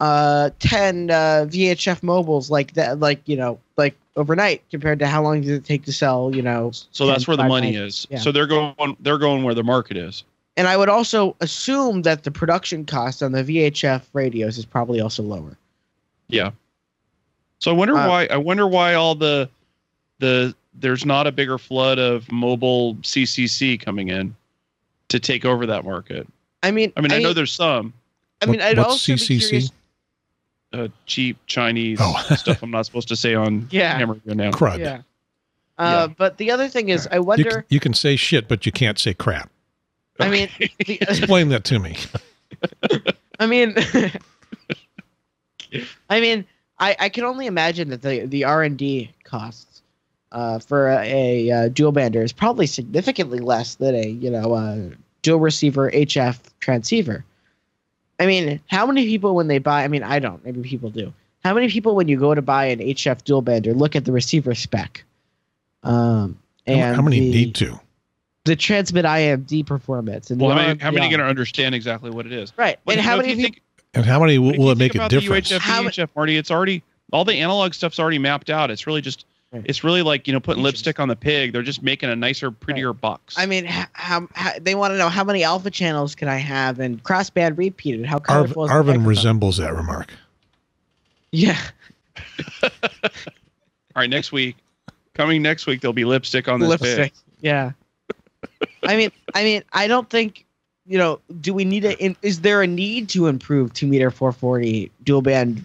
[SPEAKER 3] uh, 10 uh, VHF mobiles like that, like, you know, like overnight compared to how long does it take to sell, you know.
[SPEAKER 1] so that's where the money
[SPEAKER 3] 590.
[SPEAKER 1] is.
[SPEAKER 3] Yeah.
[SPEAKER 1] So they're going they're going where the market is.
[SPEAKER 3] And I would also assume that the production cost on the VHF radios is probably also lower.
[SPEAKER 1] Yeah. So I wonder
[SPEAKER 3] Uh,
[SPEAKER 1] why I wonder why all the the there's not a bigger flood of mobile CCC coming in to take over that market.
[SPEAKER 3] I mean,
[SPEAKER 1] I mean, I, know there's some
[SPEAKER 3] I mean,
[SPEAKER 2] What-
[SPEAKER 3] I'd
[SPEAKER 2] what's
[SPEAKER 3] also be
[SPEAKER 2] CCC?
[SPEAKER 3] curious.
[SPEAKER 1] uh, cheap Chinese
[SPEAKER 2] Oh.
[SPEAKER 1] stuff I'm not supposed to say on
[SPEAKER 3] Yeah.
[SPEAKER 1] Hammer Radio now.
[SPEAKER 2] Crud.
[SPEAKER 3] Yeah. Uh, But the other thing is, I wonder.
[SPEAKER 2] You can, you can say shit, but you can't say crap.
[SPEAKER 3] I mean, the,
[SPEAKER 2] Explain that to me.
[SPEAKER 3] I mean, I mean, I, I can only imagine that the the R and D costs uh, for a, a, uh dual bander is probably significantly less than a you know a dual receiver HF transceiver. I mean, how many people when they buy? I mean, I don't. Maybe people do. How many people when you go to buy an HF dual bander look at the receiver spec? Um, and
[SPEAKER 2] How many
[SPEAKER 3] the,
[SPEAKER 2] need to?
[SPEAKER 3] the transmit IMD performance and
[SPEAKER 1] Well,
[SPEAKER 3] the
[SPEAKER 1] how many, how many
[SPEAKER 3] RMDI.
[SPEAKER 1] going to understand exactly what it is?
[SPEAKER 3] right?
[SPEAKER 1] But,
[SPEAKER 3] and how many people?
[SPEAKER 1] think-
[SPEAKER 2] And how many will, will it make
[SPEAKER 1] think
[SPEAKER 2] a difference?
[SPEAKER 1] UHF,
[SPEAKER 3] How ma-
[SPEAKER 1] VHF, Marty, it's already all the analog stuff's already mapped out. It's really just it's really like you know putting lipstick on the pig. They're just making a nicer, prettier box.
[SPEAKER 3] I mean, how, how, how they want to know how many alpha channels can I have and crossband repeated? How
[SPEAKER 2] Arv,
[SPEAKER 3] colorful is the
[SPEAKER 2] Arvin resembles that remark.
[SPEAKER 3] Yeah,
[SPEAKER 1] all right, next week, coming next week, there'll be lipstick on this
[SPEAKER 3] lipstick.
[SPEAKER 1] pig.
[SPEAKER 3] Yeah. I mean, I mean, I don't think you know. Do we need a? In, is there a need to improve two meter four forty dual band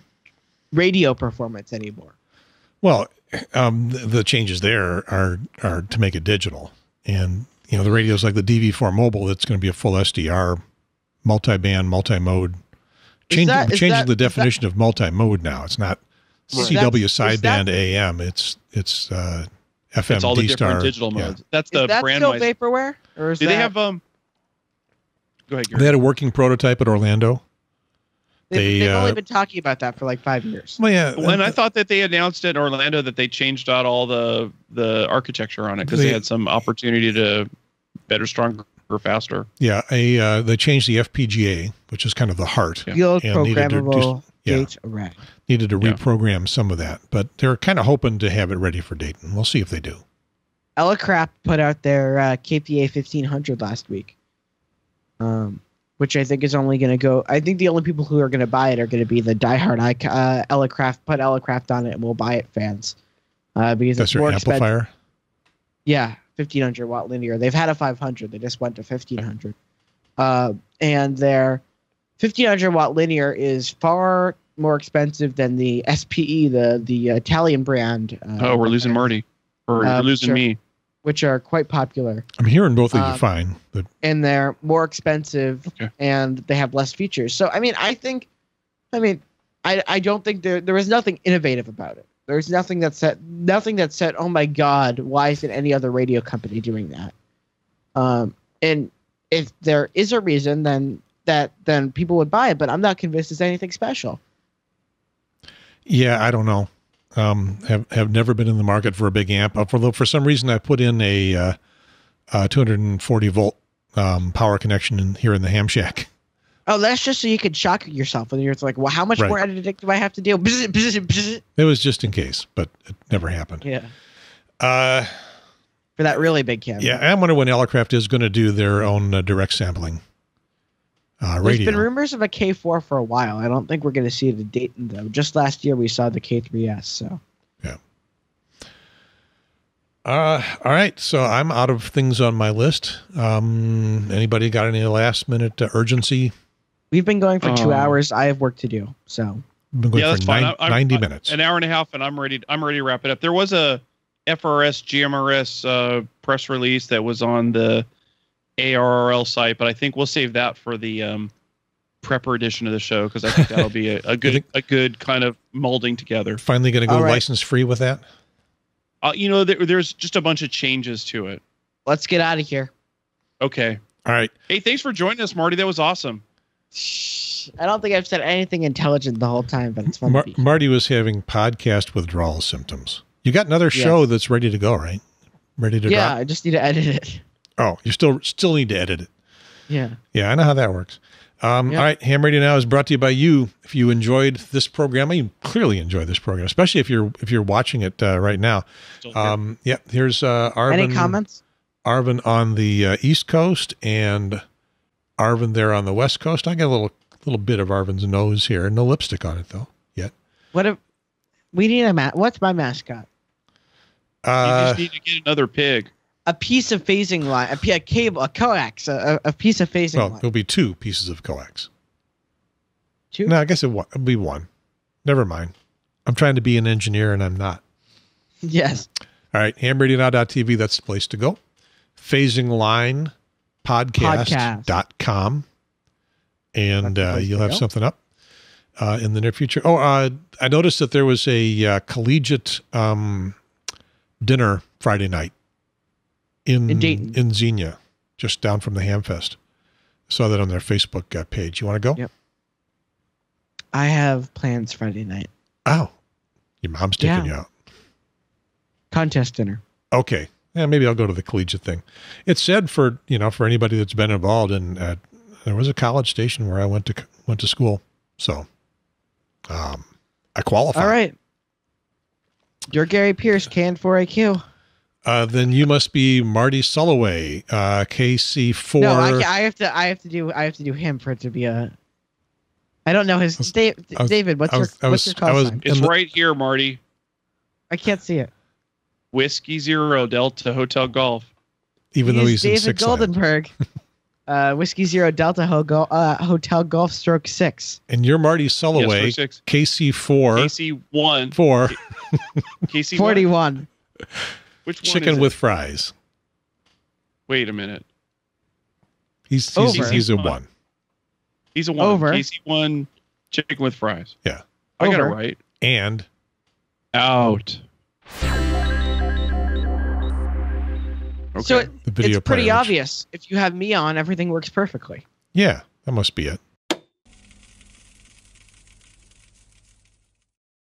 [SPEAKER 3] radio performance anymore?
[SPEAKER 2] Well, um, the, the changes there are are to make it digital, and you know the radios like the DV4 mobile. That's going to be a full SDR, multi-band, multi-mode. Changing
[SPEAKER 3] that- is
[SPEAKER 2] changing
[SPEAKER 3] that-
[SPEAKER 2] the
[SPEAKER 3] is that-
[SPEAKER 2] definition of multi-mode now. It's not CW
[SPEAKER 3] that- is
[SPEAKER 2] sideband
[SPEAKER 3] that-
[SPEAKER 2] AM. It's it's uh, FM
[SPEAKER 1] It's all the
[SPEAKER 2] D-Star.
[SPEAKER 1] different digital
[SPEAKER 2] Yeah.
[SPEAKER 1] modes. That's
[SPEAKER 3] Is
[SPEAKER 1] the
[SPEAKER 3] that
[SPEAKER 1] brand
[SPEAKER 3] still
[SPEAKER 1] wise.
[SPEAKER 3] vaporware, or is
[SPEAKER 1] Do
[SPEAKER 3] that,
[SPEAKER 1] they have um? Go ahead. Gary.
[SPEAKER 2] They had a working prototype at Orlando.
[SPEAKER 3] They've,
[SPEAKER 2] they,
[SPEAKER 3] they've only
[SPEAKER 2] uh,
[SPEAKER 3] been talking about that for like five years.
[SPEAKER 2] Well, yeah,
[SPEAKER 1] Well, and I thought that they announced at Orlando that they changed out all the the architecture on it because
[SPEAKER 2] They-
[SPEAKER 1] they had some opportunity to better, stronger, faster.
[SPEAKER 2] yeah, a uh, they changed the FPGA, which is kind of the heart.
[SPEAKER 1] Yeah.
[SPEAKER 3] Field
[SPEAKER 2] And needed to
[SPEAKER 3] programmable
[SPEAKER 2] yeah.
[SPEAKER 3] gate array.
[SPEAKER 2] Needed to
[SPEAKER 1] Yeah.
[SPEAKER 2] reprogram some of that, but they're kind of hoping to have it ready for Dayton. We'll see if they do.
[SPEAKER 3] Elecrap put out their uh, KPA 1500 last week, um, which I think is only going to go. I think the only people who are going to buy it are going to be the diehard I- uh, Elecraft, put Elecraft on it and we'll buy it fans. Uh, because
[SPEAKER 2] That's
[SPEAKER 3] it's
[SPEAKER 2] their
[SPEAKER 3] more expensive.
[SPEAKER 2] amplifier.
[SPEAKER 3] Yeah, 1500 watt linear. They've had a 500. They just went to 1500. Uh, and their 1500 watt linear is far more expensive than the SPE, the the Italian brand. Uh,
[SPEAKER 1] Oh, we're losing Marty, or
[SPEAKER 3] Um,
[SPEAKER 1] you're losing
[SPEAKER 3] sure.
[SPEAKER 1] me.
[SPEAKER 3] Which are quite popular.
[SPEAKER 2] I'm hearing both of you
[SPEAKER 3] Um,
[SPEAKER 2] fine, but
[SPEAKER 3] and they're more expensive
[SPEAKER 1] Okay.
[SPEAKER 3] and they have less features. So I mean, I think, I mean, I I don't think there there is nothing innovative about it. There's nothing that said nothing that said, oh my god, why isn't any other radio company doing that? Um, and if there is a reason, then that then people would buy it. But I'm not convinced it's anything special.
[SPEAKER 2] yeah, I don't know. Um, have have never been in the market for a big amp. Uh, For for some reason, I put in a uh, uh, 240 volt um, power connection in, here in the ham shack.
[SPEAKER 3] Oh, that's just so you could shock yourself when you're like, well, how much
[SPEAKER 2] Right.
[SPEAKER 3] more editing do I have to do? Bzz, bzz, bzz.
[SPEAKER 2] It was just in case, but it never happened.
[SPEAKER 3] Yeah,
[SPEAKER 2] Uh,
[SPEAKER 3] for that really big camera.
[SPEAKER 2] yeah, I wonder when Elecraft is going to do their own uh, direct sampling uh,
[SPEAKER 3] There's
[SPEAKER 2] radio.
[SPEAKER 3] been rumors of a K4 for a while. I don't think we're going to see it at Dayton though. Just last year we saw the K3S. So yeah.
[SPEAKER 2] Uh, all right, so I'm out of things on my list. Um, anybody got any last minute uh, urgency?
[SPEAKER 3] we've been going for two
[SPEAKER 1] Oh.
[SPEAKER 3] hours. I have work to do. So
[SPEAKER 2] Been going
[SPEAKER 1] Yeah,
[SPEAKER 2] for
[SPEAKER 1] that's fine.
[SPEAKER 2] nine,
[SPEAKER 1] I- I-
[SPEAKER 2] 90
[SPEAKER 1] I-
[SPEAKER 2] minutes.
[SPEAKER 1] An hour and a half, and I'm ready. I'm ready to wrap it up. There was a FRS GMRS uh, press release that was on the ARRL site, but I think we'll save that for the um, prepper edition of the show because I think that'll be a, a good a good kind of molding together.
[SPEAKER 2] Finally going to go
[SPEAKER 3] All right.
[SPEAKER 2] license free with that?
[SPEAKER 1] Uh, you know, there, there's just a bunch of changes to it.
[SPEAKER 3] let's get out of here.
[SPEAKER 1] Okay.
[SPEAKER 2] All right.
[SPEAKER 1] Hey, thanks for joining us, Marty. That was awesome.
[SPEAKER 3] I don't think I've said anything intelligent the whole time, but it's fun.
[SPEAKER 2] Mar-
[SPEAKER 3] to be.
[SPEAKER 2] Marty was having podcast withdrawal symptoms. You got another show that's ready to go, right? Ready to
[SPEAKER 3] yeah,
[SPEAKER 2] drop?
[SPEAKER 3] I just need to edit it.
[SPEAKER 2] Oh, you still still need to edit it.
[SPEAKER 3] Yeah.
[SPEAKER 2] Yeah, I know how that works. Um,
[SPEAKER 3] Yeah.
[SPEAKER 2] All right, Ham Radio Now is brought to you by you. If you enjoyed this program, you clearly enjoy this program, especially if you're if you're watching it uh, right now. Um, yeah, here's uh, Arvin.
[SPEAKER 3] Any comments?
[SPEAKER 2] Arvin on the uh, East Coast and Arvin there on the West Coast. I got a little little bit of Arvin's nose here. No lipstick on it though yet.
[SPEAKER 3] What if we need a mat? What's my mascot?
[SPEAKER 1] you
[SPEAKER 2] Uh,
[SPEAKER 1] just need to get another pig.
[SPEAKER 3] A piece of phasing line, a cable, a coax, a, a a piece of phasing
[SPEAKER 2] well,
[SPEAKER 3] line.
[SPEAKER 2] it'll be two pieces of coax.
[SPEAKER 3] Two?
[SPEAKER 2] No, I guess it it'll be one. Never mind. I'm trying to be an engineer and I'm not.
[SPEAKER 3] Yes.
[SPEAKER 2] All right, hamradionow.tv, that's the place to go. Phasing line podcast.com. And uh, you'll have
[SPEAKER 3] go.
[SPEAKER 2] something up uh, in the near future. Oh, uh, I noticed that there was a uh, collegiate um, dinner Friday night in,
[SPEAKER 3] In Dayton.
[SPEAKER 2] in Xenia, just down from the Hamfest. Saw that on their Facebook uh, page. You want to go?
[SPEAKER 3] Yep. I have plans Friday night.
[SPEAKER 2] Oh, your mom's taking
[SPEAKER 3] Yeah.
[SPEAKER 2] you out.
[SPEAKER 3] Contest dinner.
[SPEAKER 2] Okay. Yeah, maybe I'll go to the collegiate thing. It's said for you know for anybody that's been involved in. Uh, there was a college station where I went to went to school, so um, I qualify.
[SPEAKER 3] All right. You're Gary Pierce, KN4AQ.
[SPEAKER 2] Uh, then you must be Marty Sullaway, uh, KC four.
[SPEAKER 3] No, I, I have to. I have to do. I have to do him for it to be a. I don't know his Dave,
[SPEAKER 2] I was-
[SPEAKER 3] David. What's
[SPEAKER 2] was-
[SPEAKER 3] your what's
[SPEAKER 2] was-
[SPEAKER 3] your call sign?
[SPEAKER 1] It's
[SPEAKER 2] the-
[SPEAKER 1] right here, Marty.
[SPEAKER 3] I can't see it.
[SPEAKER 1] Whiskey Zero Delta Hotel Golf.
[SPEAKER 2] even though he's in
[SPEAKER 3] David
[SPEAKER 2] six.
[SPEAKER 3] Goldenberg. uh, Whiskey Zero Delta Ho- Go- uh, Hotel Golf Stroke Six.
[SPEAKER 2] and you're Marty
[SPEAKER 1] Yes,
[SPEAKER 2] Sullaway,
[SPEAKER 1] for.
[SPEAKER 2] KC four
[SPEAKER 1] KC one.
[SPEAKER 2] four
[SPEAKER 1] KC
[SPEAKER 3] Forty
[SPEAKER 1] one.
[SPEAKER 3] one.
[SPEAKER 1] Which one
[SPEAKER 2] chicken
[SPEAKER 1] is it?
[SPEAKER 2] with fries.
[SPEAKER 1] Wait a minute.
[SPEAKER 2] He's he's,
[SPEAKER 3] Over.
[SPEAKER 2] he's a
[SPEAKER 1] One.
[SPEAKER 2] one.
[SPEAKER 1] He's a one.
[SPEAKER 3] Over.
[SPEAKER 1] KC one. Chicken with fries.
[SPEAKER 2] Yeah.
[SPEAKER 1] I got it right.
[SPEAKER 2] And
[SPEAKER 1] Out. Okay.
[SPEAKER 3] So it,
[SPEAKER 2] The video
[SPEAKER 3] it's pretty
[SPEAKER 2] player,
[SPEAKER 3] obvious. If you have me on, everything works perfectly.
[SPEAKER 2] yeah, that must be it.